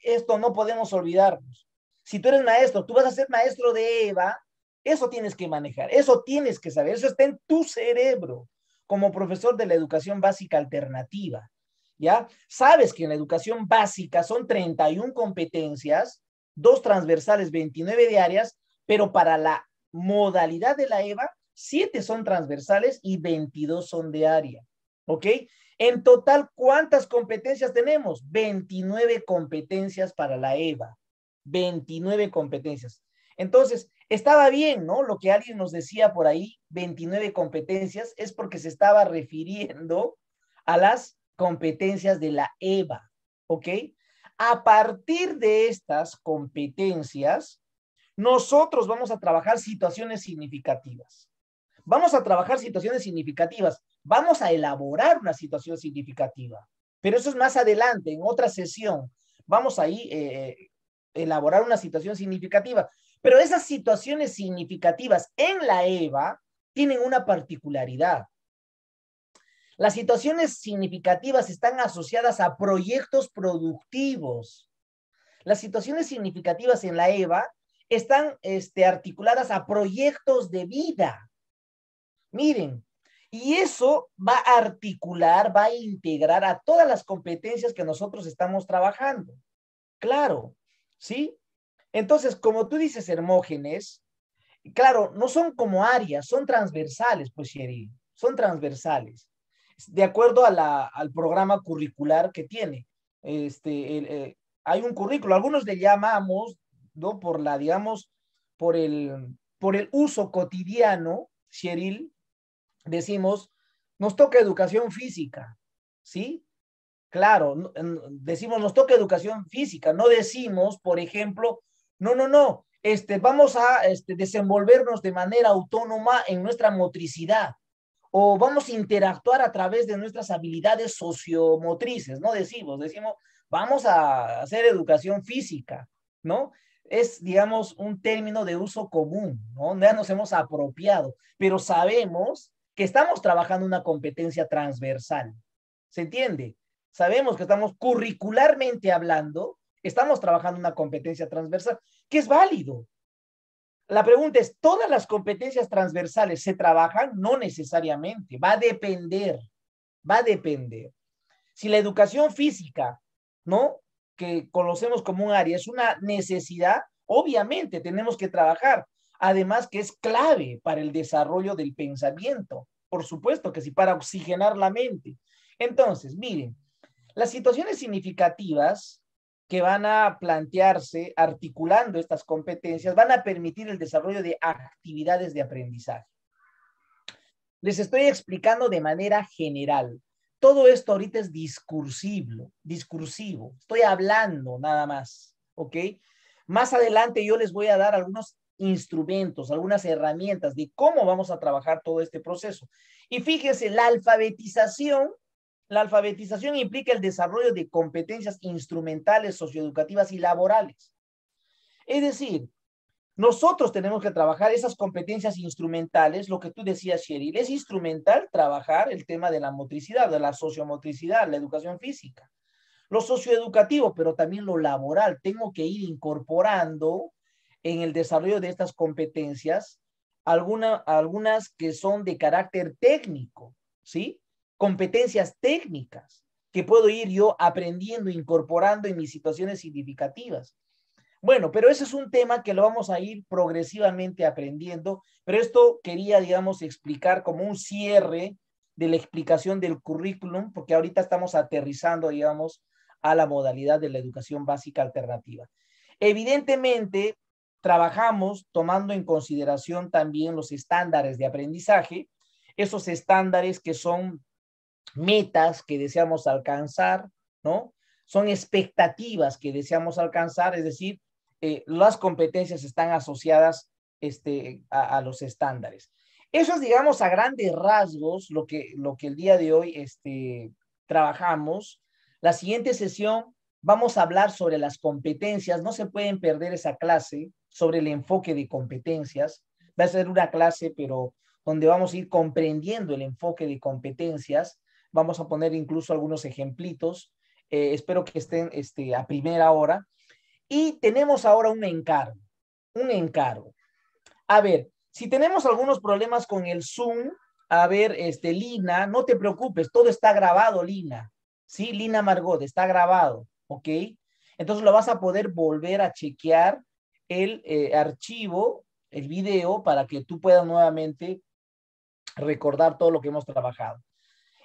Esto no podemos olvidarnos. Si tú eres maestro, tú vas a ser maestro de EVA, eso tienes que manejar, eso tienes que saber, eso está en tu cerebro como profesor de la educación básica alternativa. ¿Ya? Sabes que en la educación básica son 31 competencias, dos transversales, 29 de áreas, pero para la modalidad de la EVA, 7 son transversales y 22 son de área. ¿Ok? En total, ¿cuántas competencias tenemos? 29 competencias para la EVA. 29 competencias. Entonces, estaba bien, ¿no? Lo que alguien nos decía por ahí, 29 competencias, es porque se estaba refiriendo a las competencias de la EVA, ¿ok? A partir de estas competencias, nosotros vamos a trabajar situaciones significativas. Vamos a trabajar situaciones significativas. Vamos a elaborar una situación significativa. Pero eso es más adelante, en otra sesión. Vamos ahí eh, elaborar una situación significativa. Pero esas situaciones significativas en la EVA tienen una particularidad. Las situaciones significativas están asociadas a proyectos productivos. Las situaciones significativas en la EVA están este, articuladas a proyectos de vida. Miren, y eso va a articular, va a integrar a todas las competencias que nosotros estamos trabajando. Claro, ¿sí? Entonces, como tú dices, Hermógenes, claro, no son como áreas, son transversales, pues, Sherry, son transversales, de acuerdo al programa curricular que tiene. Este, eh, hay un currículo, algunos le llamamos, ¿no? Por la, digamos, por el, por el uso cotidiano, Cheryl, decimos, nos toca educación física, ¿sí? Claro, decimos, nos toca educación física, no decimos, por ejemplo, no, no, no. Este, vamos a este, desenvolvernos de manera autónoma en nuestra motricidad o vamos a interactuar a través de nuestras habilidades sociomotrices, ¿no? Decimos, decimos, vamos a hacer educación física, ¿no? Es, digamos, un término de uso común, ¿no? Ya nos hemos apropiado, pero sabemos que estamos trabajando una competencia transversal. ¿Se entiende? Sabemos que estamos curricularmente hablando, estamos trabajando una competencia transversal, que es válido. La pregunta es, ¿todas las competencias transversales se trabajan? No necesariamente, va a depender, va a depender. Si la educación física, ¿no? Que conocemos como un área, es una necesidad, obviamente tenemos que trabajar. Además que es clave para el desarrollo del pensamiento. Por supuesto que sí, para oxigenar la mente. Entonces, miren, las situaciones significativas que van a plantearse articulando estas competencias van a permitir el desarrollo de actividades de aprendizaje. Les estoy explicando de manera general. Todo esto ahorita es discursivo, discursivo. Estoy hablando nada más, ¿ok? Más adelante yo les voy a dar algunos instrumentos, algunas herramientas de cómo vamos a trabajar todo este proceso. Y fíjense, la alfabetización la alfabetización implica el desarrollo de competencias instrumentales, socioeducativas y laborales. Es decir, nosotros tenemos que trabajar esas competencias instrumentales, lo que tú decías, Cheryl, es instrumental trabajar el tema de la motricidad, de la sociomotricidad, la educación física. Lo socioeducativo, pero también lo laboral, tengo que ir incorporando en el desarrollo de estas competencias algunas que son de carácter técnico, ¿sí? Competencias técnicas que puedo ir yo aprendiendo, incorporando en mis situaciones significativas. Bueno, pero ese es un tema que lo vamos a ir progresivamente aprendiendo, pero esto quería, digamos, explicar como un cierre de la explicación del currículum, porque ahorita estamos aterrizando, digamos, a la modalidad de la educación básica alternativa. Evidentemente, trabajamos tomando en consideración también los estándares de aprendizaje, esos estándares que son metas que deseamos alcanzar, ¿no? Son expectativas que deseamos alcanzar, es decir, eh, las competencias están asociadas este, a, los estándares. Eso es, digamos, a grandes rasgos lo que, lo que el día de hoy este, trabajamos. La siguiente sesión vamos a hablar sobre las competencias. No se pueden perder esa clase sobre el enfoque de competencias. Va a ser una clase, pero donde vamos a ir comprendiendo el enfoque de competencias. Vamos a poner incluso algunos ejemplitos. Eh, espero que estén este, a primera hora. Y tenemos ahora un encargo, un encargo. A ver, si tenemos algunos problemas con el Zoom, a ver, este, Lina, no te preocupes, todo está grabado, Lina. Sí, Lina Margot, está grabado, ¿ok? Entonces lo vas a poder volver a chequear el eh, archivo, el video, para que tú puedas nuevamente recordar todo lo que hemos trabajado.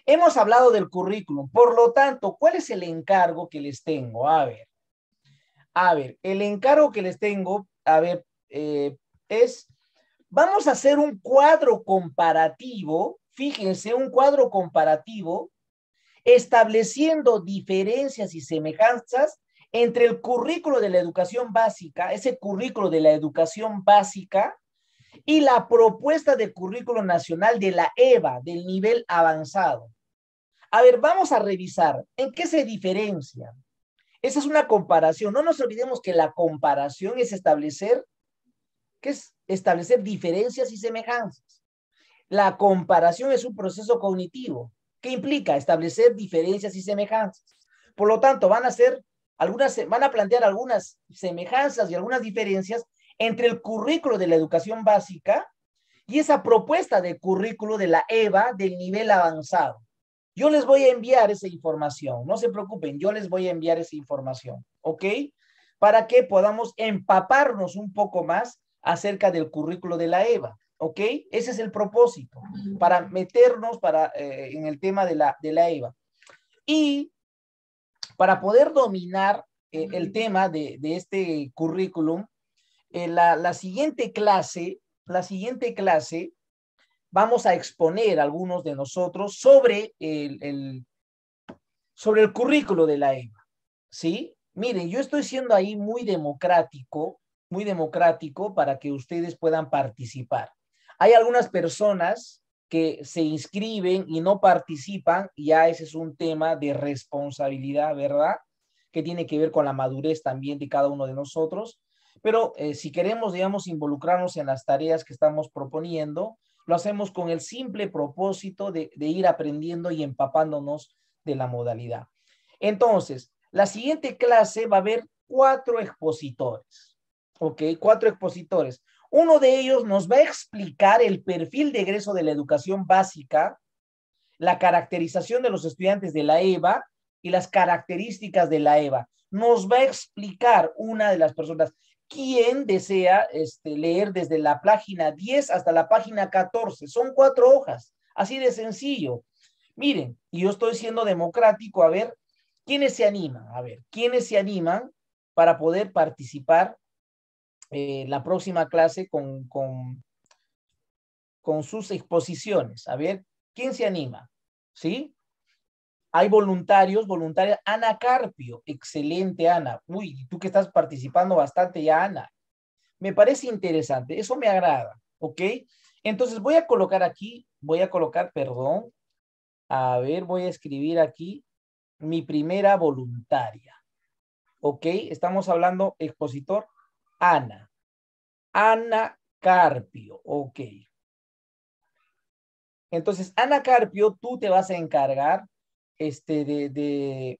Hemos hablado del currículum, por lo tanto, ¿cuál es el encargo que les tengo? A ver, a ver, el encargo que les tengo, a ver, eh, es Vamos a hacer un cuadro comparativo, fíjense, un cuadro comparativo, estableciendo diferencias y semejanzas entre el currículo de la educación básica, ese currículo de la educación básica, y la propuesta de currículo nacional de la EVA, del nivel avanzado. A ver, vamos a revisar en qué se diferencian. Esa es una comparación. No nos olvidemos que la comparación es establecer que es establecer diferencias y semejanzas. La comparación es un proceso cognitivo que implica establecer diferencias y semejanzas. Por lo tanto, van a ser algunas, van a plantear algunas semejanzas y algunas diferencias entre el currículo de la educación básica y esa propuesta de currículo de la EVA del nivel avanzado. Yo les voy a enviar esa información, no se preocupen, yo les voy a enviar esa información, ¿ok? Para que podamos empaparnos un poco más acerca del currículo de la EVA. ¿Ok? Ese es el propósito, para meternos para, eh, en el tema de la, de la EVA. Y para poder dominar eh, el tema de, este currículum, eh, la, siguiente clase, la siguiente clase, vamos a exponer algunos de nosotros sobre el, el, sobre el currículo de la EVA. ¿Sí? Miren, yo estoy siendo ahí muy democrático muy democrático para que ustedes puedan participar. Hay algunas personas que se inscriben y no participan, ya ese es un tema de responsabilidad, ¿verdad? Que tiene que ver con la madurez también de cada uno de nosotros. Pero eh, si queremos, digamos, involucrarnos en las tareas que estamos proponiendo, lo hacemos con el simple propósito de, de ir aprendiendo y empapándonos de la modalidad. Entonces, la siguiente clase va a haber cuatro expositores. ¿ok? Cuatro expositores. Uno de ellos nos va a explicar el perfil de egreso de la educación básica, la caracterización de los estudiantes de la EVA y las características de la EVA. Nos va a explicar una de las personas. ¿Quién desea este, leer desde la página 10 hasta la página 14? Son cuatro hojas, así de sencillo. Miren, y yo estoy siendo democrático, a ver, ¿quiénes se animan? A ver, ¿quiénes se animan para poder participar eh, la próxima clase con, con, con sus exposiciones. A ver, ¿quién se anima? ¿Sí? Hay voluntarios, voluntarias. Ana Carpio, excelente Ana. Uy, tú que estás participando bastante ya, Ana. Me parece interesante, eso me agrada, ¿ok? Entonces voy a colocar aquí, voy a colocar, perdón, a ver, voy a escribir aquí mi primera voluntaria, ¿ok? Estamos hablando expositor Ana. Ana Carpio, ok. Entonces, Ana Carpio, tú te vas a encargar este, de,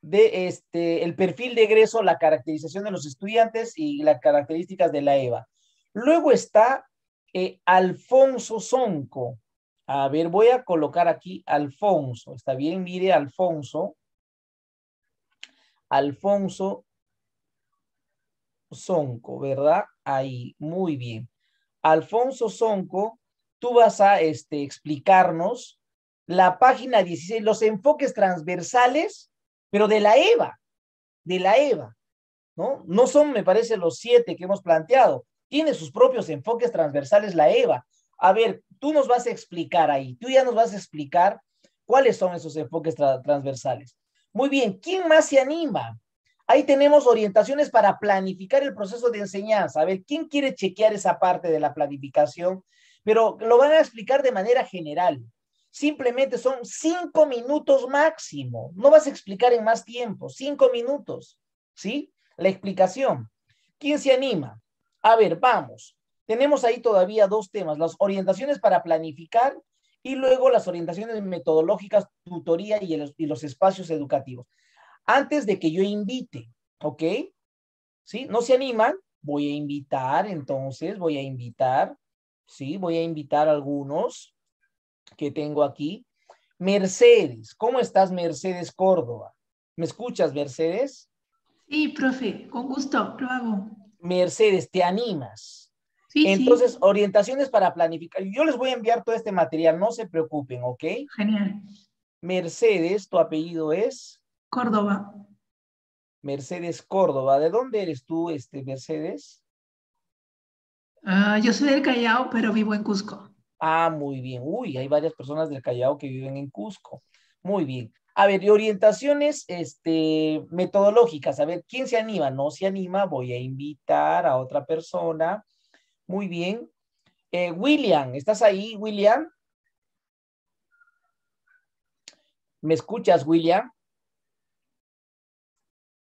de, este, el perfil de egreso, la caracterización de los estudiantes y las características de la EVA. Luego está eh, Alfonso Sonco. A ver, voy a colocar aquí Alfonso. ¿Está bien? Mire, Alfonso. Alfonso Sonco, ¿verdad? Ahí, muy bien. Alfonso Sonco, tú vas a este, explicarnos la página 16, los enfoques transversales, pero de la EVA, de la EVA. ¿no? No son, me parece, los siete que hemos planteado. Tiene sus propios enfoques transversales la EVA. A ver, tú nos vas a explicar ahí, tú ya nos vas a explicar cuáles son esos enfoques transversales. Muy bien, ¿quién más se anima? Ahí tenemos orientaciones para planificar el proceso de enseñanza. A ver, ¿quién quiere chequear esa parte de la planificación? Pero lo van a explicar de manera general. Simplemente son cinco minutos máximo. No vas a explicar en más tiempo, cinco minutos. ¿Sí? La explicación. ¿Quién se anima? A ver, vamos. Tenemos ahí todavía dos temas, las orientaciones para planificar y luego las orientaciones metodológicas, tutoría y, y los espacios educativos antes de que yo invite, ¿ok? ¿Sí? ¿No se animan? Voy a invitar, entonces, voy a invitar, ¿sí? Voy a invitar a algunos que tengo aquí. Mercedes, ¿cómo estás, Mercedes Córdoba? ¿Me escuchas, Mercedes? Sí, profe, con gusto, lo hago. Mercedes, ¿te animas? Sí, Entonces, orientaciones para planificar. Yo les voy a enviar todo este material, no se preocupen, ¿ok? Genial. Mercedes, tu apellido es? Córdoba. Mercedes Córdoba. ¿De dónde eres tú, este, Mercedes? Ah, yo soy del Callao, pero vivo en Cusco. Ah, muy bien. Uy, hay varias personas del Callao que viven en Cusco. Muy bien. A ver, y orientaciones este, metodológicas. A ver, ¿quién se anima? No se anima, voy a invitar a otra persona. Muy bien. Eh, William, ¿estás ahí, William? ¿Me escuchas, William?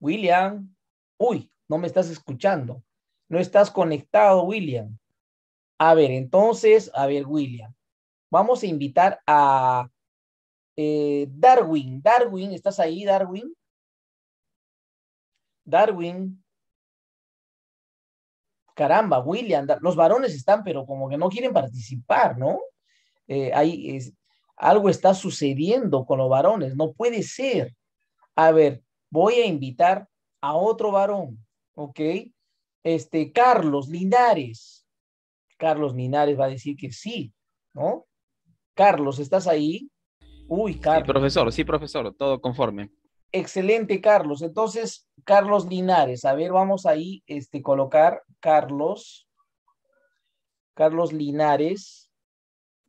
William, uy, no me estás escuchando. No estás conectado, William. A ver, entonces, a ver, William. Vamos a invitar a eh, Darwin. Darwin, ¿estás ahí, Darwin? Darwin. Caramba, William, los varones están, pero como que no quieren participar, ¿no? Eh, algo está sucediendo con los varones, no puede ser. A ver, voy a invitar a otro varón, ¿ok? Este, Carlos Linares. Carlos Linares va a decir que sí, ¿no? Carlos, ¿estás ahí? Uy, Carlos. Sí, profesor, sí, profesor, todo conforme. Excelente, Carlos. Entonces, Carlos Linares, a ver, vamos ahí, este, colocar Carlos, Carlos Linares,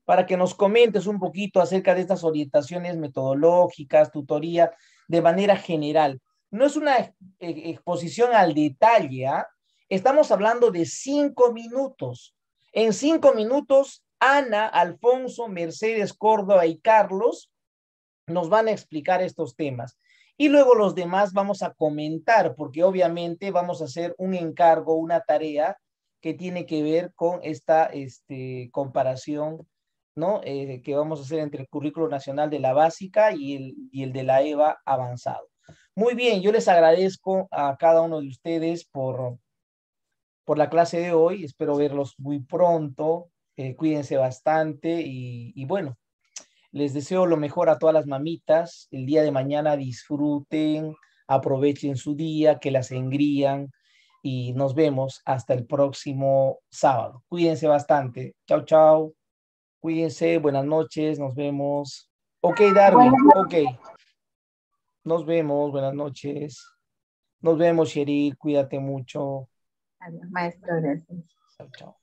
para que nos comentes un poquito acerca de estas orientaciones metodológicas, tutoría, de manera general. No es una exposición al detalle, ¿ah? Estamos hablando de cinco minutos. En cinco minutos, Ana, Alfonso, Mercedes, Córdoba y Carlos nos van a explicar estos temas. Y luego los demás vamos a comentar, porque obviamente vamos a hacer un encargo, una tarea que tiene que ver con esta este, comparación ¿no? Eh, que vamos a hacer entre el currículo nacional de la básica y el, y el de la EVA avanzado. Muy bien, yo les agradezco a cada uno de ustedes por, por la clase de hoy. Espero verlos muy pronto. Eh, cuídense bastante y, y bueno, les deseo lo mejor a todas las mamitas. El día de mañana disfruten, aprovechen su día, que las engrían y nos vemos hasta el próximo sábado. Cuídense bastante. Chao, chao. Cuídense, buenas noches, nos vemos. Ok, Darwin, ok. Nos vemos, buenas noches. Nos vemos, Sherry, cuídate mucho. Adiós, maestro, gracias. Chao.